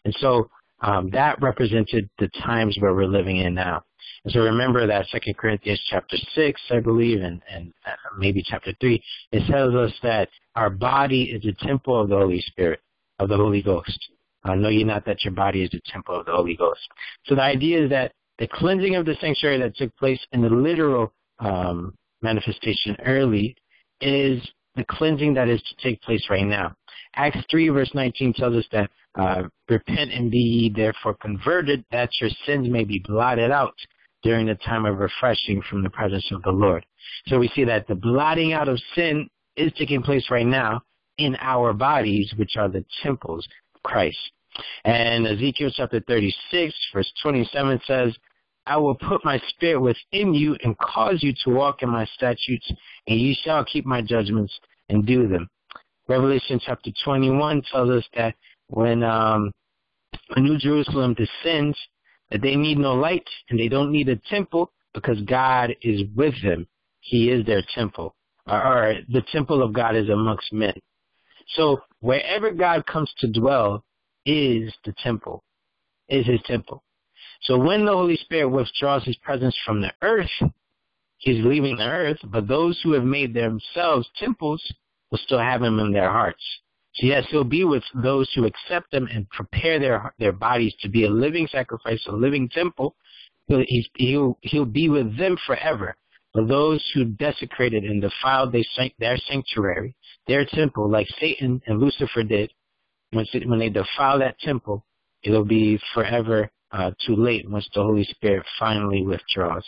And so um, that represented the times where we're living in now. And so remember that Second Corinthians chapter six, I believe, and, and uh, maybe chapter three, it tells us that our body is a temple of the Holy Spirit, of the Holy Ghost. Uh, know ye not that your body is the temple of the Holy Ghost. So the idea is that the cleansing of the sanctuary that took place in the literal um, manifestation early is the cleansing that is to take place right now. Acts 3 verse 19 tells us that uh, repent and be ye therefore converted that your sins may be blotted out during the time of refreshing from the presence of the Lord. So we see that the blotting out of sin is taking place right now in our bodies, which are the temples of Christ. And Ezekiel chapter 36, verse 27 says, I will put my spirit within you and cause you to walk in my statutes, and ye shall keep my judgments and do them. Revelation chapter 21 tells us that when um, a New Jerusalem descends, that they need no light and they don't need a temple because God is with them. He is their temple. Or, or the temple of God is amongst men. So wherever God comes to dwell is the temple, is his temple. So when the Holy Spirit withdraws his presence from the earth, he's leaving the earth, but those who have made themselves temples will still have him in their hearts. So yes, he'll be with those who accept them and prepare their their bodies to be a living sacrifice, a living temple. He'll he'll, he'll be with them forever. But those who desecrated and defiled their sanctuary, their temple, like Satan and Lucifer did, when when they defile that temple, it'll be forever uh, too late once the Holy Spirit finally withdraws.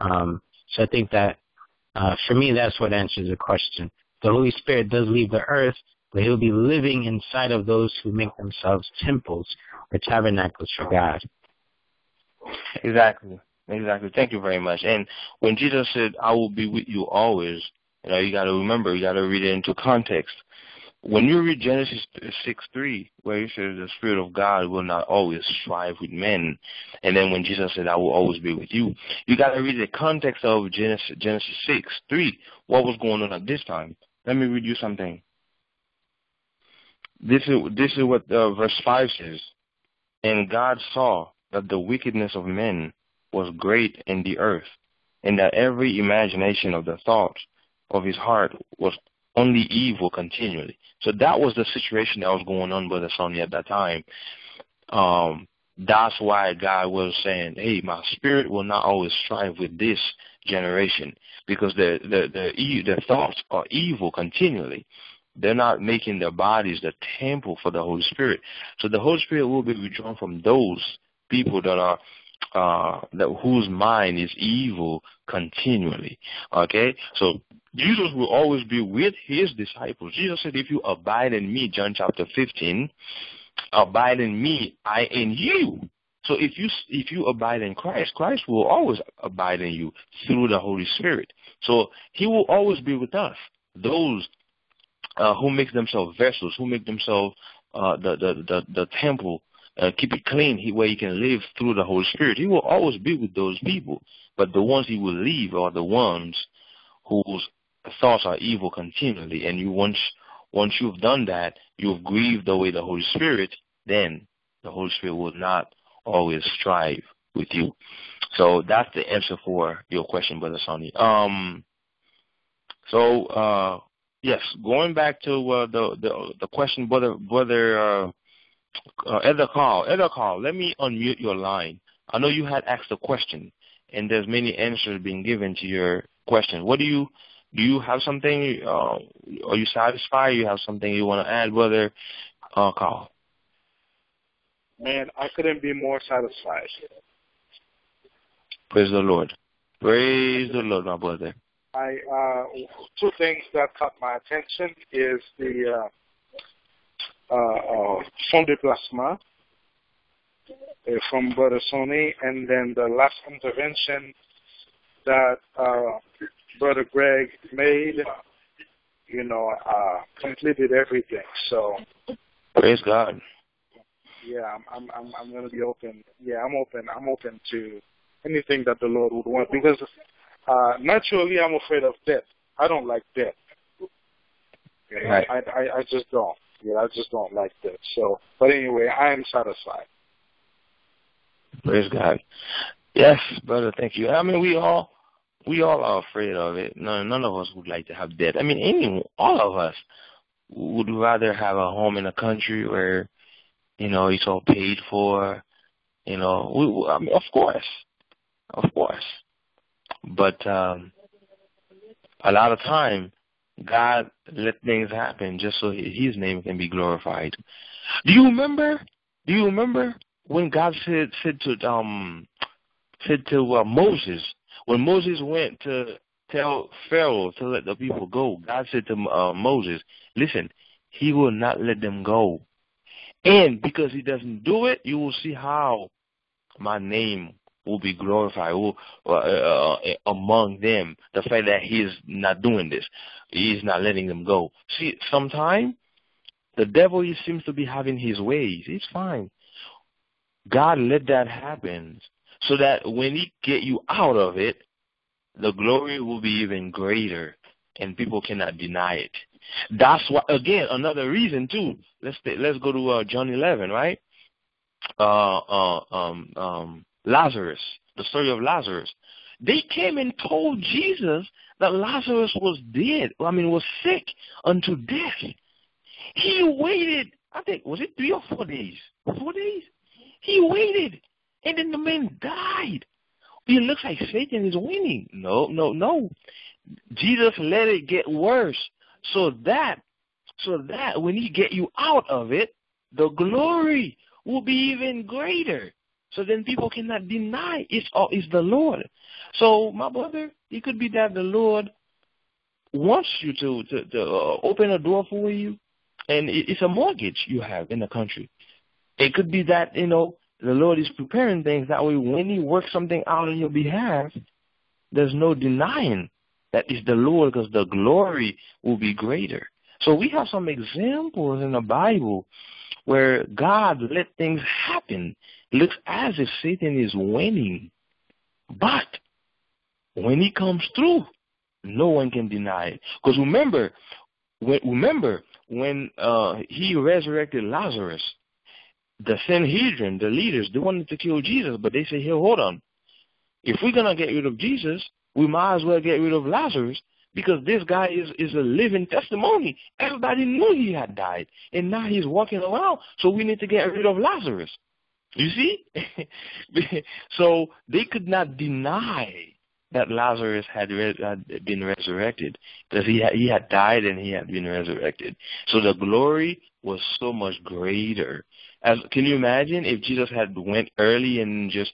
Um, so I think that uh, for me, that's what answers the question. The Holy Spirit does leave the earth, but he'll be living inside of those who make themselves temples or tabernacles for God. Exactly. Exactly. Thank you very much. And when Jesus said, I will be with you always, you know, you got to remember, you got to read it into context. When you read Genesis 6 3, where he says the Spirit of God will not always strive with men, and then when Jesus said, I will always be with you, you got to read the context of Genesis, Genesis 6 3. What was going on at this time? Let me read you something. This is this is what uh, verse five says. And God saw that the wickedness of men was great in the earth, and that every imagination of the thoughts of his heart was only evil continually. So that was the situation that was going on, Brother Sonny, at that time. Um, that's why God was saying, "Hey, my spirit will not always strive with this generation, because the the the, the thoughts are evil continually." They're not making their bodies the temple for the Holy Spirit. So the Holy Spirit will be withdrawn from those people that are uh, that whose mind is evil continually. Okay, so Jesus will always be with his disciples. Jesus said, "If you abide in me," John chapter fifteen, abide in me, I in you. So if you if you abide in Christ, Christ will always abide in you through the Holy Spirit. So He will always be with us. Those uh, who make themselves vessels, who make themselves uh, the, the the the temple, uh, keep it clean, he, where He can live through the Holy Spirit. He will always be with those people. But the ones He will leave are the ones whose thoughts are evil continually. And you once once you've done that, you've grieved away the Holy Spirit. Then the Holy Spirit will not always strive with you. So that's the answer for your question, Brother Sonny. Um, so uh, yes, going back to uh, the, the the question, Brother Brother uh, uh, Edgar Carl, Edgar Carl, let me unmute your line. I know you had asked a question, and there's many answers being given to your question. What do you do? You have something? Uh, are you satisfied? You have something you want to add, Brother uh, Carl? Man, I couldn't be more satisfied. Praise the Lord. Praise the Lord, my brother. I uh, two things that caught my attention is the uh, uh, uh, fond de placement uh, from Brother Sonny, and then the last intervention that uh, Brother Greg made. You know, uh, completed everything. So, praise God yeah, I'm I'm I'm, I'm going to be open. Yeah, I'm open. I'm open to anything that the Lord would want because uh, naturally I'm afraid of death. I don't like death. Right. I, I I just don't. Yeah, I just don't like death. So, but anyway, I am satisfied. Praise God. Yes, brother. Thank you. I mean, we all we all are afraid of it. None, none of us would like to have death. I mean, any all of us would rather have a home in a country where you know, it's all paid for. You know, we, I mean, of course, of course. But um, a lot of time, God let things happen just so His name can be glorified. Do you remember? Do you remember when God said said to um said to uh, Moses when Moses went to tell Pharaoh to let the people go? God said to uh, Moses, "Listen, He will not let them go and because he doesn't do it, you will see how my name will be glorified will, uh, uh, among them. The fact that he is not doing this, he is not letting them go. See, sometimes the devil he seems to be having his ways. It's fine. God let that happen so that when he get you out of it, the glory will be even greater and people cannot deny it. That's why again another reason too. Let's let's go to uh, John 11, right? Uh, uh, um, um, Lazarus, the story of Lazarus. They came and told Jesus that Lazarus was dead. I mean, was sick unto death. He waited. I think was it three or four days? Four days. He waited, and then the man died. It looks like Satan is winning. No, no, no. Jesus let it get worse so that so that when he get you out of it, the glory will be even greater. So then people cannot deny it's all it's the Lord. So my brother, it could be that the Lord wants you to to, to uh, open a door for you, and it, it's a mortgage you have in the country. It could be that you know the Lord is preparing things that way. When He works something out on your behalf, there's no denying that is the Lord because the glory will be greater. So we have some examples in the Bible where God let things happen. It looks as if Satan is winning. But when he comes through, no one can deny it. Because remember, when, remember when uh, he resurrected Lazarus, the Sanhedrin, the leaders, they wanted to kill Jesus, but they said, here, hold on. If we're going to get rid of Jesus, we might as well get rid of Lazarus because this guy is, is a living testimony. Everybody knew he had died, and now he's walking around, so we need to get rid of Lazarus. You see? so they could not deny that Lazarus had, re- had been resurrected because he had, he had died and he had been resurrected. So the glory was so much greater. As can you imagine if Jesus had went early and just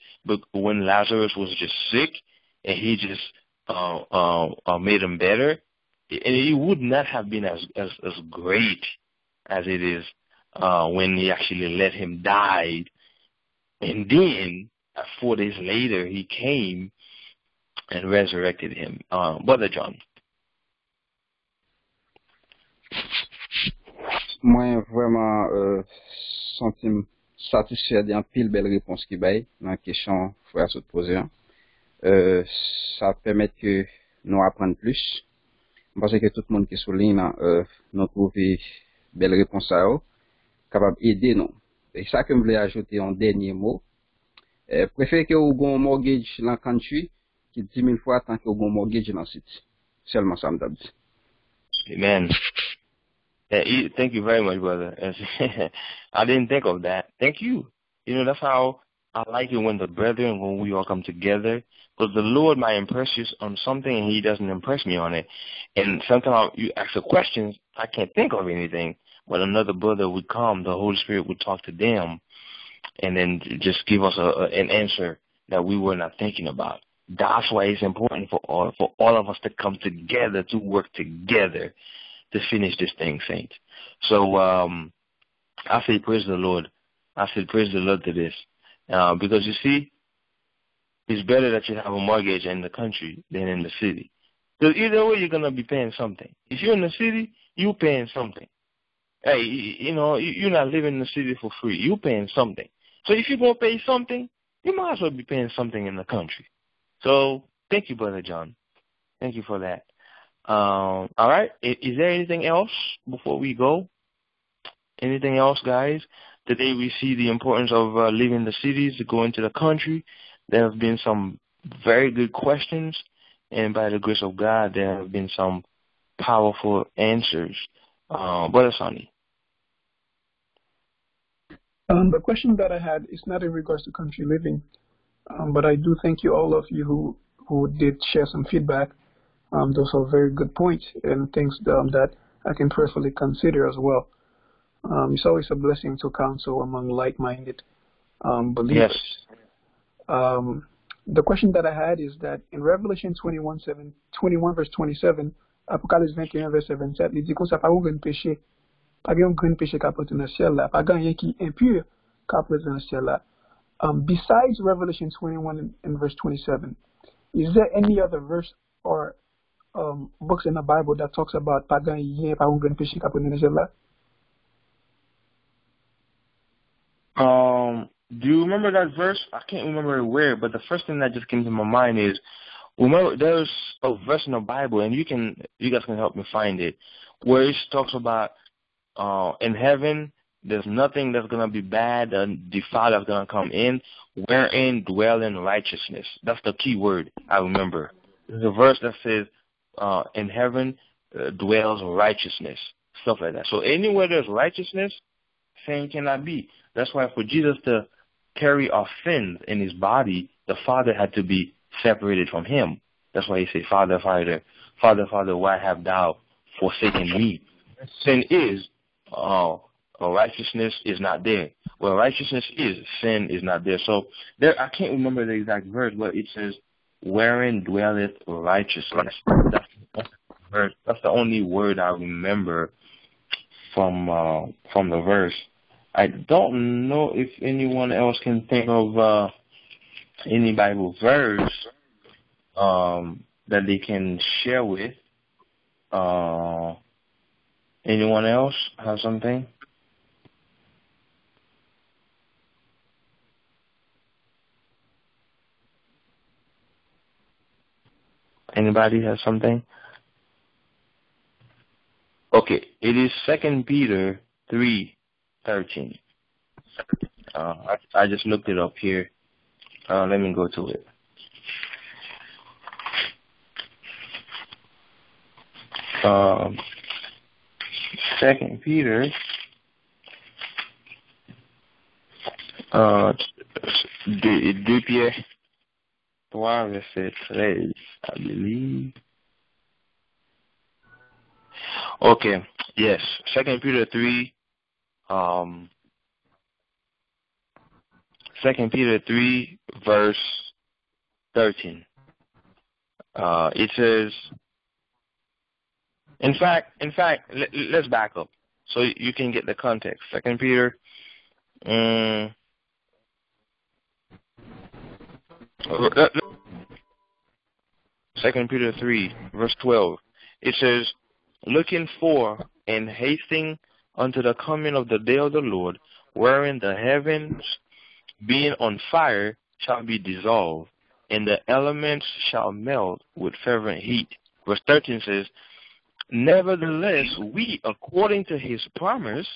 when Lazarus was just sick and he just uh, uh, uh, made him better, and it would not have been as as, as great as it is uh, when he actually let him die, and then uh, four days later he came and resurrected him. Uh, Brother John. Mwen vweman uh, sentim satisfè di an pil bel repons ki bay nan kesyon fwe a sot pose an. Euh, sa pwemet ke nou apren plus. Mpase ke tout moun ki sou lin nan euh, nou trouvi bel reponsa yo, kapab ede nou. E sa ke m vle ajote yon denye mou. Eh, Prefere ke ou gon mortgage lan kantui ki 10.000 fwa tan ke ou gon mortgage lan siti. Selman sa m tabdi. Amen. Thank you very much, brother. I didn't think of that. Thank you. You know, that's how I like it when the brethren, when we all come together, because the Lord might impress you on something and He doesn't impress me on it. And sometimes you ask a question, I can't think of anything, but another brother would come, the Holy Spirit would talk to them, and then just give us a, a, an answer that we were not thinking about. That's why it's important for all for all of us to come together to work together to finish this thing, saints. So um, I say praise the Lord. I say praise the Lord to this. Uh, because you see, it's better that you have a mortgage in the country than in the city. Because either way, you're going to be paying something. If you're in the city, you're paying something. Hey, you know, you're not living in the city for free. You're paying something. So if you're going to pay something, you might as well be paying something in the country. So thank you, Brother John. Thank you for that. Um, all right. Is there anything else before we go? Anything else, guys? Today we see the importance of uh, leaving the cities to go into the country. There have been some very good questions, and by the grace of God, there have been some powerful answers. Uh, Brother Sonny. Um, the question that I had is not in regards to country living, um, but I do thank you all of you who who did share some feedback. Um, those are very good points and things um, that I can prayerfully consider as well. Um, it's always a blessing to counsel among like-minded um, believers. Yes. Um, the question that I had is that in Revelation 21, 7, 21 verse 27, Apocalypse 21 verse 27, il dit qu'on pas un péché, pas un grand péché qui apporte dans le ciel là, pas rien qui impur qui apporte dans le ciel là. Um, besides Revelation 21 and, and verse 27, is there any other verse or um, books in the Bible that talks about pa un grand péché qui apporte dans le là? Um, do you remember that verse? I can't remember where, but the first thing that just came to my mind is remember there's a verse in the Bible, and you can you guys can help me find it, where it talks about uh, in heaven there's nothing that's gonna be bad and defiled that's gonna come in, wherein dwell in righteousness. That's the key word I remember. There's a verse that says uh, in heaven uh, dwells righteousness, stuff like that. So anywhere there's righteousness, sin cannot be. That's why for Jesus to carry our sins in his body, the Father had to be separated from him. That's why he said, Father, Father, Father, Father, why have thou forsaken me? Sin is, uh, righteousness is not there. Where righteousness is, sin is not there. So there, I can't remember the exact verse, but it says, wherein dwelleth righteousness. That's, that's, the verse. That's the only word I remember from uh, from the verse. I don't know if anyone else can think of uh, any Bible verse um, that they can share with. Uh, anyone else have something? Anybody has something? Okay, it is Second Peter three thirteen. Uh, I, I just looked it up here. Uh, let me go to it. Um, Second Peter, uh, deux, pieds, 3, verset 13, I believe. Okay, yes. Second Peter 3, um, Second Peter 3, verse 13. Uh, it says, in fact, in fact, let, let's back up so you can get the context. Second Peter, um, Second Peter 3, verse 12. It says, looking for and hasting unto the coming of the day of the Lord, wherein the heavens, being on fire, shall be dissolved, and the elements shall melt with fervent heat. Verse 13 says, Nevertheless, we, according to his promise,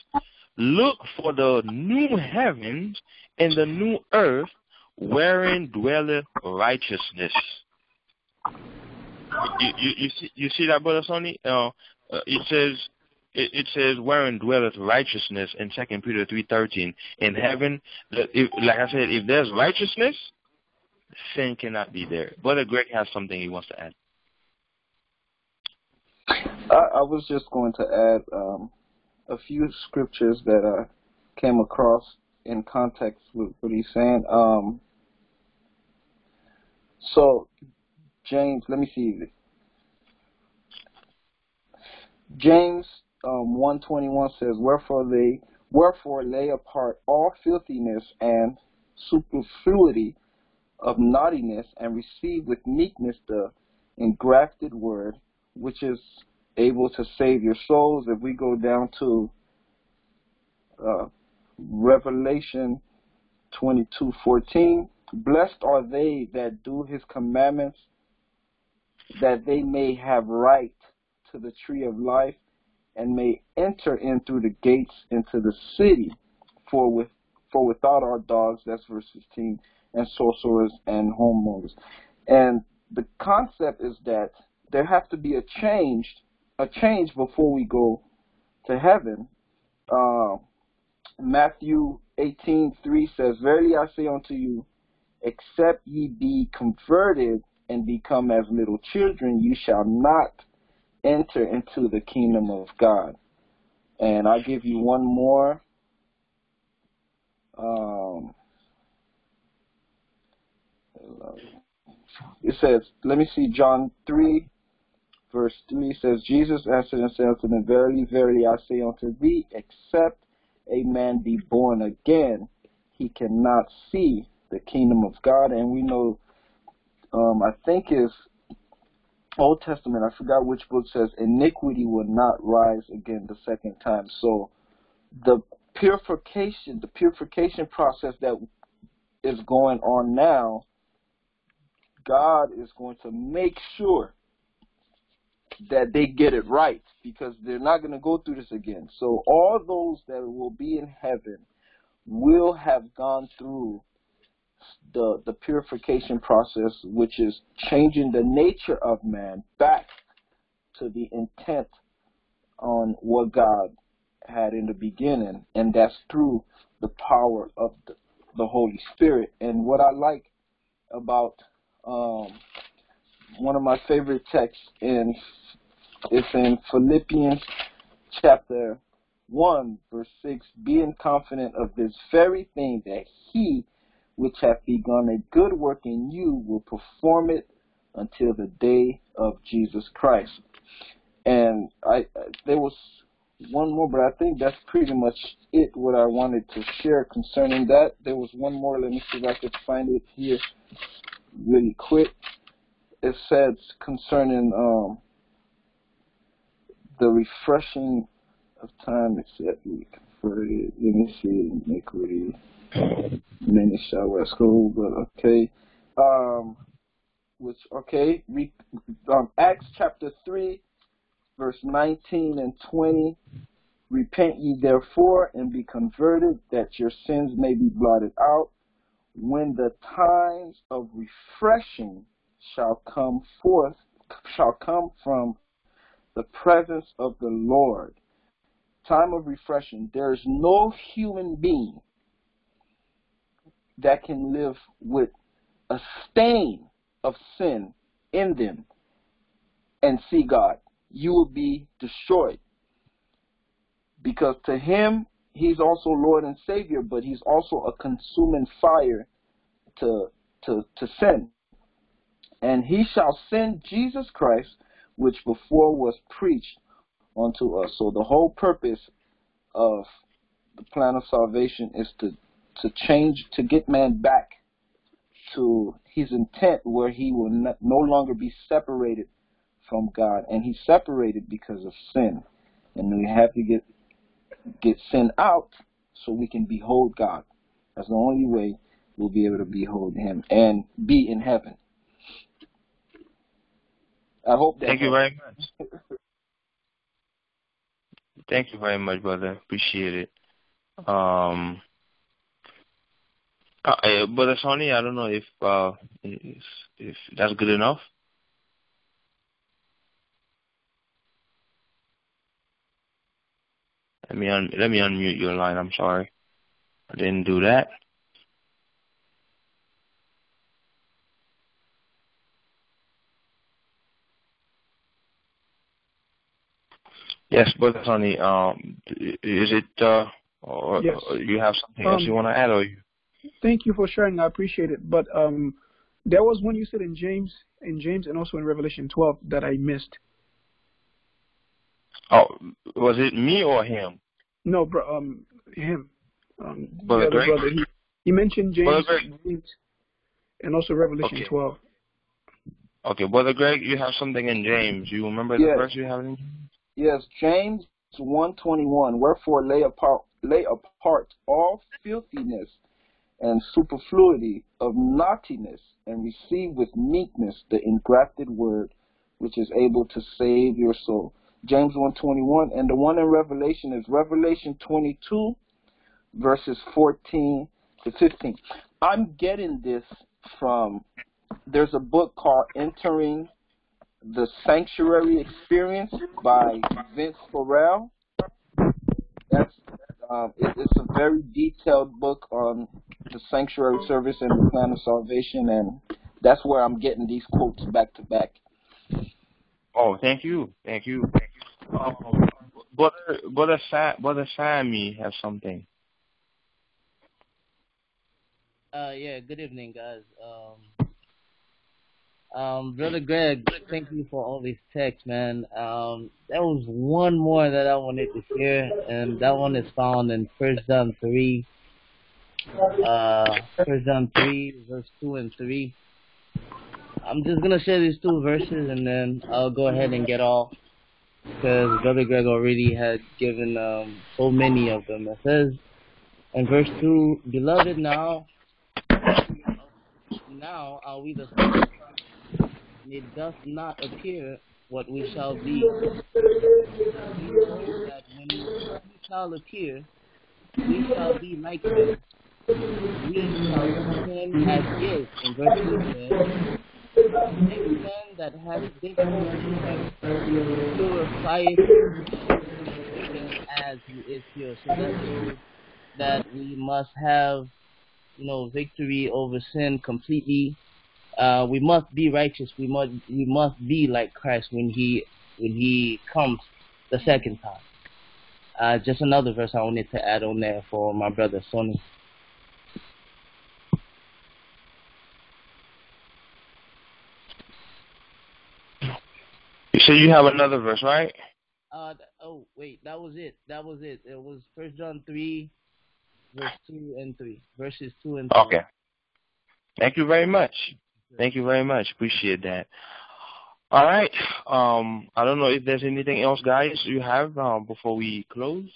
look for the new heavens and the new earth wherein dwelleth righteousness. You, you, you, see, you see that, brother Sonny? Uh, uh, it says it, it says wherein dwelleth righteousness in Second Peter three thirteen. In heaven, if, like I said, if there's righteousness, sin cannot be there. Brother Greg has something he wants to add. I, I was just going to add um, a few scriptures that I came across in context with what he's saying. Um, so, James, let me see. James um, 121 says, Wherefore they wherefore lay apart all filthiness and superfluity of naughtiness and receive with meekness the engrafted word, which is able to save your souls. If we go down to uh, Revelation 22:14, blessed are they that do his commandments, that they may have right to the tree of life and may enter in through the gates into the city. For with for without our dogs, that's verse 15, and sorcerers and whoremongers. And the concept is that there has to be a change, a change before we go to heaven. Uh, Matthew 18:3 says, "Verily I say unto you, except ye be converted and become as little children, you shall not enter into the kingdom of God." And I'll give you one more. Um, it says, let me see, John 3, verse 3 says, Jesus answered and said unto them, Verily, verily, I say unto thee, except a man be born again, he cannot see the kingdom of God. And we know, um, I think is Old Testament, I forgot which book says, iniquity will not rise again the second time. So the purification, the purification process that is going on now, God is going to make sure that they get it right because they're not going to go through this again. So all those that will be in heaven will have gone through the the purification process, which is changing the nature of man back to the intent on what God had in the beginning, and that's through the power of the, the Holy Spirit. And what I like about um, one of my favorite texts in it's in Philippians chapter 1, verse 6, being confident of this very thing, that he which hath begun a good work in you will perform it until the day of Jesus Christ. And I, there was one more, but I think that's pretty much it what I wanted to share concerning that. There was one more. Let me see if I could find it here really quick. It says concerning um, the refreshing of time we converted. Let me see iniquity. Many shall West School, but okay. Um, which okay, we um, Acts chapter three, verse nineteen and twenty. Repent ye therefore and be converted, that your sins may be blotted out, when the times of refreshing shall come forth, shall come from the presence of the Lord. Time of refreshing. There is no human being that can live with a stain of sin in them and see God, you will be destroyed. Because to him, he's also Lord and Savior, but he's also a consuming fire to, to, to sin. And he shall send Jesus Christ, which before was preached unto us. So the whole purpose of the plan of salvation is to, to change, to get man back to his intent where he will no longer be separated from God. And he's separated because of sin. And we have to get get sin out so we can behold God. That's the only way we'll be able to behold him and be in heaven. I hope that Thank you very much. Thank you very much, brother. Appreciate it. Um, uh, uh, brother Sonny, I don't know if uh, if, if that's good enough. Let me un- let me unmute your line. I'm sorry, I didn't do that. Yes, Brother Sonny, um, is it, uh, or, Yes. you have something else Um, you want to add, or you? Thank you for sharing. I appreciate it. But um, there was one you said in James, in James, and also in Revelation 12 that I missed. Oh, was it me or him? No, bro, um, him, um, Brother the other Greg? brother. He, he mentioned Brother James, and also Revelation Okay. 12. Okay, Brother Greg, you have something in James. You remember the Yes. verse you have in? Yes, James 1:21. Wherefore lay apart, lay apart all filthiness and superfluity of naughtiness, and receive with meekness the engrafted word, which is able to save your soul. James 121, and the one in Revelation is Revelation 22, verses 14 to 15. I'm getting this from. There's a book called Entering the Sanctuary Experience by Vince Farrell. That's um, it, it's a very detailed book on the sanctuary service and the plan of salvation, and that's where I'm getting these quotes back to back. Oh, thank you, thank you, thank you. Um, brother, brother, Sa- brother Sammy has something. Uh, yeah, good evening, guys. Um, um, Brother Greg, thank you for all these texts, man. Um, there was one more that I wanted to share, and that one is found in First John 3, uh, First John 3, verse 2 and 3. I'm just gonna share these two verses, and then I'll go ahead and get off, because Brother Greg already had given um, so many of them. It says in verse 2, Beloved, now now are we the sons it does not appear what we shall be. We that when he shall appear, we shall be like him. We see as he is. In verse 2 says, Every man that has as he is. So that shows that we must have you know, victory over sin completely. Uh, we must be righteous. We must we must be like Christ when he when he comes the second time. Uh, just another verse I wanted to add on there for my brother Sonny. You said you have another verse, right? Uh, oh wait, that was it. That was it. It was First John three, verse two and three, verses two and three. Okay. Thank you very much. Thank you very much. Appreciate that. All right. Um, I don't know if there's anything else, guys, you have uh, before we close.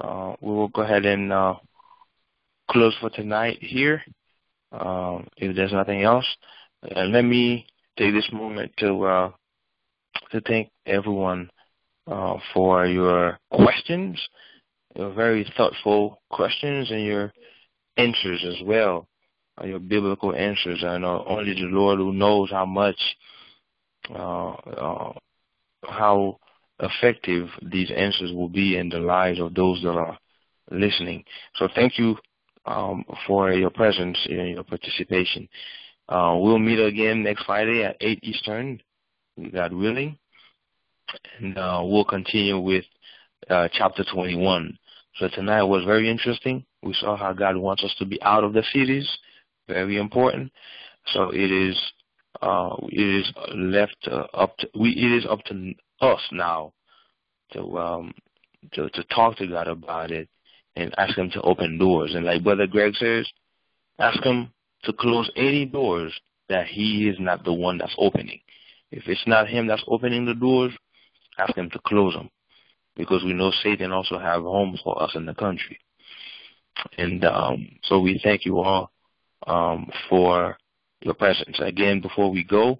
Uh, we will go ahead and uh, close for tonight here. Um, if there's nothing else, and let me take this moment to uh, to thank everyone uh, for your questions, your very thoughtful questions, and your answers as well, uh, your biblical answers. I know only the Lord who knows how much, uh, uh, how effective these answers will be in the lives of those that are listening. So thank you um, for your presence and your participation. Uh, we'll meet again next Friday at 8 Eastern, God willing. And uh, we'll continue with uh, chapter 21. So tonight was very interesting. We saw how God wants us to be out of the cities. Very important. So it is uh, it is left uh, up to we it is up to us now to um to to talk to God about it and ask him to open doors. And like Brother Greg says, ask him to close any doors that he is not the one that's opening. If it's not him that's opening the doors, ask him to close them. Because we know Satan also have homes for us in the country. And um, so we thank you all um, for your presence. Again, before we go,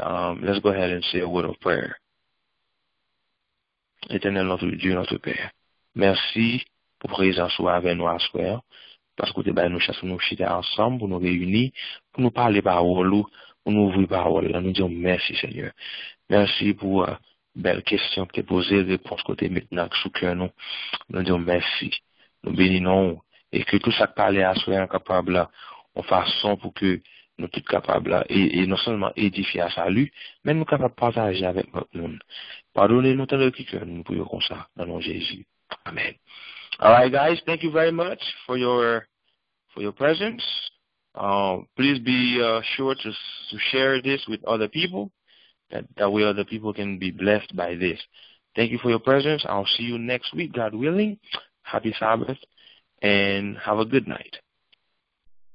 um, let's go ahead and say a word of prayer. Éternel notre Dieu, notre Père, merci pour présence avec nous à soir, parce que ben, nous cherchons nous chiter ensemble pour nous réunir, pour nous parler parole, pour nous ouvrir parole. Nous disons merci Seigneur. Merci pour uh, belle question que tu as posée, réponse que tu maintenant sous cœur nous. Nous disons merci. Nous bénissons et que tout ça parler à soi capable en façon pour que nous sommes capables et, et non seulement édifier à salut, mais nous capables de partager avec notre monde. Pardonnez-nous de cœur, nous prions comme ça, dans le nom de Jésus. Amen. All right, guys, thank you very much for your for your presence. Um, please be uh, sure to to share this with other people, that that way other people can be blessed by this. Thank you for your presence. I'll see you next week, God willing. Happy Sabbath, and have a good night.